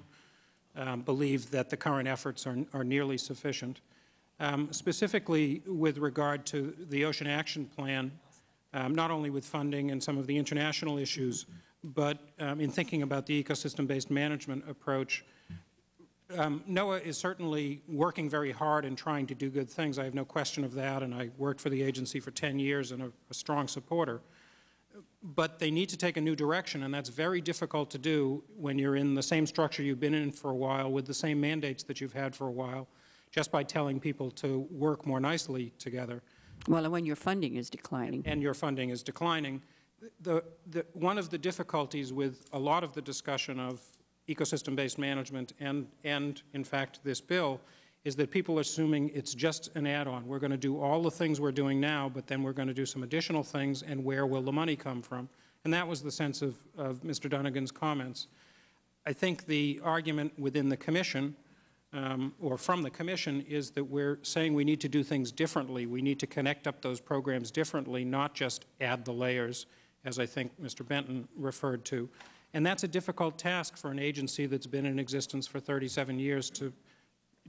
um, believe that the current efforts are, are nearly sufficient. Um, specifically with regard to the Ocean Action Plan, um, not only with funding and some of the international issues, but um, in thinking about the ecosystem-based management approach, um, NOAA is certainly working very hard and trying to do good things. I have no question of that, and I worked for the agency for 10 years and a, a strong supporter. but they need to take a new direction, and that's very difficult to do when you're in the same structure you've been in for a while with the same mandates that you've had for a while, just by telling people to work more nicely together. Well, and when your funding is declining. And your funding is declining. The, the, one of the difficulties with a lot of the discussion of ecosystem-based management and, and, in fact, this bill is that people are assuming it's just an add-on. We're going to do all the things we're doing now, but then we're going to do some additional things, and where will the money come from? And that was the sense of, of Mr. Dunnigan's comments. I think the argument within the Commission, um, or from the Commission, is that we're saying we need to do things differently. We need to connect up those programs differently, not just add the layers, as I think Mr. Benton referred to. And that's a difficult task for an agency that's been in existence for 37 years to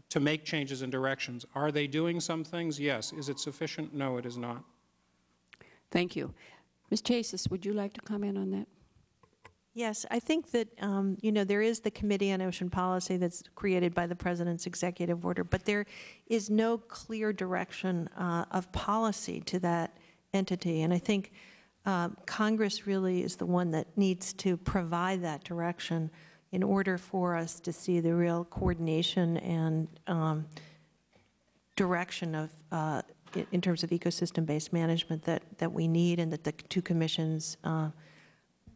to make changes and directions. Are they doing some things? Yes. Is it sufficient? No, it is not. Thank you. Ms. Chasis, would you like to comment on that? Yes, I think that, um, you know, there is the Committee on Ocean Policy that's created by the President's executive order, but there is no clear direction uh, of policy to that entity. And I think uh, Congress really is the one that needs to provide that direction in order for us to see the real coordination and um, direction of, uh, in terms of ecosystem-based management that, that we need and that the two commissions uh,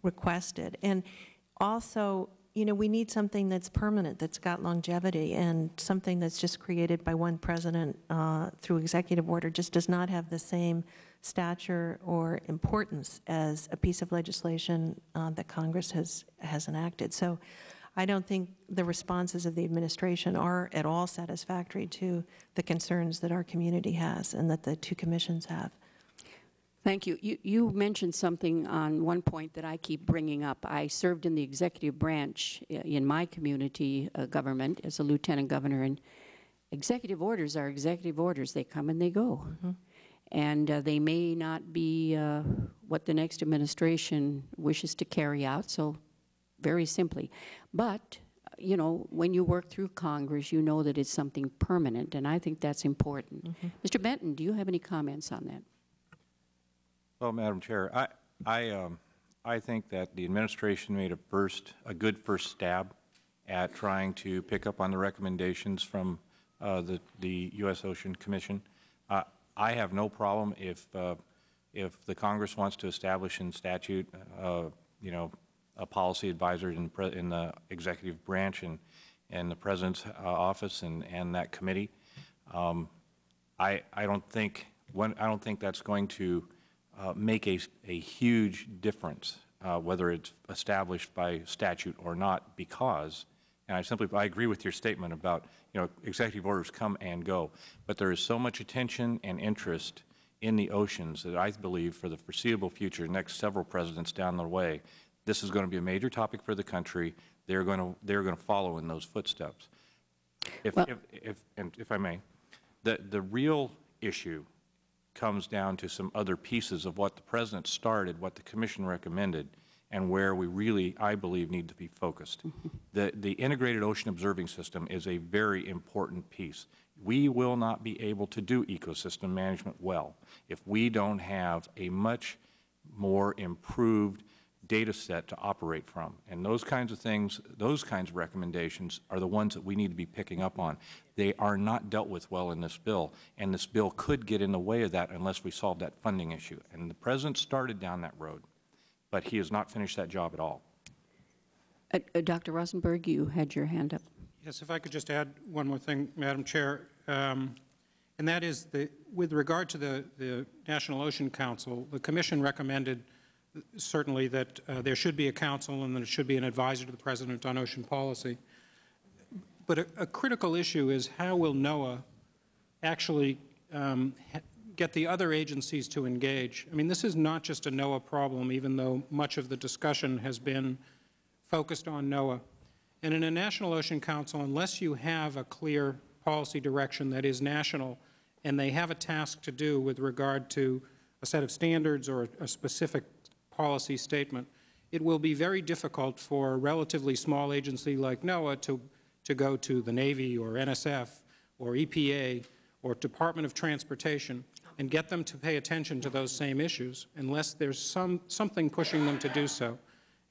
requested. And also, you know, we need something that's permanent, that's got longevity, and something that's just created by one president uh, through executive order just does not have the same stature or importance as a piece of legislation uh, that Congress has, has enacted. So I don't think the responses of the administration are at all satisfactory to the concerns that our community has and that the two commissions have. Thank you. you. You mentioned something on one point that I keep bringing up. I served in the executive branch in my community uh, government as a lieutenant governor, and executive orders are executive orders. They come and they go. Mm -hmm and uh, they may not be uh, what the next administration wishes to carry out, so very simply. But, you know, when you work through Congress, you know that it's something permanent, and I think that's important. Mm -hmm. Mr. Benton, do you have any comments on that? Well, Madam Chair, I, I, um, I think that the administration made a first, a good first stab at trying to pick up on the recommendations from uh, the, the U.S. Ocean Commission. Uh, I have no problem if, uh, if the Congress wants to establish in statute, uh, you know, a policy advisor in, in the executive branch and, and the President's uh, office and, and that committee. Um, I, I don't think when, I don't think that's going to uh, make a, a huge difference uh, whether it's established by statute or not because and I simply, I agree with your statement about, you know, executive orders come and go. But there is so much attention and interest in the oceans that I believe for the foreseeable future, next several presidents down the way, this is going to be a major topic for the country. They're going to, they're going to follow in those footsteps. If, well, if, if, and if I may, the, the real issue comes down to some other pieces of what the President started, what the Commission recommended, and where we really, I believe, need to be focused. <laughs> the, the Integrated Ocean Observing System is a very important piece. We will not be able to do ecosystem management well if we don't have a much more improved data set to operate from. And those kinds of things, those kinds of recommendations are the ones that we need to be picking up on. They are not dealt with well in this bill, and this bill could get in the way of that unless we solve that funding issue. And the President started down that road but he has not finished that job at all. Uh, uh, Dr. Rosenberg, you had your hand up. Yes, if I could just add one more thing, Madam Chair, um, and that is the, with regard to the, the National Ocean Council, the Commission recommended certainly that uh, there should be a council and that it should be an advisor to the President on ocean policy. But a, a critical issue is how will NOAA actually um, get the other agencies to engage. I mean, this is not just a NOAA problem, even though much of the discussion has been focused on NOAA. And in a National Ocean Council, unless you have a clear policy direction that is national, and they have a task to do with regard to a set of standards or a specific policy statement, it will be very difficult for a relatively small agency like NOAA to, to go to the Navy or NSF or EPA or Department of Transportation and get them to pay attention to those same issues unless there's some, something pushing them to do so.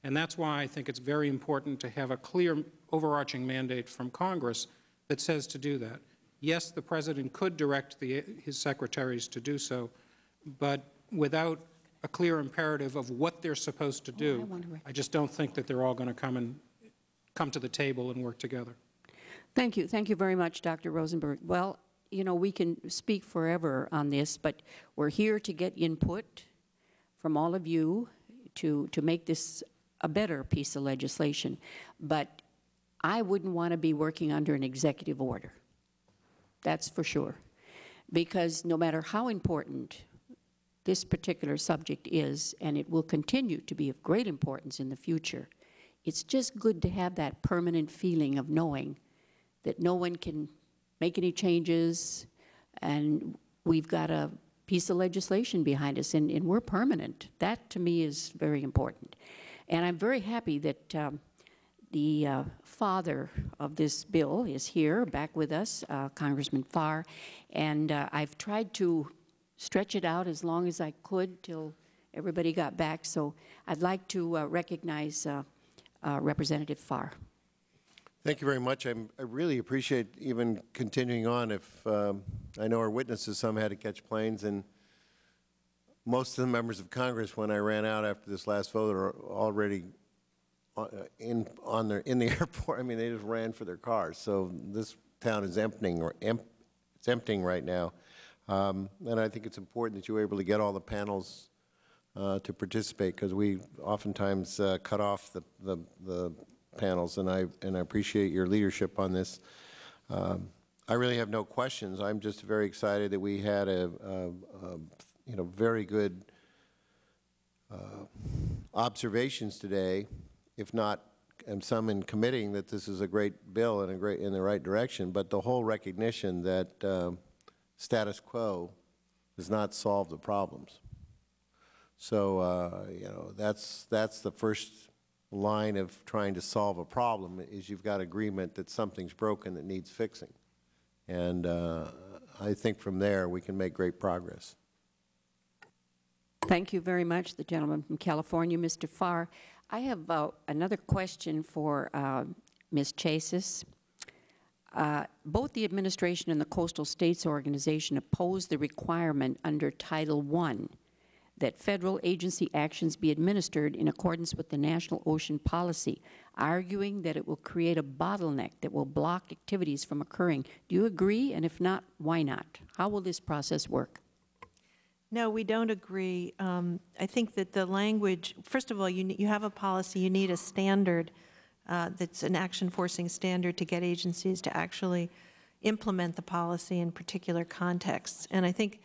And that's why I think it's very important to have a clear overarching mandate from Congress that says to do that. Yes, the President could direct the, his secretaries to do so, but without a clear imperative of what they're supposed to oh, do, I just don't think that they're all going to come and come to the table and work together. Thank you. Thank you very much, Dr. Rosenberg. Well, you know, we can speak forever on this, but we're here to get input from all of you to, to make this a better piece of legislation. But I wouldn't want to be working under an executive order. That's for sure. Because no matter how important this particular subject is, and it will continue to be of great importance in the future, it's just good to have that permanent feeling of knowing that no one can make any changes, and we've got a piece of legislation behind us, and, and we're permanent. That, to me, is very important. And I'm very happy that um, the uh, father of this bill is here, back with us, uh, Congressman Farr, and uh, I've tried to stretch it out as long as I could till everybody got back. So I'd like to uh, recognize uh, uh, Representative Farr. Thank you very much. I'm, i really appreciate even continuing on. If um, I know our witnesses, some had to catch planes, and most of the members of Congress, when I ran out after this last vote, are already uh, in on their in the <laughs> airport. I mean, they just ran for their cars. So this town is emptying, or em it's emptying right now. Um, and I think it's important that you were able to get all the panels uh, to participate because we oftentimes uh, cut off the, the, the panels, and I, and I appreciate your leadership on this. Um, I really have no questions. I'm just very excited that we had a, a, a you know, very good uh, observations today, if not, and some in committing that this is a great bill and a great in the right direction, but the whole recognition that uh, status quo does not solve the problems. So, uh, you know, that's, that's the first line of trying to solve a problem is you've got agreement that something's broken that needs fixing. And uh, I think from there we can make great progress. Thank you very much, the gentleman from California, Mr. Farr. I have uh, another question for uh, Ms. Chasis. Uh, both the administration and the Coastal States Organization oppose the requirement under Title I that federal agency actions be administered in accordance with the National Ocean Policy, arguing that it will create a bottleneck that will block activities from occurring. Do you agree? And if not, why not? How will this process work? No, we don't agree. Um, I think that the language, first of all, you, you have a policy, you need a standard uh, that's an action forcing standard to get agencies to actually implement the policy in particular contexts. And I think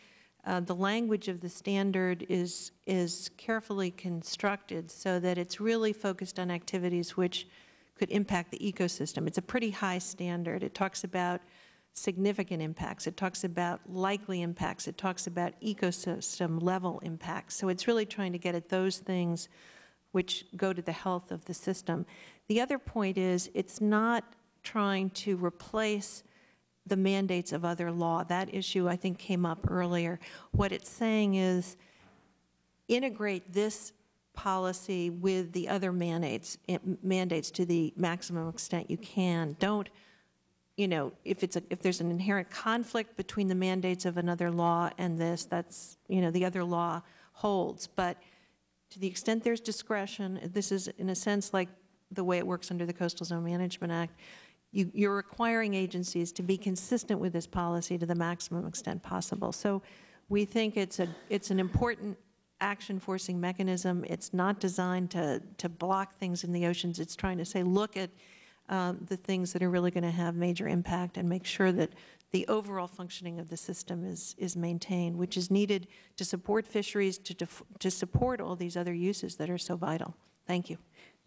uh, the language of the standard is, is carefully constructed so that it's really focused on activities which could impact the ecosystem. It's a pretty high standard. It talks about significant impacts. It talks about likely impacts. It talks about ecosystem level impacts. So it's really trying to get at those things which go to the health of the system. The other point is it's not trying to replace the mandates of other law. That issue, I think, came up earlier. What it's saying is integrate this policy with the other mandates, eh, mandates to the maximum extent you can. Don't, you know, if, it's a, if there's an inherent conflict between the mandates of another law and this, that's, you know, the other law holds. But to the extent there's discretion, this is in a sense like the way it works under the Coastal Zone Management Act, you, you're requiring agencies to be consistent with this policy to the maximum extent possible. So we think it's, a, it's an important action forcing mechanism. It's not designed to, to block things in the oceans. It's trying to say, look at um, the things that are really going to have major impact and make sure that the overall functioning of the system is, is maintained, which is needed to support fisheries, to, to support all these other uses that are so vital. Thank you.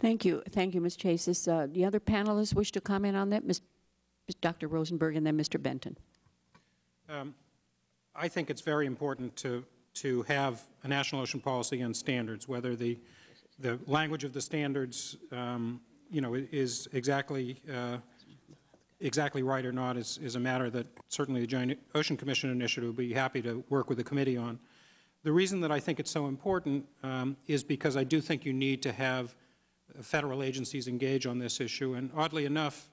Thank you. Thank you, Ms. Chasis. Uh, the other panelists wish to comment on that? Ms. Dr. Rosenberg and then Mr. Benton. Um, I think it's very important to, to have a national ocean policy and standards, whether the, the language of the standards um, you know, is exactly uh, exactly right or not is, is a matter that certainly the Joint Ocean Commission initiative would be happy to work with the committee on. The reason that I think it's so important um, is because I do think you need to have federal agencies engage on this issue. And oddly enough,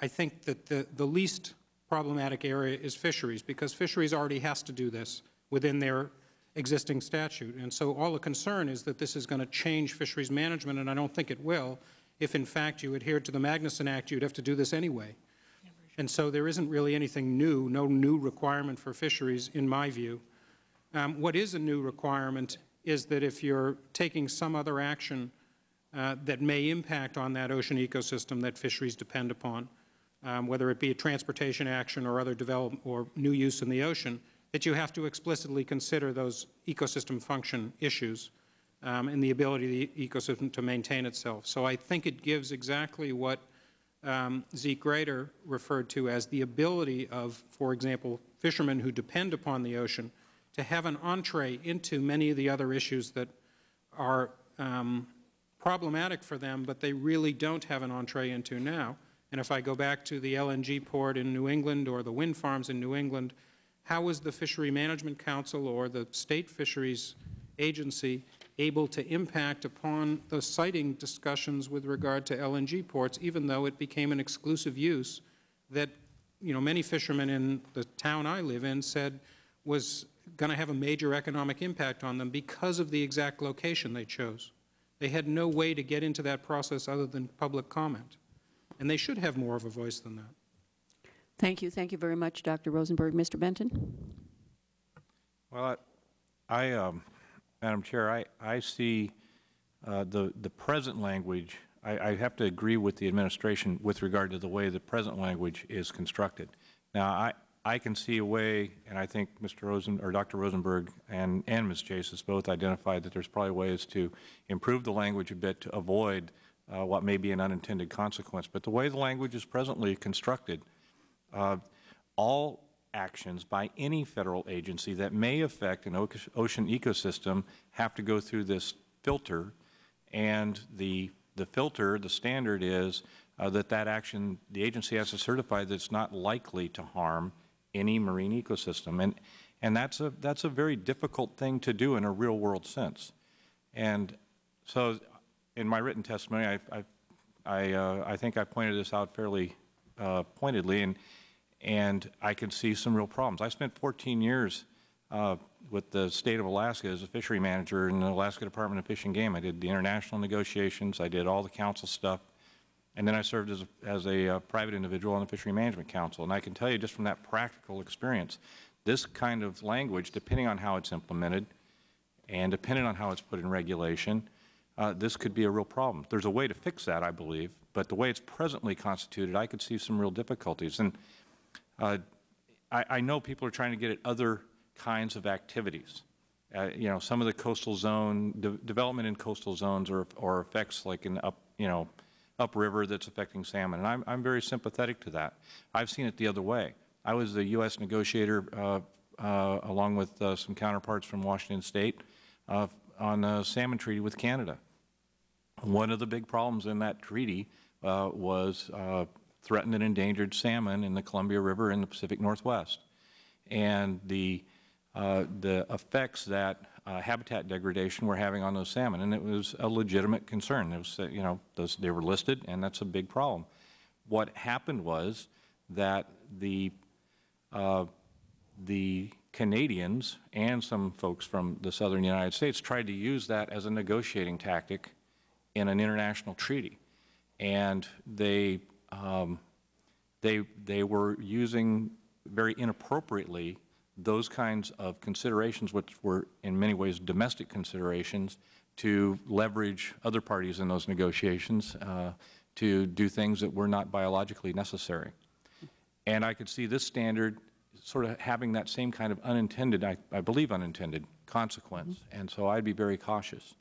I think that the, the least problematic area is fisheries, because fisheries already has to do this within their existing statute. And so all the concern is that this is going to change fisheries management, and I don't think it will. If, in fact, you adhered to the Magnuson Act, you'd have to do this anyway. And so there isn't really anything new, no new requirement for fisheries, in my view. Um, what is a new requirement is that if you're taking some other action uh, that may impact on that ocean ecosystem that fisheries depend upon, um, whether it be a transportation action or other development or new use in the ocean, that you have to explicitly consider those ecosystem function issues um, and the ability of the ecosystem to maintain itself. So I think it gives exactly what um, Zeke Grader referred to as the ability of, for example, fishermen who depend upon the ocean to have an entree into many of the other issues that are um, problematic for them, but they really don't have an entree into now. And if I go back to the LNG port in New England or the wind farms in New England, how is the Fishery Management Council or the state fisheries agency able to impact upon the siting discussions with regard to LNG ports, even though it became an exclusive use that, you know, many fishermen in the town I live in said was going to have a major economic impact on them because of the exact location they chose. They had no way to get into that process other than public comment. And they should have more of a voice than that. Thank you. Thank you very much, Dr. Rosenberg. Mr. Benton? Well, I, I um, Madam Chair, I, I see uh, the, the present language, I, I have to agree with the administration with regard to the way the present language is constructed. Now, I, I can see a way, and I think Mr. Rosen or Dr. Rosenberg and, and Ms. Chasis both identified that there's probably ways to improve the language a bit to avoid uh, what may be an unintended consequence. But the way the language is presently constructed, uh, all actions by any federal agency that may affect an ocean ecosystem have to go through this filter, and the the filter, the standard is uh, that that action, the agency has to certify that it's not likely to harm any marine ecosystem. And, and that's, a, that's a very difficult thing to do in a real world sense. And so in my written testimony, I, I, I, uh, I think I pointed this out fairly uh, pointedly, and, and I can see some real problems. I spent 14 years uh, with the state of Alaska as a fishery manager in the Alaska Department of Fish and Game. I did the international negotiations, I did all the council stuff, and then I served as a, as a uh, private individual on the Fishery Management Council. And I can tell you just from that practical experience, this kind of language, depending on how it's implemented and depending on how it's put in regulation, uh, this could be a real problem. There's a way to fix that, I believe, but the way it's presently constituted, I could see some real difficulties. And uh, I, I, know people are trying to get at other kinds of activities. Uh, you know, some of the coastal zone, de development in coastal zones or, or effects like in up, you know, upriver that's affecting salmon. And I'm, I'm very sympathetic to that. I've seen it the other way. I was the U.S. negotiator uh, uh, along with uh, some counterparts from Washington State uh, on a salmon treaty with Canada. One of the big problems in that treaty uh, was uh, threatened and endangered salmon in the Columbia River in the Pacific Northwest. And the, the effects that uh, habitat degradation we're having on those salmon, and it was a legitimate concern. It was, uh, you know, those, they were listed, and that's a big problem. What happened was that the uh, the Canadians and some folks from the southern United States tried to use that as a negotiating tactic in an international treaty, and they um, they they were using very inappropriately those kinds of considerations, which were in many ways domestic considerations, to leverage other parties in those negotiations uh, to do things that were not biologically necessary. And I could see this standard sort of having that same kind of unintended, I, I believe unintended, consequence. Mm -hmm. And so I'd be very cautious.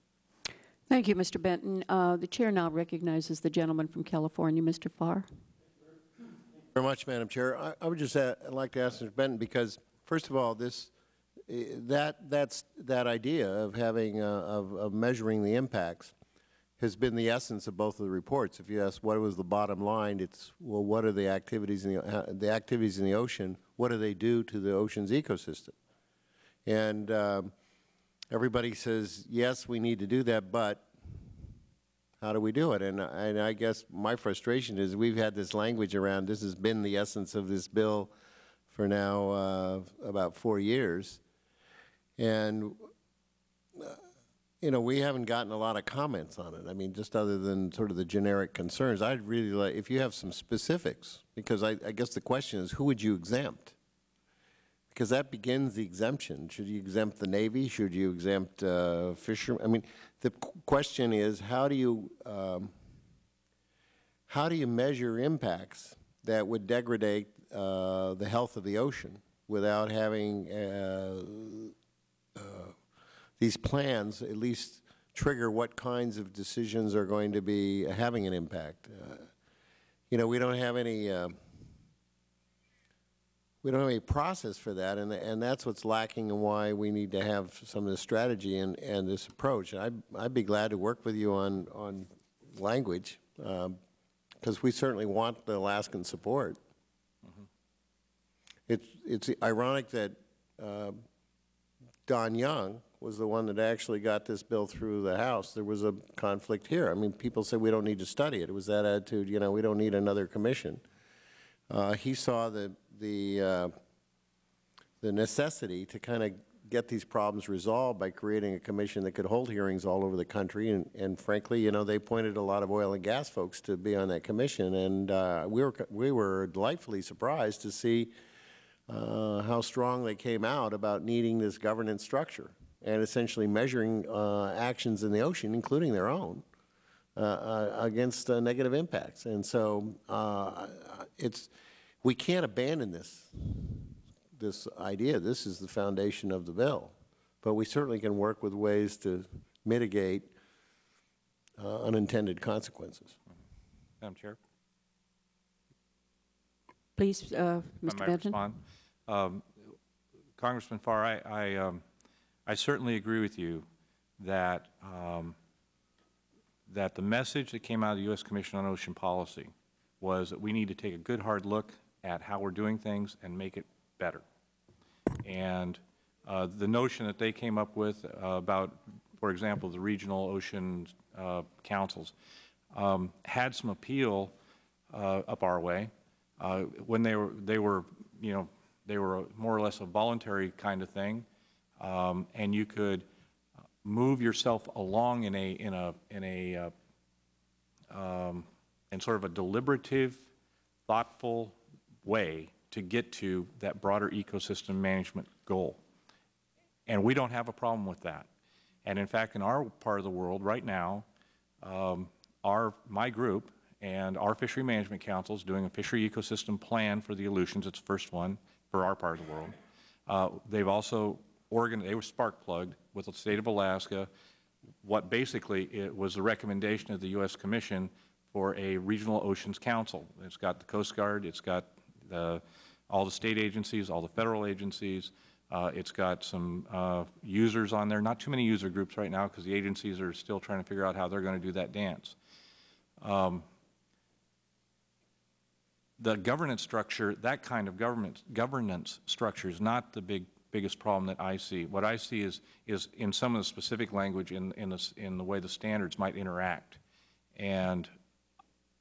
Thank you, Mr. Benton. Uh, the Chair now recognizes the gentleman from California, Mr. Farr. Thank you very much, Madam Chair. I, I would just uh, like to ask Mr. Benton, because First of all, this that that's that idea of having uh, of, of measuring the impacts has been the essence of both of the reports. If you ask what was the bottom line, it's, well, what are the activities in the, uh, the activities in the ocean, what do they do to the ocean's ecosystem? And um, everybody says, yes, we need to do that, but how do we do it? And, and I guess my frustration is we've had this language around, this has been the essence of this bill for now uh, about four years. And, uh, you know, we haven't gotten a lot of comments on it. I mean, just other than sort of the generic concerns. I'd really like, if you have some specifics, because I, I guess the question is, who would you exempt? Because that begins the exemption. Should you exempt the Navy? Should you exempt uh, fishermen? I mean, the question is, how do you, um, how do you measure impacts that would degrade uh, the health of the ocean without having uh, uh, these plans at least trigger what kinds of decisions are going to be having an impact? Uh, you know, we don't have any we don't have any process for that, and, and that's what's lacking and why we need to have some of this strategy and, and this approach. And I'd, I'd be glad to work with you on, on language, because um, we certainly want the Alaskan support. It's, it's ironic that uh, Don Young was the one that actually got this bill through the House. There was a conflict here. I mean, people said we don't need to study it. It was that attitude, you know, we don't need another commission. Uh, he saw the the, uh, the necessity to kind of get these problems resolved by creating a commission that could hold hearings all over the country. And, and frankly, you know, they pointed a lot of oil and gas folks to be on that commission. And uh, we, were, we were delightfully surprised to see uh, how strong they came out about needing this governance structure and essentially measuring uh, actions in the ocean, including their own, uh, uh, against negative impacts. And so it's we can't abandon this, this idea. This is the foundation of the bill. But we certainly can work with ways to mitigate uh, unintended consequences. Madam Chair? Please, uh, Mr. Benton. Um, Congressman Farr, I, I, um, I, certainly agree with you that, um, that the message that came out of the U.S. Commission on Ocean Policy was that we need to take a good hard look at how we're doing things and make it better. And uh, the notion that they came up with uh, about, for example, the regional ocean uh, councils um, had some appeal uh, up our way uh, when they were, they were, you know, they were more or less a voluntary kind of thing, um, and you could move yourself along in a in a in a uh, um, in sort of a deliberative, thoughtful way to get to that broader ecosystem management goal. And we don't have a problem with that. And in fact, in our part of the world right now, um, our, my group and our Fishery Management Council is doing a fishery ecosystem plan for the Aleutians. It's the first one for our part of the world. Uh, they've also organized, they were spark plugged with the state of Alaska, what basically it was the recommendation of the U.S. Commission for a regional oceans council. It's got the Coast Guard, it's got the, all the state agencies, all the federal agencies. Uh, it's got some uh, users on there, not too many user groups right now because the agencies are still trying to figure out how they're going to do that dance. Um, the governance structure, that kind of government, governance structure is not the big, biggest problem that I see. What I see is, is in some of the specific language in, in, the, in the way the standards might interact. And,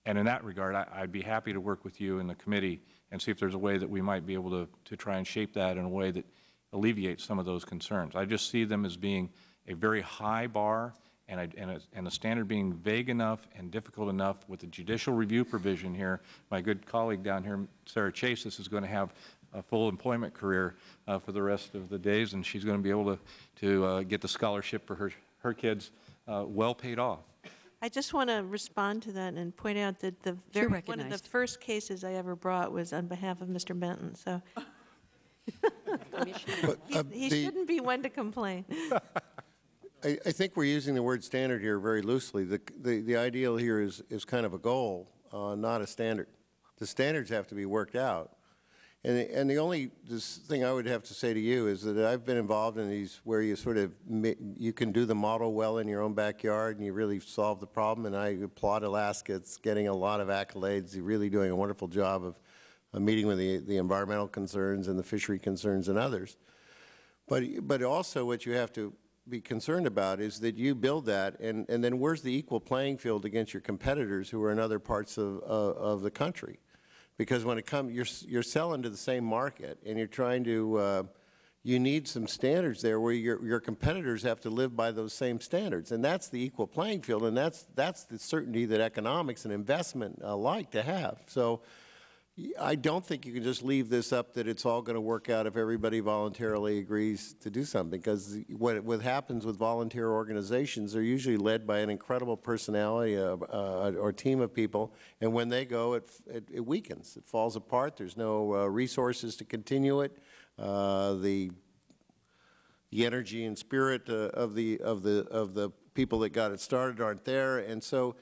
and in that regard, I, I'd be happy to work with you in the committee and see if there's a way that we might be able to, to try and shape that in a way that alleviates some of those concerns. I just see them as being a very high bar and a, and, a, and a standard being vague enough and difficult enough with the judicial review provision here. My good colleague down here, Sarah Chase, this is going to have a full employment career uh, for the rest of the days, and she's going to be able to, to uh, get the scholarship for her, her kids uh, well paid off. I just want to respond to that and point out that the very, one of the first cases I ever brought was on behalf of Mr. Benton, so. <laughs> <laughs> uh, He the- shouldn't be one to complain. <laughs> I, I think we're using the word standard here very loosely. The, the, the ideal here is, is kind of a goal, uh, not a standard. The standards have to be worked out. And, and the only this thing I would have to say to you is that I've been involved in these where you sort of, you can do the model well in your own backyard and you really solve the problem. And I applaud Alaska. It's getting a lot of accolades. You're really doing a wonderful job of, of meeting with the, the environmental concerns and the fishery concerns and others. But, but also what you have to be concerned about is that you build that, and, and then where's the equal playing field against your competitors who are in other parts of, of, the country? Because when it comes, you're, you're selling to the same market, and you're trying to, uh, you need some standards there where your, your competitors have to live by those same standards. And that's the equal playing field, and that's, that's the certainty that economics and investment uh, like to have. So I don't think you can just leave this up that it's all going to work out if everybody voluntarily agrees to do something, because what, what happens with volunteer organizations, they're usually led by an incredible personality uh, uh, or team of people, and when they go, it, it, it weakens. It falls apart. There's no uh, resources to continue it. Uh, the the energy and spirit uh, of the of the of the people that got it started aren't there, and so,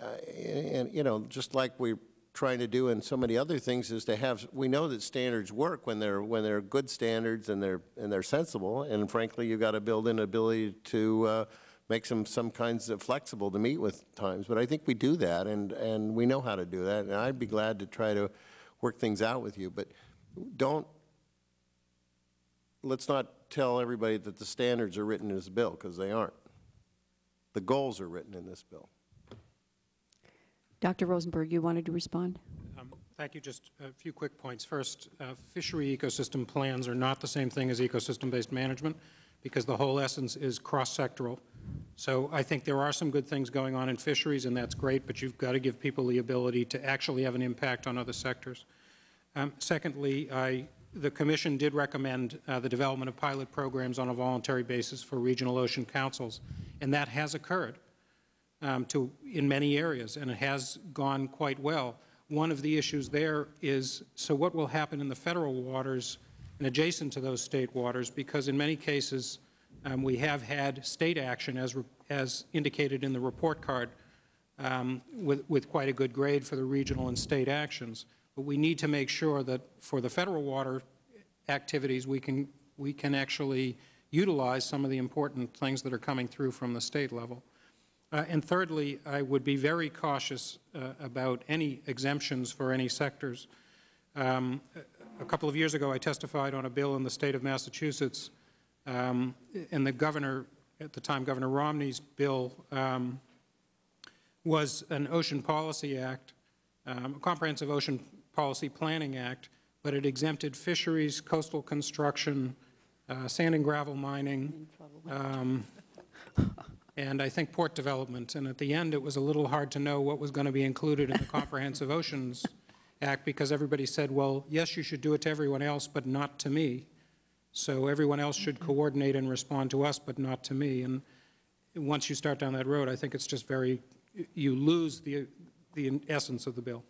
uh, and, and you know, just like we trying to do and so many other things is to have we know that standards work when they're when they're good standards and they're and they're sensible. And frankly you've got to build in ability to uh, make some some kinds of flexible to meet with times. But I think we do that and and we know how to do that. And I'd be glad to try to work things out with you. But don't let's not tell everybody that the standards are written in this bill because they aren't. The goals are written in this bill Dr. Rosenberg, you wanted to respond? Um, Thank you. Just a few quick points. First, uh, fishery ecosystem plans are not the same thing as ecosystem-based management because the whole essence is cross-sectoral. So I think there are some good things going on in fisheries, and that's great, but you've got to give people the ability to actually have an impact on other sectors. Um, secondly, I, the Commission did recommend uh, the development of pilot programs on a voluntary basis for regional ocean councils, and that has occurred um, to, in many areas, and it has gone quite well. One of the issues there is, so what will happen in the federal waters and adjacent to those state waters, because in many cases um, we have had state action, as, as indicated in the report card, um, with, with quite a good grade for the regional and state actions. But we need to make sure that for the federal water activities, we can, we can actually utilize some of the important things that are coming through from the state level. Uh, and thirdly, I would be very cautious uh, about any exemptions for any sectors. Um, a couple of years ago, I testified on a bill in the state of Massachusetts, um, and the governor, at the time, Governor Romney's bill um, was an Ocean Policy Act, um, a Comprehensive Ocean Policy Planning Act, but it exempted fisheries, coastal construction, uh, sand and gravel mining, um, <laughs> and I think port development. And at the end, it was a little hard to know what was going to be included in the Comprehensive Oceans Act because everybody said, well, yes, you should do it to everyone else, but not to me. So everyone else should coordinate and respond to us, but not to me. And once you start down that road, I think it's just very, you lose the, the essence of the bill.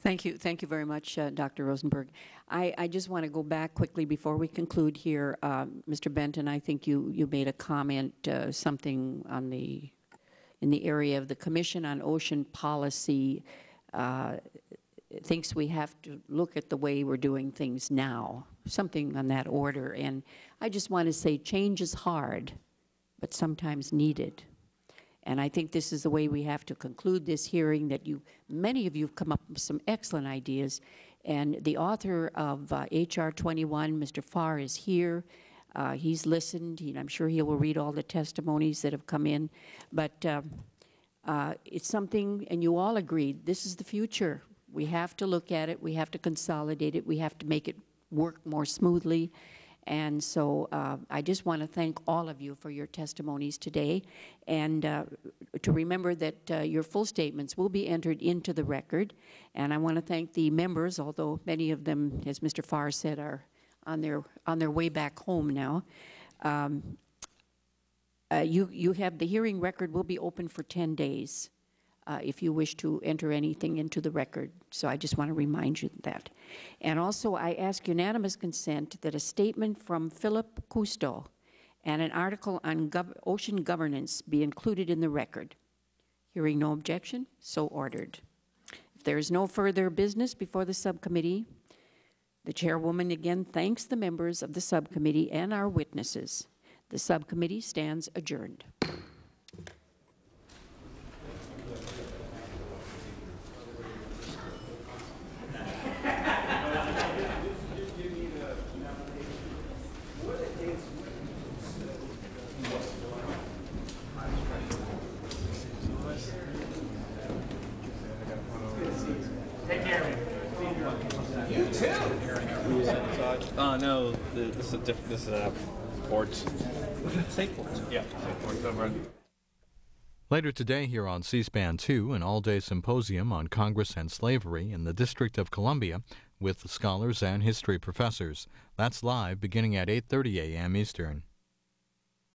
Thank you. Thank you very much, uh, Dr. Rosenberg. I, I just want to go back quickly before we conclude here. Uh, Mr. Benton, I think you, you made a comment, uh, something on the, in the area of the Commission on Ocean Policy uh, thinks we have to look at the way we're doing things now, something on that order. And I just want to say change is hard, but sometimes needed. And I think this is the way we have to conclude this hearing, that you, many of you have come up with some excellent ideas. And the author of uh, H.R. 21, Mr. Farr, is here. Uh, he's listened. He, I'm sure he will read all the testimonies that have come in. But um, uh, it's something, and you all agreed, this is the future. We have to look at it. We have to consolidate it. We have to make it work more smoothly. And so uh, I just want to thank all of you for your testimonies today and uh, to remember that uh, your full statements will be entered into the record. And I want to thank the members, although many of them, as Mr. Farr said, are on their, on their way back home now. Um, uh, you, you have the hearing record will be open for 10 days uh, if you wish to enter anything into the record. So I just want to remind you that. And also, I ask unanimous consent that a statement from Philip Cousteau and an article on gov ocean governance be included in the record. Hearing no objection, so ordered. If there is no further business before the subcommittee, The chairwoman again thanks the members of the subcommittee and our witnesses. The subcommittee stands adjourned. Oh, no, this is a diff, this is a ports. State ports. Yeah, state ports over Later today, here on C SPAN 2, an all day symposium on Congress and slavery in the District of Columbia with scholars and history professors. That's live beginning at 8.30 a.m. Eastern.